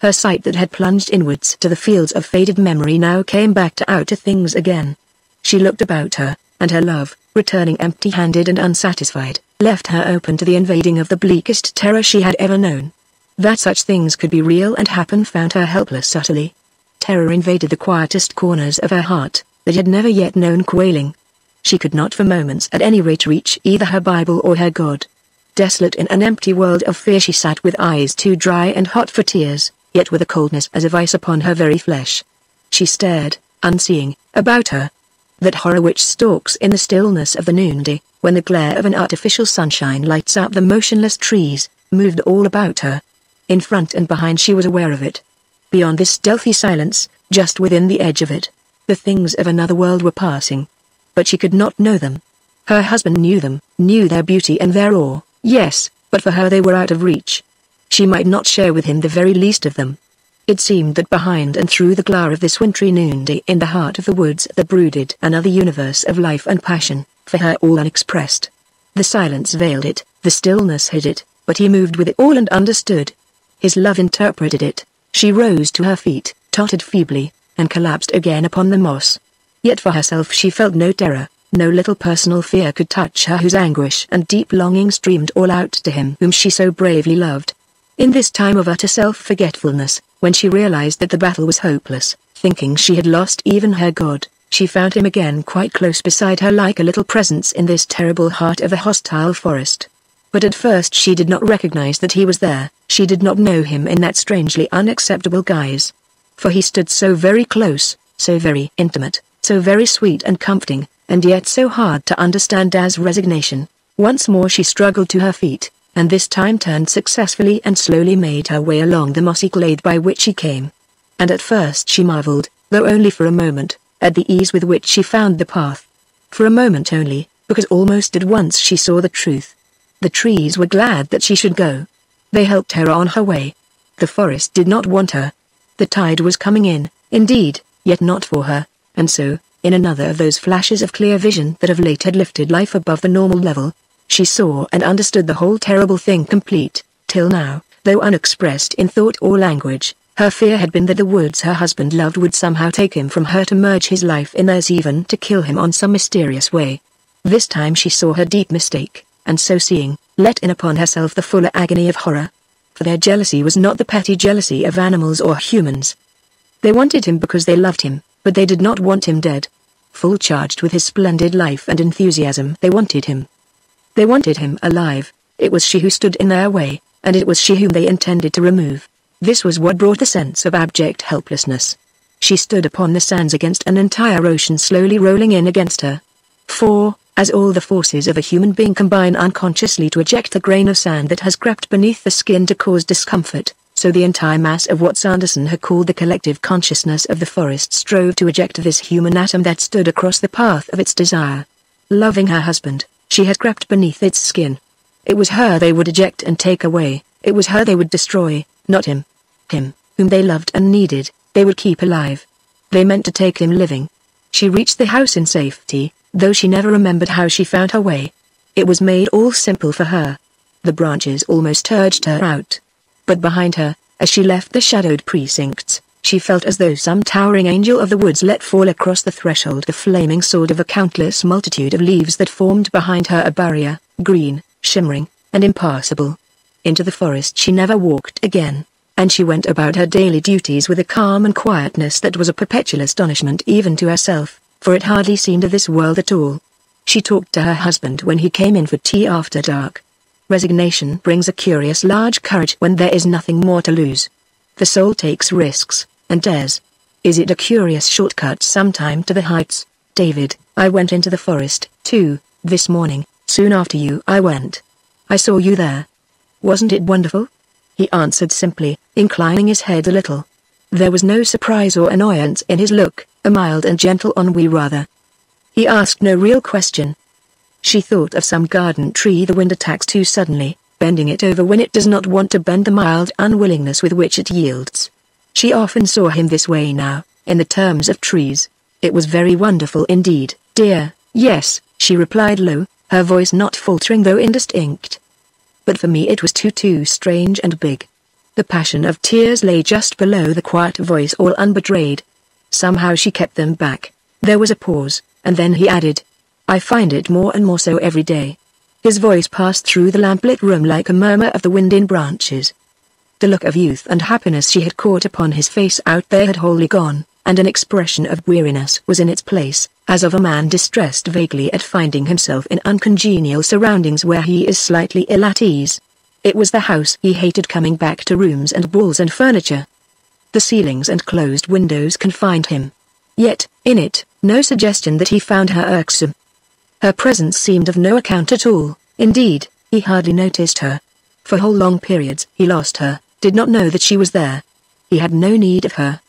Her sight that had plunged inwards to the fields of faded memory now came back to outer things again. She looked about her, and her love, returning empty-handed and unsatisfied, left her open to the invading of the bleakest terror she had ever known. That such things could be real and happen found her helpless utterly. Terror invaded the quietest corners of her heart, that had never yet known quailing. She could not for moments at any rate reach either her Bible or her God. Desolate in an empty world of fear she sat with eyes too dry and hot for tears, yet with a coldness as of ice upon her very flesh. She stared, unseeing, about her. That horror which stalks in the stillness of the noonday, when the glare of an artificial sunshine lights up the motionless trees, moved all about her. In front and behind she was aware of it. Beyond this stealthy silence, just within the edge of it, the things of another world were passing. But she could not know them. Her husband knew them, knew their beauty and their awe, yes, but for her they were out of reach. She might not share with him the very least of them. It seemed that behind and through the glare of this wintry noonday in the heart of the woods there brooded another universe of life and passion, for her all unexpressed. The silence veiled it, the stillness hid it, but he moved with it all and understood. His love interpreted it, she rose to her feet, tottered feebly, and collapsed again upon the moss. Yet for herself she felt no terror, no little personal fear could touch her whose anguish and deep longing streamed all out to him whom she so bravely loved. In this time of utter self-forgetfulness, when she realized that the battle was hopeless, thinking she had lost even her God, she found him again quite close beside her like a little presence in this terrible heart of a hostile forest. But at first she did not recognize that he was there, she did not know him in that strangely unacceptable guise. For he stood so very close, so very intimate, so very sweet and comforting, and yet so hard to understand as resignation. Once more she struggled to her feet, and this time turned successfully and slowly made her way along the mossy glade by which she came. And at first she marveled, though only for a moment, at the ease with which she found the path. For a moment only, because almost at once she saw the truth. The trees were glad that she should go. They helped her on her way. The forest did not want her. The tide was coming in, indeed, yet not for her, and so, in another of those flashes of clear vision that of late had lifted life above the normal level, she saw and understood the whole terrible thing complete, till now, though unexpressed in thought or language, her fear had been that the woods her husband loved would somehow take him from her to merge his life in theirs even to kill him on some mysterious way. This time she saw her deep mistake and so seeing, let in upon herself the fuller agony of horror. For their jealousy was not the petty jealousy of animals or humans. They wanted him because they loved him, but they did not want him dead. Full charged with his splendid life and enthusiasm, they wanted him. They wanted him alive. It was she who stood in their way, and it was she whom they intended to remove. This was what brought the sense of abject helplessness. She stood upon the sands against an entire ocean slowly rolling in against her. For, as all the forces of a human being combine unconsciously to eject the grain of sand that has crept beneath the skin to cause discomfort, so the entire mass of what Sanderson had called the collective consciousness of the forest strove to eject this human atom that stood across the path of its desire. Loving her husband, she had crept beneath its skin. It was her they would eject and take away, it was her they would destroy, not him. Him, whom they loved and needed, they would keep alive. They meant to take him living. She reached the house in safety, though she never remembered how she found her way. It was made all simple for her. The branches almost urged her out. But behind her, as she left the shadowed precincts, she felt as though some towering angel of the woods let fall across the threshold the flaming sword of a countless multitude of leaves that formed behind her a barrier, green, shimmering, and impassable. Into the forest she never walked again, and she went about her daily duties with a calm and quietness that was a perpetual astonishment even to herself for it hardly seemed of this world at all. She talked to her husband when he came in for tea after dark. Resignation brings a curious large courage when there is nothing more to lose. The soul takes risks, and dares. Is it a curious shortcut sometime to the heights? David, I went into the forest, too, this morning, soon after you I went. I saw you there. Wasn't it wonderful? He answered simply, inclining his head a little. There was no surprise or annoyance in his look, a mild and gentle ennui rather. He asked no real question. She thought of some garden tree the wind attacks too suddenly, bending it over when it does not want to bend the mild unwillingness with which it yields. She often saw him this way now, in the terms of trees. It was very wonderful indeed, dear, yes, she replied low, her voice not faltering though indistinct. But for me it was too too strange and big. The passion of tears lay just below the quiet voice all unbetrayed, Somehow she kept them back. There was a pause, and then he added. I find it more and more so every day. His voice passed through the lamplit room like a murmur of the wind in branches. The look of youth and happiness she had caught upon his face out there had wholly gone, and an expression of weariness was in its place, as of a man distressed vaguely at finding himself in uncongenial surroundings where he is slightly ill at ease. It was the house he hated coming back to rooms and walls and furniture. The ceilings and closed windows confined him. Yet, in it, no suggestion that he found her irksome. Her presence seemed of no account at all, indeed, he hardly noticed her. For whole long periods he lost her, did not know that she was there. He had no need of her.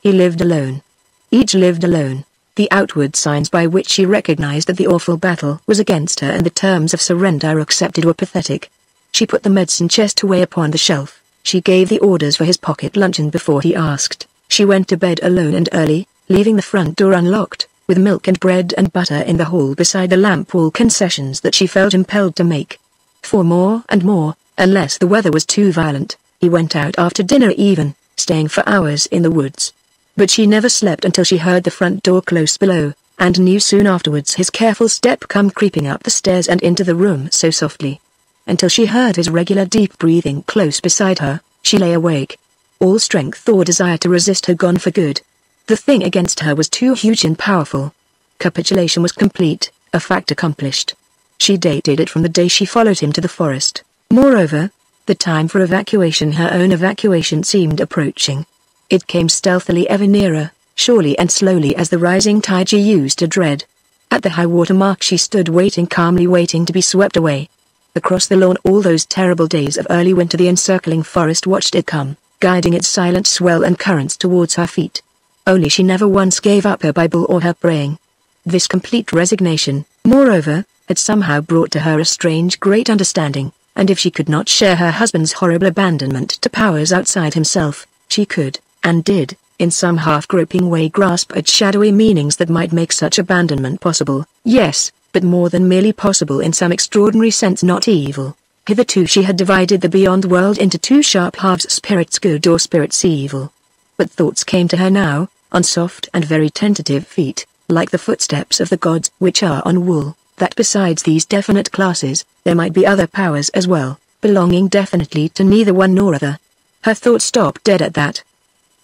He lived alone. Each lived alone. The outward signs by which she recognized that the awful battle was against her and the terms of surrender accepted were pathetic. She put the medicine chest away upon the shelf. She gave the orders for his pocket luncheon before he asked. She went to bed alone and early, leaving the front door unlocked with milk and bread and butter in the hall beside the lamp wall concessions that she felt impelled to make. For more and more, unless the weather was too violent, he went out after dinner even, staying for hours in the woods. But she never slept until she heard the front door close below, and knew soon afterwards his careful step come creeping up the stairs and into the room so softly. Until she heard his regular deep breathing close beside her, she lay awake. All strength or desire to resist had gone for good. The thing against her was too huge and powerful. Capitulation was complete, a fact accomplished. She dated it from the day she followed him to the forest. Moreover, the time for evacuation her own evacuation seemed approaching. It came stealthily ever nearer, surely and slowly as the rising tide she used to dread. At the high water mark she stood waiting calmly waiting to be swept away. Across the lawn all those terrible days of early winter the encircling forest watched it come, guiding its silent swell and currents towards her feet. Only she never once gave up her Bible or her praying. This complete resignation, moreover, had somehow brought to her a strange great understanding, and if she could not share her husband's horrible abandonment to powers outside himself, she could, and did, in some half-groping way grasp at shadowy meanings that might make such abandonment possible, yes, but more than merely possible in some extraordinary sense not evil. Hitherto she had divided the beyond world into two sharp halves spirits good or spirits evil. But thoughts came to her now, on soft and very tentative feet, like the footsteps of the gods which are on wool, that besides these definite classes, there might be other powers as well, belonging definitely to neither one nor other. Her thoughts stopped dead at that.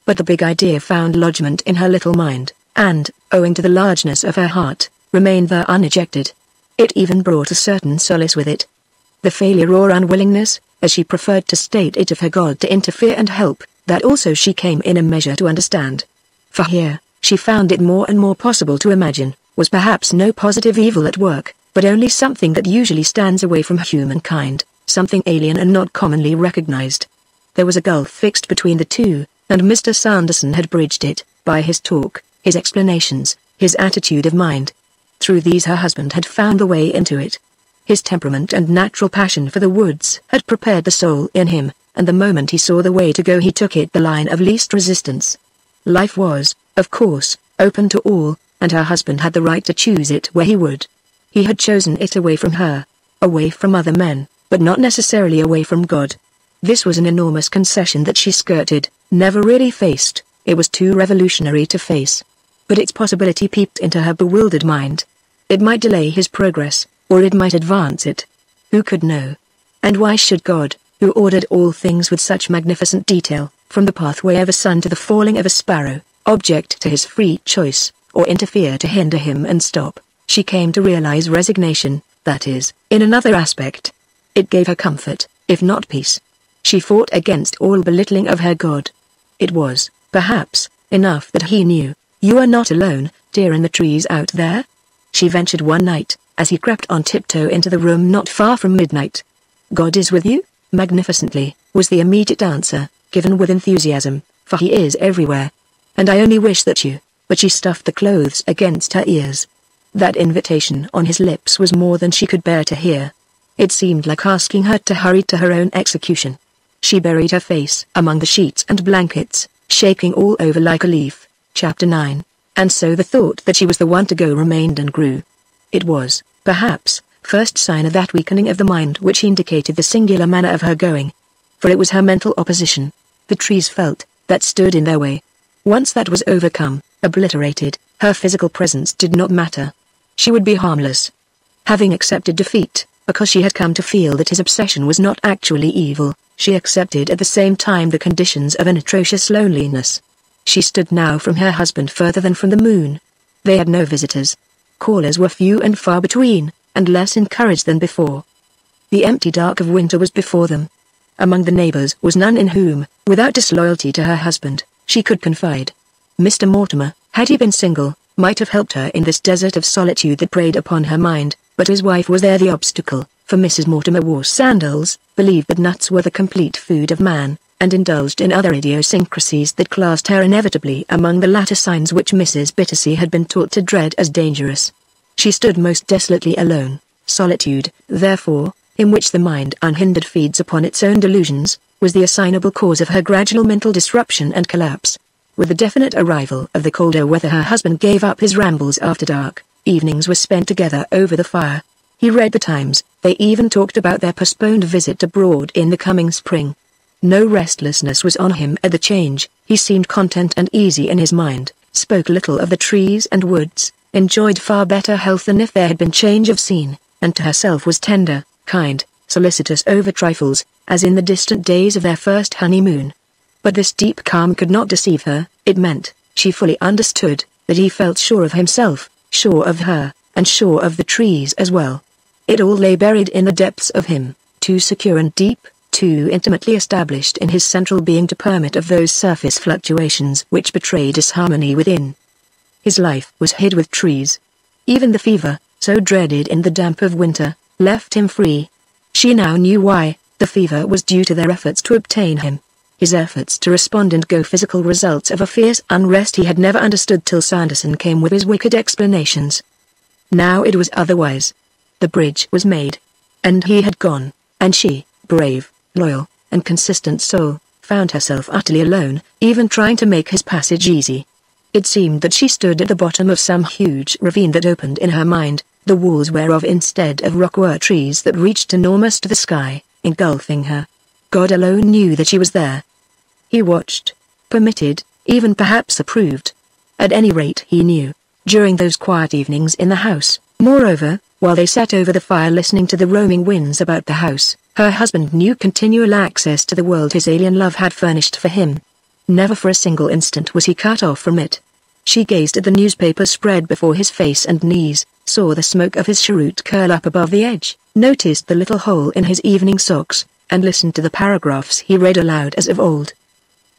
But the big idea found lodgment in her little mind, and, owing to the largeness of her heart, remained there unejected. It even brought a certain solace with it. The failure or unwillingness, as she preferred to state it of her God to interfere and help, that also she came in a measure to understand. For here, she found it more and more possible to imagine, was perhaps no positive evil at work, but only something that usually stands away from humankind, something alien and not commonly recognized. There was a gulf fixed between the two, and Mr. Sanderson had bridged it, by his talk, his explanations, his attitude of mind. Through these her husband had found the way into it. His temperament and natural passion for the woods had prepared the soul in him, and the moment he saw the way to go he took it the line of least resistance. Life was, of course, open to all, and her husband had the right to choose it where he would. He had chosen it away from her, away from other men, but not necessarily away from God. This was an enormous concession that she skirted, never really faced, it was too revolutionary to face. But its possibility peeped into her bewildered mind. It might delay his progress, or it might advance it. Who could know? And why should God, who ordered all things with such magnificent detail, from the pathway of a sun to the falling of a sparrow, object to his free choice, or interfere to hinder him and stop, she came to realize resignation, that is, in another aspect. It gave her comfort, if not peace. She fought against all belittling of her God. It was, perhaps, enough that he knew, you are not alone, dear in the trees out there. She ventured one night, as he crept on tiptoe into the room not far from midnight. God is with you? Magnificently, was the immediate answer given with enthusiasm, for he is everywhere. And I only wish that you, but she stuffed the clothes against her ears. That invitation on his lips was more than she could bear to hear. It seemed like asking her to hurry to her own execution. She buried her face among the sheets and blankets, shaking all over like a leaf. Chapter 9. And so the thought that she was the one to go remained and grew. It was, perhaps, first sign of that weakening of the mind which indicated the singular manner of her going. For it was her mental opposition, the trees felt, that stood in their way. Once that was overcome, obliterated, her physical presence did not matter. she would be harmless. Having accepted defeat, because she had come to feel that his obsession was not actually evil, she accepted at the same time the conditions of an atrocious loneliness. She stood now from her husband further than from the moon. They had no visitors. Callers were few and far between, and less encouraged than before. The empty dark of winter was before them. Among the neighbors was none in whom, without disloyalty to her husband, she could confide. Mr. Mortimer, had he been single, might have helped her in this desert of solitude that preyed upon her mind, but his wife was there the obstacle, for Mrs. Mortimer wore sandals, believed that nuts were the complete food of man, and indulged in other idiosyncrasies that classed her inevitably among the latter signs which Mrs. Bittacy had been taught to dread as dangerous. She stood most desolately alone. Solitude, therefore, in which the mind unhindered feeds upon its own delusions, was the assignable cause of her gradual mental disruption and collapse. With the definite arrival of the colder weather her husband gave up his rambles after dark, evenings were spent together over the fire. He read the Times, they even talked about their postponed visit abroad in the coming spring. No restlessness was on him at the change, he seemed content and easy in his mind, spoke little of the trees and woods, enjoyed far better health than if there had been change of scene, and to herself was tender, kind, solicitous over trifles, as in the distant days of their first honeymoon. But this deep calm could not deceive her, it meant, she fully understood, that he felt sure of himself, sure of her, and sure of the trees as well. It all lay buried in the depths of him, too secure and deep, too intimately established in his central being to permit of those surface fluctuations which betray disharmony within. His life was hid with trees. Even the fever, so dreaded in the damp of winter, left him free. She now knew why, the fever was due to their efforts to obtain him. His efforts to respond and go physical results of a fierce unrest he had never understood till Sanderson came with his wicked explanations. Now it was otherwise. The bridge was made. And he had gone, and she, brave, loyal, and consistent soul, found herself utterly alone, even trying to make his passage easy. It seemed that she stood at the bottom of some huge ravine that opened in her mind, the walls whereof instead of rock were trees that reached enormous to the sky, engulfing her. God alone knew that she was there. He watched, permitted, even perhaps approved. At any rate he knew, during those quiet evenings in the house, moreover, while they sat over the fire listening to the roaming winds about the house, her husband knew continual access to the world his alien love had furnished for him. Never for a single instant was he cut off from it. She gazed at the newspaper spread before his face and knees, saw the smoke of his cheroot curl up above the edge, noticed the little hole in his evening socks, and listened to the paragraphs he read aloud as of old.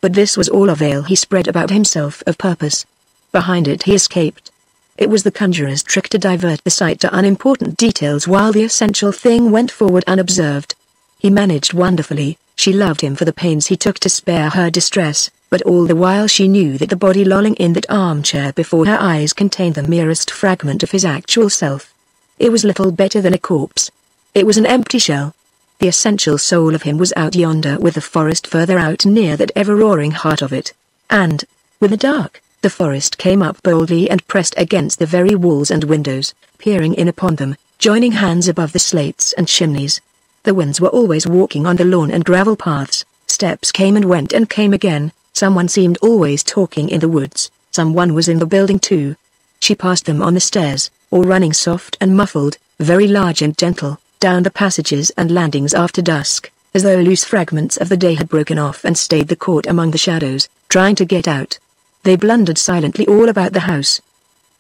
But this was all a veil he spread about himself of purpose. Behind it he escaped. It was the conjurer's trick to divert the sight to unimportant details while the essential thing went forward unobserved. He managed wonderfully, she loved him for the pains he took to spare her distress, but all the while she knew that the body lolling in that armchair before her eyes contained the merest fragment of his actual self. It was little better than a corpse. It was an empty shell. The essential soul of him was out yonder with the forest further out near that ever-roaring heart of it. And, with the dark, the forest came up boldly and pressed against the very walls and windows, peering in upon them, joining hands above the slates and chimneys. The winds were always walking on the lawn and gravel paths, steps came and went and came again, Someone seemed always talking in the woods, someone was in the building too. She passed them on the stairs, or running soft and muffled, very large and gentle, down the passages and landings after dusk, as though loose fragments of the day had broken off and stayed the court among the shadows, trying to get out. They blundered silently all about the house.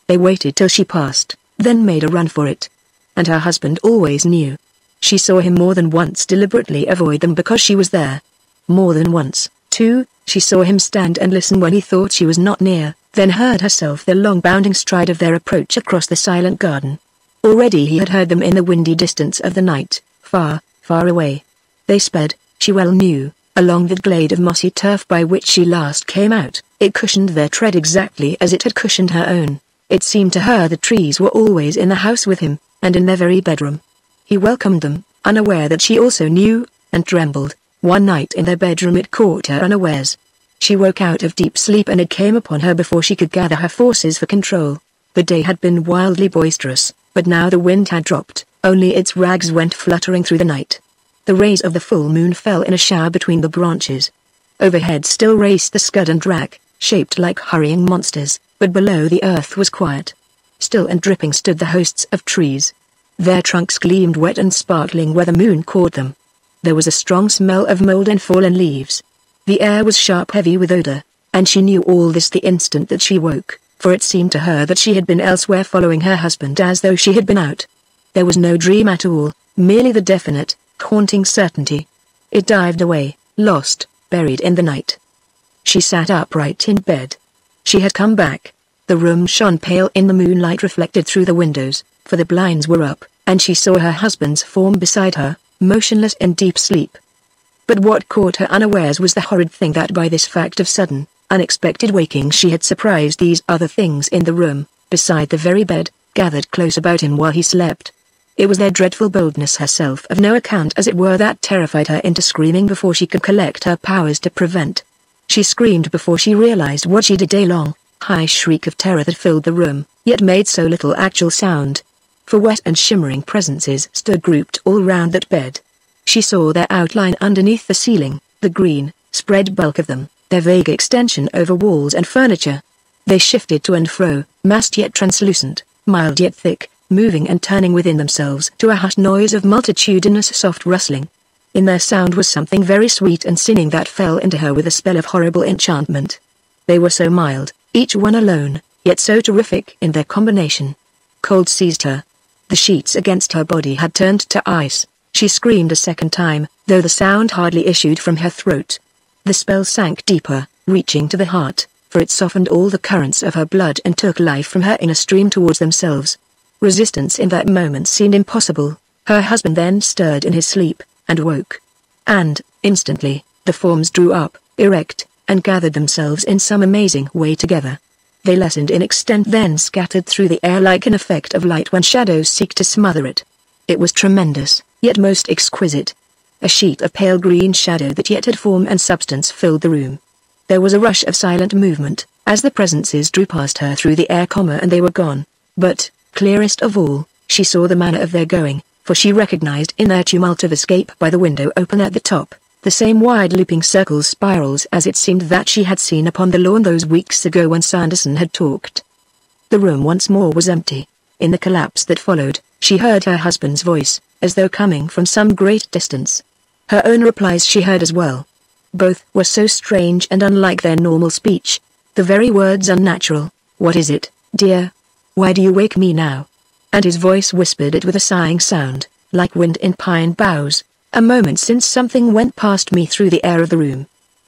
They waited till she passed, then made a run for it. And her husband always knew. She saw him more than once deliberately avoid them because she was there. More than once, too, she saw him stand and listen when he thought she was not near, then heard herself the long bounding stride of their approach across the silent garden. Already he had heard them in the windy distance of the night, far, far away. They sped, she well knew, along the glade of mossy turf by which she last came out. It cushioned their tread exactly as it had cushioned her own. It seemed to her the trees were always in the house with him, and in their very bedroom. He welcomed them, unaware that she also knew, and trembled. One night in their bedroom it caught her unawares. She woke out of deep sleep and it came upon her before she could gather her forces for control. The day had been wildly boisterous, but now the wind had dropped, only its rags went fluttering through the night. The rays of the full moon fell in a shower between the branches. Overhead still raced the scud and drag, shaped like hurrying monsters, but below the earth was quiet. still and dripping stood the hosts of trees. Their trunks gleamed wet and sparkling where the moon caught them. There was a strong smell of mold and fallen leaves. The air was sharp heavy with odor, and she knew all this the instant that she woke, for it seemed to her that she had been elsewhere following her husband as though she had been out. There was no dream at all, merely the definite, haunting certainty. It dived away, lost, buried in the night. She sat upright in bed. She had come back. The room shone pale in the moonlight reflected through the windows, for the blinds were up, and she saw her husband's form beside her, motionless in deep sleep. But what caught her unawares was the horrid thing that by this fact of sudden, unexpected waking she had surprised these other things in the room, beside the very bed, gathered close about him while he slept. It was their dreadful boldness herself of no account as it were that terrified her into screaming before she could collect her powers to prevent. She screamed before she realized what she did day long, high shriek of terror that filled the room, yet made so little actual sound. For wet and shimmering presences stood grouped all round that bed. She saw their outline underneath the ceiling, the green, spread bulk of them, their vague extension over walls and furniture. They shifted to and fro, massed yet translucent, mild yet thick, moving and turning within themselves to a hushed noise of multitudinous soft rustling. In their sound was something very sweet and sinning that fell into her with a spell of horrible enchantment. They were so mild, each one alone, yet so terrific in their combination. Cold seized her. The sheets against her body had turned to ice. She screamed a second time, though the sound hardly issued from her throat. The spell sank deeper, reaching to the heart, for it softened all the currents of her blood and took life from her in a stream towards themselves. Resistance in that moment seemed impossible. Her husband then stirred in his sleep, and woke. And, instantly, the forms drew up, erect, and gathered themselves in some amazing way together. They lessened in extent then scattered through the air like an effect of light when shadows seek to smother it. It was tremendous, yet most exquisite. A sheet of pale green shadow that yet had form and substance filled the room. There was a rush of silent movement, as the presences drew past her through the air comma and they were gone. But, clearest of all, she saw the manner of their going, for she recognized in their tumult of escape by the window open at the top, the same wide looping circles spirals as it seemed that she had seen upon the lawn those weeks ago when Sanderson had talked. The room once more was empty. In the collapse that followed, she heard her husband's voice, as though coming from some great distance. Her own replies she heard as well. Both were so strange and unlike their normal speech. The very words unnatural. What is it, dear? Why do you wake me now? and his voice whispered it with a sighing sound, like wind in pine boughs. A moment since something went past me through the air of the room.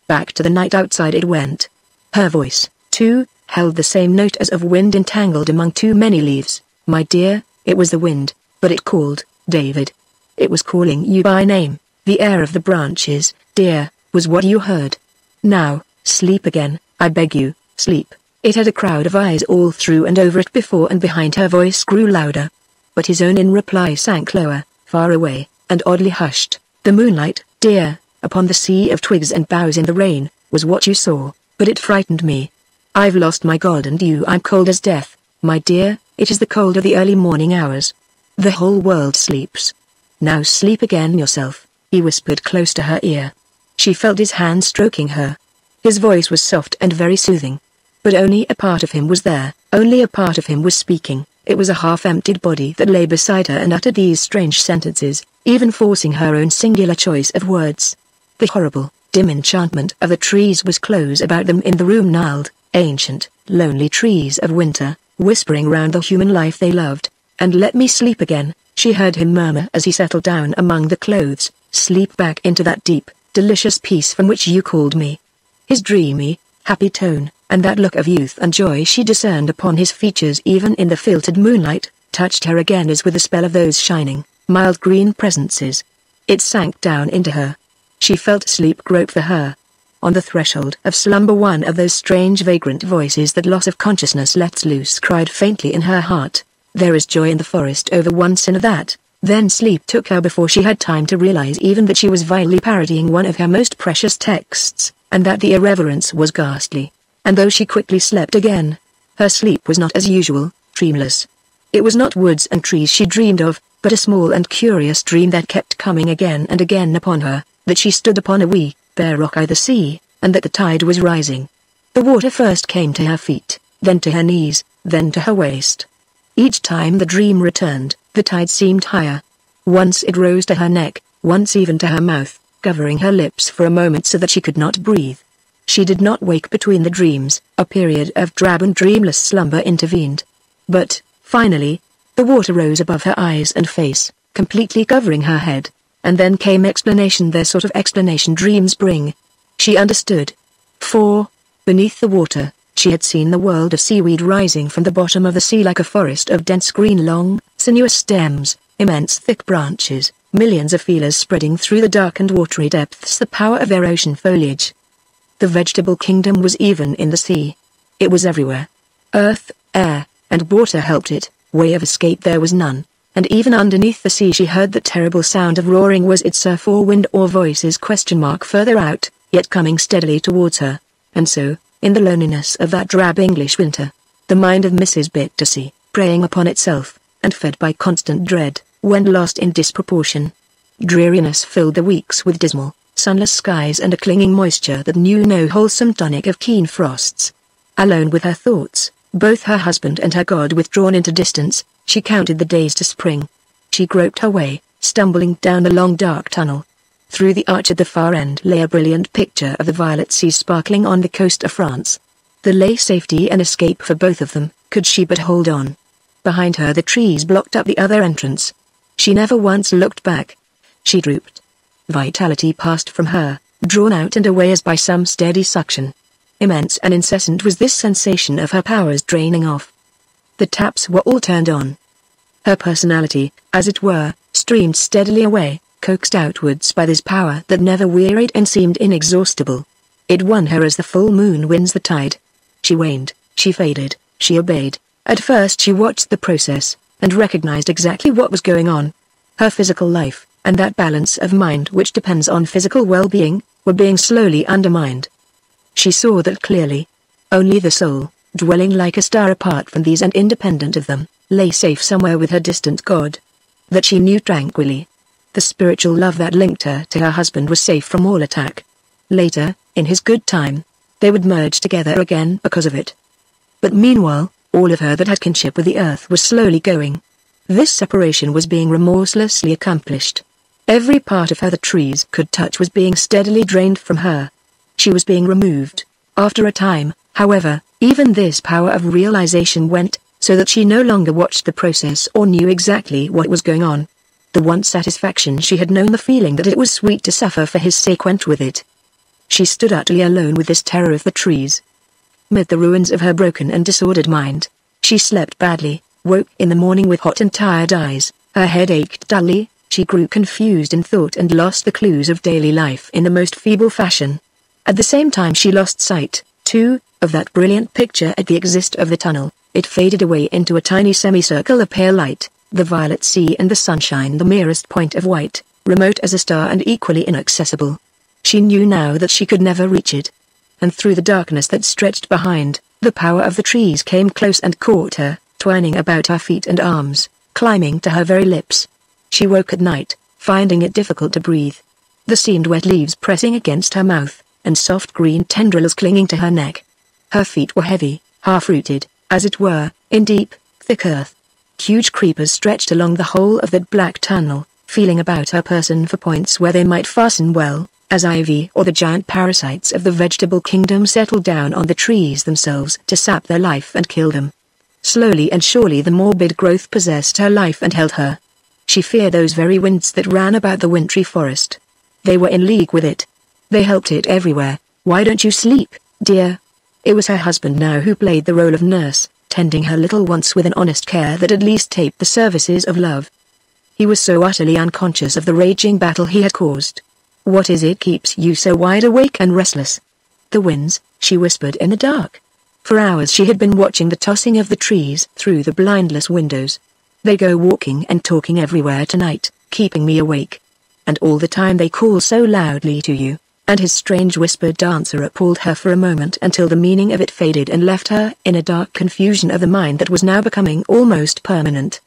Back to the night outside it went. Her voice, too, held the same note as of wind entangled among too many leaves. My dear, it was the wind, but it called, David. It was calling you by name. The air of the branches, dear, was what you heard. Now, sleep again, I beg you, sleep. It had a crowd of eyes all through and over it before and behind her voice grew louder. But his own in reply sank lower, far away, and oddly hushed. The moonlight, dear, upon the sea of twigs and boughs in the rain, was what you saw, but it frightened me. I've lost my God and you I'm cold as death, my dear, it is the cold of the early morning hours. The whole world sleeps. Now sleep again yourself, he whispered close to her ear. She felt his hand stroking her. His voice was soft and very soothing. But only a part of him was there, only a part of him was speaking. It was a half-emptied body that lay beside her and uttered these strange sentences, even forcing her own singular choice of words. The horrible, dim enchantment of the trees was close about them in the room gnarled, ancient, lonely trees of winter, whispering round the human life they loved. And let me sleep again, she heard him murmur as he settled down among the clothes, sleep back into that deep, delicious peace from which you called me. His dreamy, happy tone, and that look of youth and joy she discerned upon his features even in the filtered moonlight, touched her again as with the spell of those shining, mild green presences. It sank down into her. She felt sleep grope for her. On the threshold of slumber one of those strange vagrant voices that loss of consciousness lets loose cried faintly in her heart, There is joy in the forest over one sin of that. Then sleep took her before she had time to realize even that she was vilely parodying one of her most precious texts, and that the irreverence was ghastly and though she quickly slept again, her sleep was not as usual, dreamless. It was not woods and trees she dreamed of, but a small and curious dream that kept coming again and again upon her, that she stood upon a wee, bare rock by the sea, and that the tide was rising. The water first came to her feet, then to her knees, then to her waist. Each time the dream returned, the tide seemed higher. Once it rose to her neck, once even to her mouth, covering her lips for a moment so that she could not breathe. She did not wake between the dreams, a period of drab and dreamless slumber intervened. But, finally, the water rose above her eyes and face, completely covering her head. And then came explanation their sort of explanation dreams bring. She understood. For, beneath the water, she had seen the world of seaweed rising from the bottom of the sea like a forest of dense green long, sinuous stems, immense thick branches, millions of feelers spreading through the dark and watery depths the power of their ocean foliage. The vegetable kingdom was even in the sea. It was everywhere. Earth, air, and water helped it, way of escape there was none, and even underneath the sea she heard the terrible sound of roaring was it surf or wind or voices question mark further out, yet coming steadily towards her, and so, in the loneliness of that drab English winter. The mind of Mrs. Bittacy, preying upon itself, and fed by constant dread, went lost in disproportion. Dreariness filled the weeks with dismal, sunless skies and a clinging moisture that knew no wholesome tonic of keen frosts. Alone with her thoughts, both her husband and her God withdrawn into distance, she counted the days to spring. She groped her way, stumbling down the long dark tunnel, through the arch at the far end lay a brilliant picture of the violet sea sparkling on the coast of France. There lay safety and escape for both of them, could she but hold on. Behind her the trees blocked up the other entrance. She never once looked back. She drooped. Vitality passed from her, drawn out and away as by some steady suction. Immense and incessant was this sensation of her powers draining off. The taps were all turned on. Her personality, as it were, streamed steadily away, coaxed outwards by this power that never wearied and seemed inexhaustible. It won her as the full moon wins the tide. She waned, she faded, she obeyed. At first she watched the process, and recognized exactly what was going on. Her physical life, and that balance of mind which depends on physical well-being, were being slowly undermined. She saw that clearly. Only the soul, dwelling like a star apart from these and independent of them, lay safe somewhere with her distant God. That she knew tranquilly, the spiritual love that linked her to her husband was safe from all attack. Later, in his good time, they would merge together again because of it. But meanwhile, all of her that had kinship with the earth was slowly going. This separation was being remorselessly accomplished. Every part of her the trees could touch was being steadily drained from her. She was being removed. After a time, however, even this power of realization went, so that she no longer watched the process or knew exactly what was going on. The once satisfaction she had known the feeling that it was sweet to suffer for his sake went with it. She stood utterly alone with this terror of the trees. Mid the ruins of her broken and disordered mind, she slept badly, woke in the morning with hot and tired eyes, her head ached dully, she grew confused in thought and lost the clues of daily life in the most feeble fashion. At the same time she lost sight, too, of that brilliant picture at the exit of the tunnel, it faded away into a tiny semicircle of pale light, the violet sea and the sunshine the merest point of white, remote as a star and equally inaccessible. She knew now that she could never reach it. And through the darkness that stretched behind, the power of the trees came close and caught her, twining about her feet and arms, climbing to her very lips. She woke at night, finding it difficult to breathe. The seamed wet leaves pressing against her mouth, and soft green tendrils clinging to her neck. Her feet were heavy, half-rooted, as it were, in deep, thick earth. Huge creepers stretched along the whole of that black tunnel, feeling about her person for points where they might fasten well, as ivy or the giant parasites of the vegetable kingdom settled down on the trees themselves to sap their life and kill them. Slowly and surely the morbid growth possessed her life and held her. She feared those very winds that ran about the wintry forest. They were in league with it. They helped it everywhere. Why don't you sleep, dear? It was her husband now who played the role of nurse, tending her little once with an honest care that at least taped the services of love. He was so utterly unconscious of the raging battle he had caused. What is it keeps you so wide awake and restless? The winds, she whispered in the dark. For hours she had been watching the tossing of the trees through the blindless windows. They go walking and talking everywhere tonight, keeping me awake. And all the time they call so loudly to you and his strange whispered answer appalled her for a moment until the meaning of it faded and left her in a dark confusion of the mind that was now becoming almost permanent.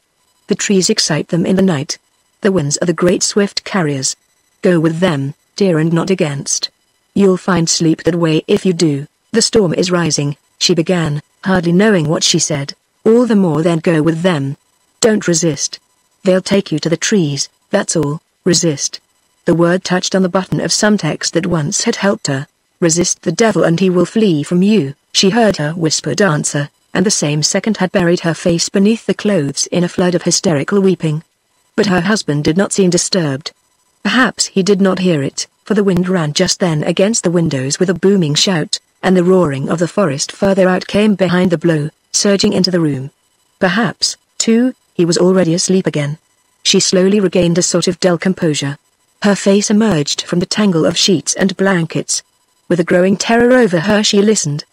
The trees excite them in the night. The winds are the great swift carriers. Go with them, dear and not against. You'll find sleep that way if you do. The storm is rising, she began, hardly knowing what she said. All the more then go with them. Don't resist. They'll take you to the trees, that's all, resist. The word touched on the button of some text that once had helped her. Resist the devil and he will flee from you, she heard her whispered answer, and the same second had buried her face beneath the clothes in a flood of hysterical weeping. But her husband did not seem disturbed. Perhaps he did not hear it, for the wind ran just then against the windows with a booming shout, and the roaring of the forest further out came behind the blow, surging into the room. Perhaps, too, he was already asleep again. She slowly regained a sort of dull composure. Her face emerged from the tangle of sheets and blankets. With a growing terror over her she listened.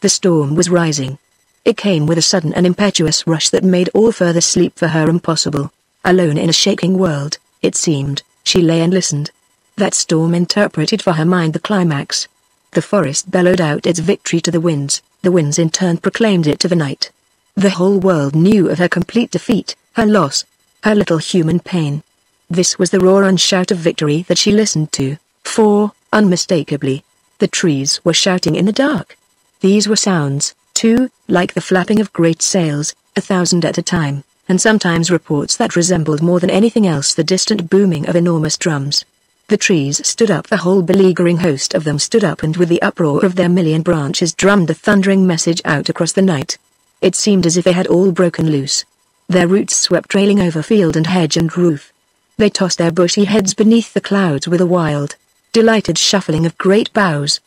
The storm was rising. It came with a sudden and impetuous rush that made all further sleep for her impossible. Alone in a shaking world, it seemed, she lay and listened. That storm interpreted for her mind the climax. The forest bellowed out its victory to the winds, the winds in turn proclaimed it to the night. The whole world knew of her complete defeat, her loss, her little human pain. This was the roar and shout of victory that she listened to, for, unmistakably, the trees were shouting in the dark. These were sounds, too, like the flapping of great sails, a thousand at a time, and sometimes reports that resembled more than anything else the distant booming of enormous drums. The trees stood up the whole beleaguering host of them stood up and with the uproar of their million branches drummed the thundering message out across the night. It seemed as if they had all broken loose. Their roots swept trailing over field and hedge and roof, they tossed their bushy heads beneath the clouds with a wild, delighted shuffling of great boughs.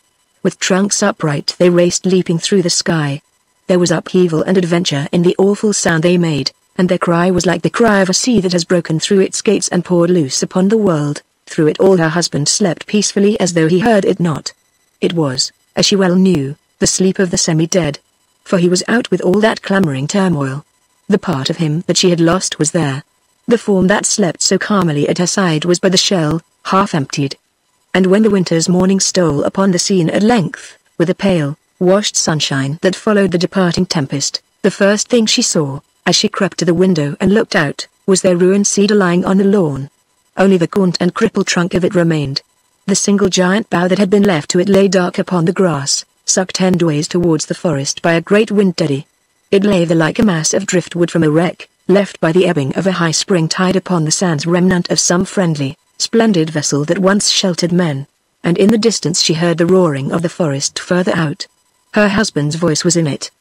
With trunks upright they raced leaping through the sky. There was upheaval and adventure in the awful sound they made, and their cry was like the cry of a sea that has broken through its gates and poured loose upon the world. Through it all her husband slept peacefully as though he heard it not. It was, as she well knew, the sleep of the semi-dead. For he was out with all that clamoring turmoil. The part of him that she had lost was there, the form that slept so calmly at her side was but the shell, half emptied. And when the winter's morning stole upon the scene at length, with a pale, washed sunshine that followed the departing tempest, the first thing she saw, as she crept to the window and looked out, was their ruined cedar lying on the lawn. Only the gaunt and crippled trunk of it remained. The single giant bough that had been left to it lay dark upon the grass, sucked endways towards the forest by a great wind eddy. It lay there like a mass of driftwood from a wreck, left by the ebbing of a high spring tide upon the sands remnant of some friendly, splendid vessel that once sheltered men. And in the distance she heard the roaring of the forest further out. Her husband's voice was in it,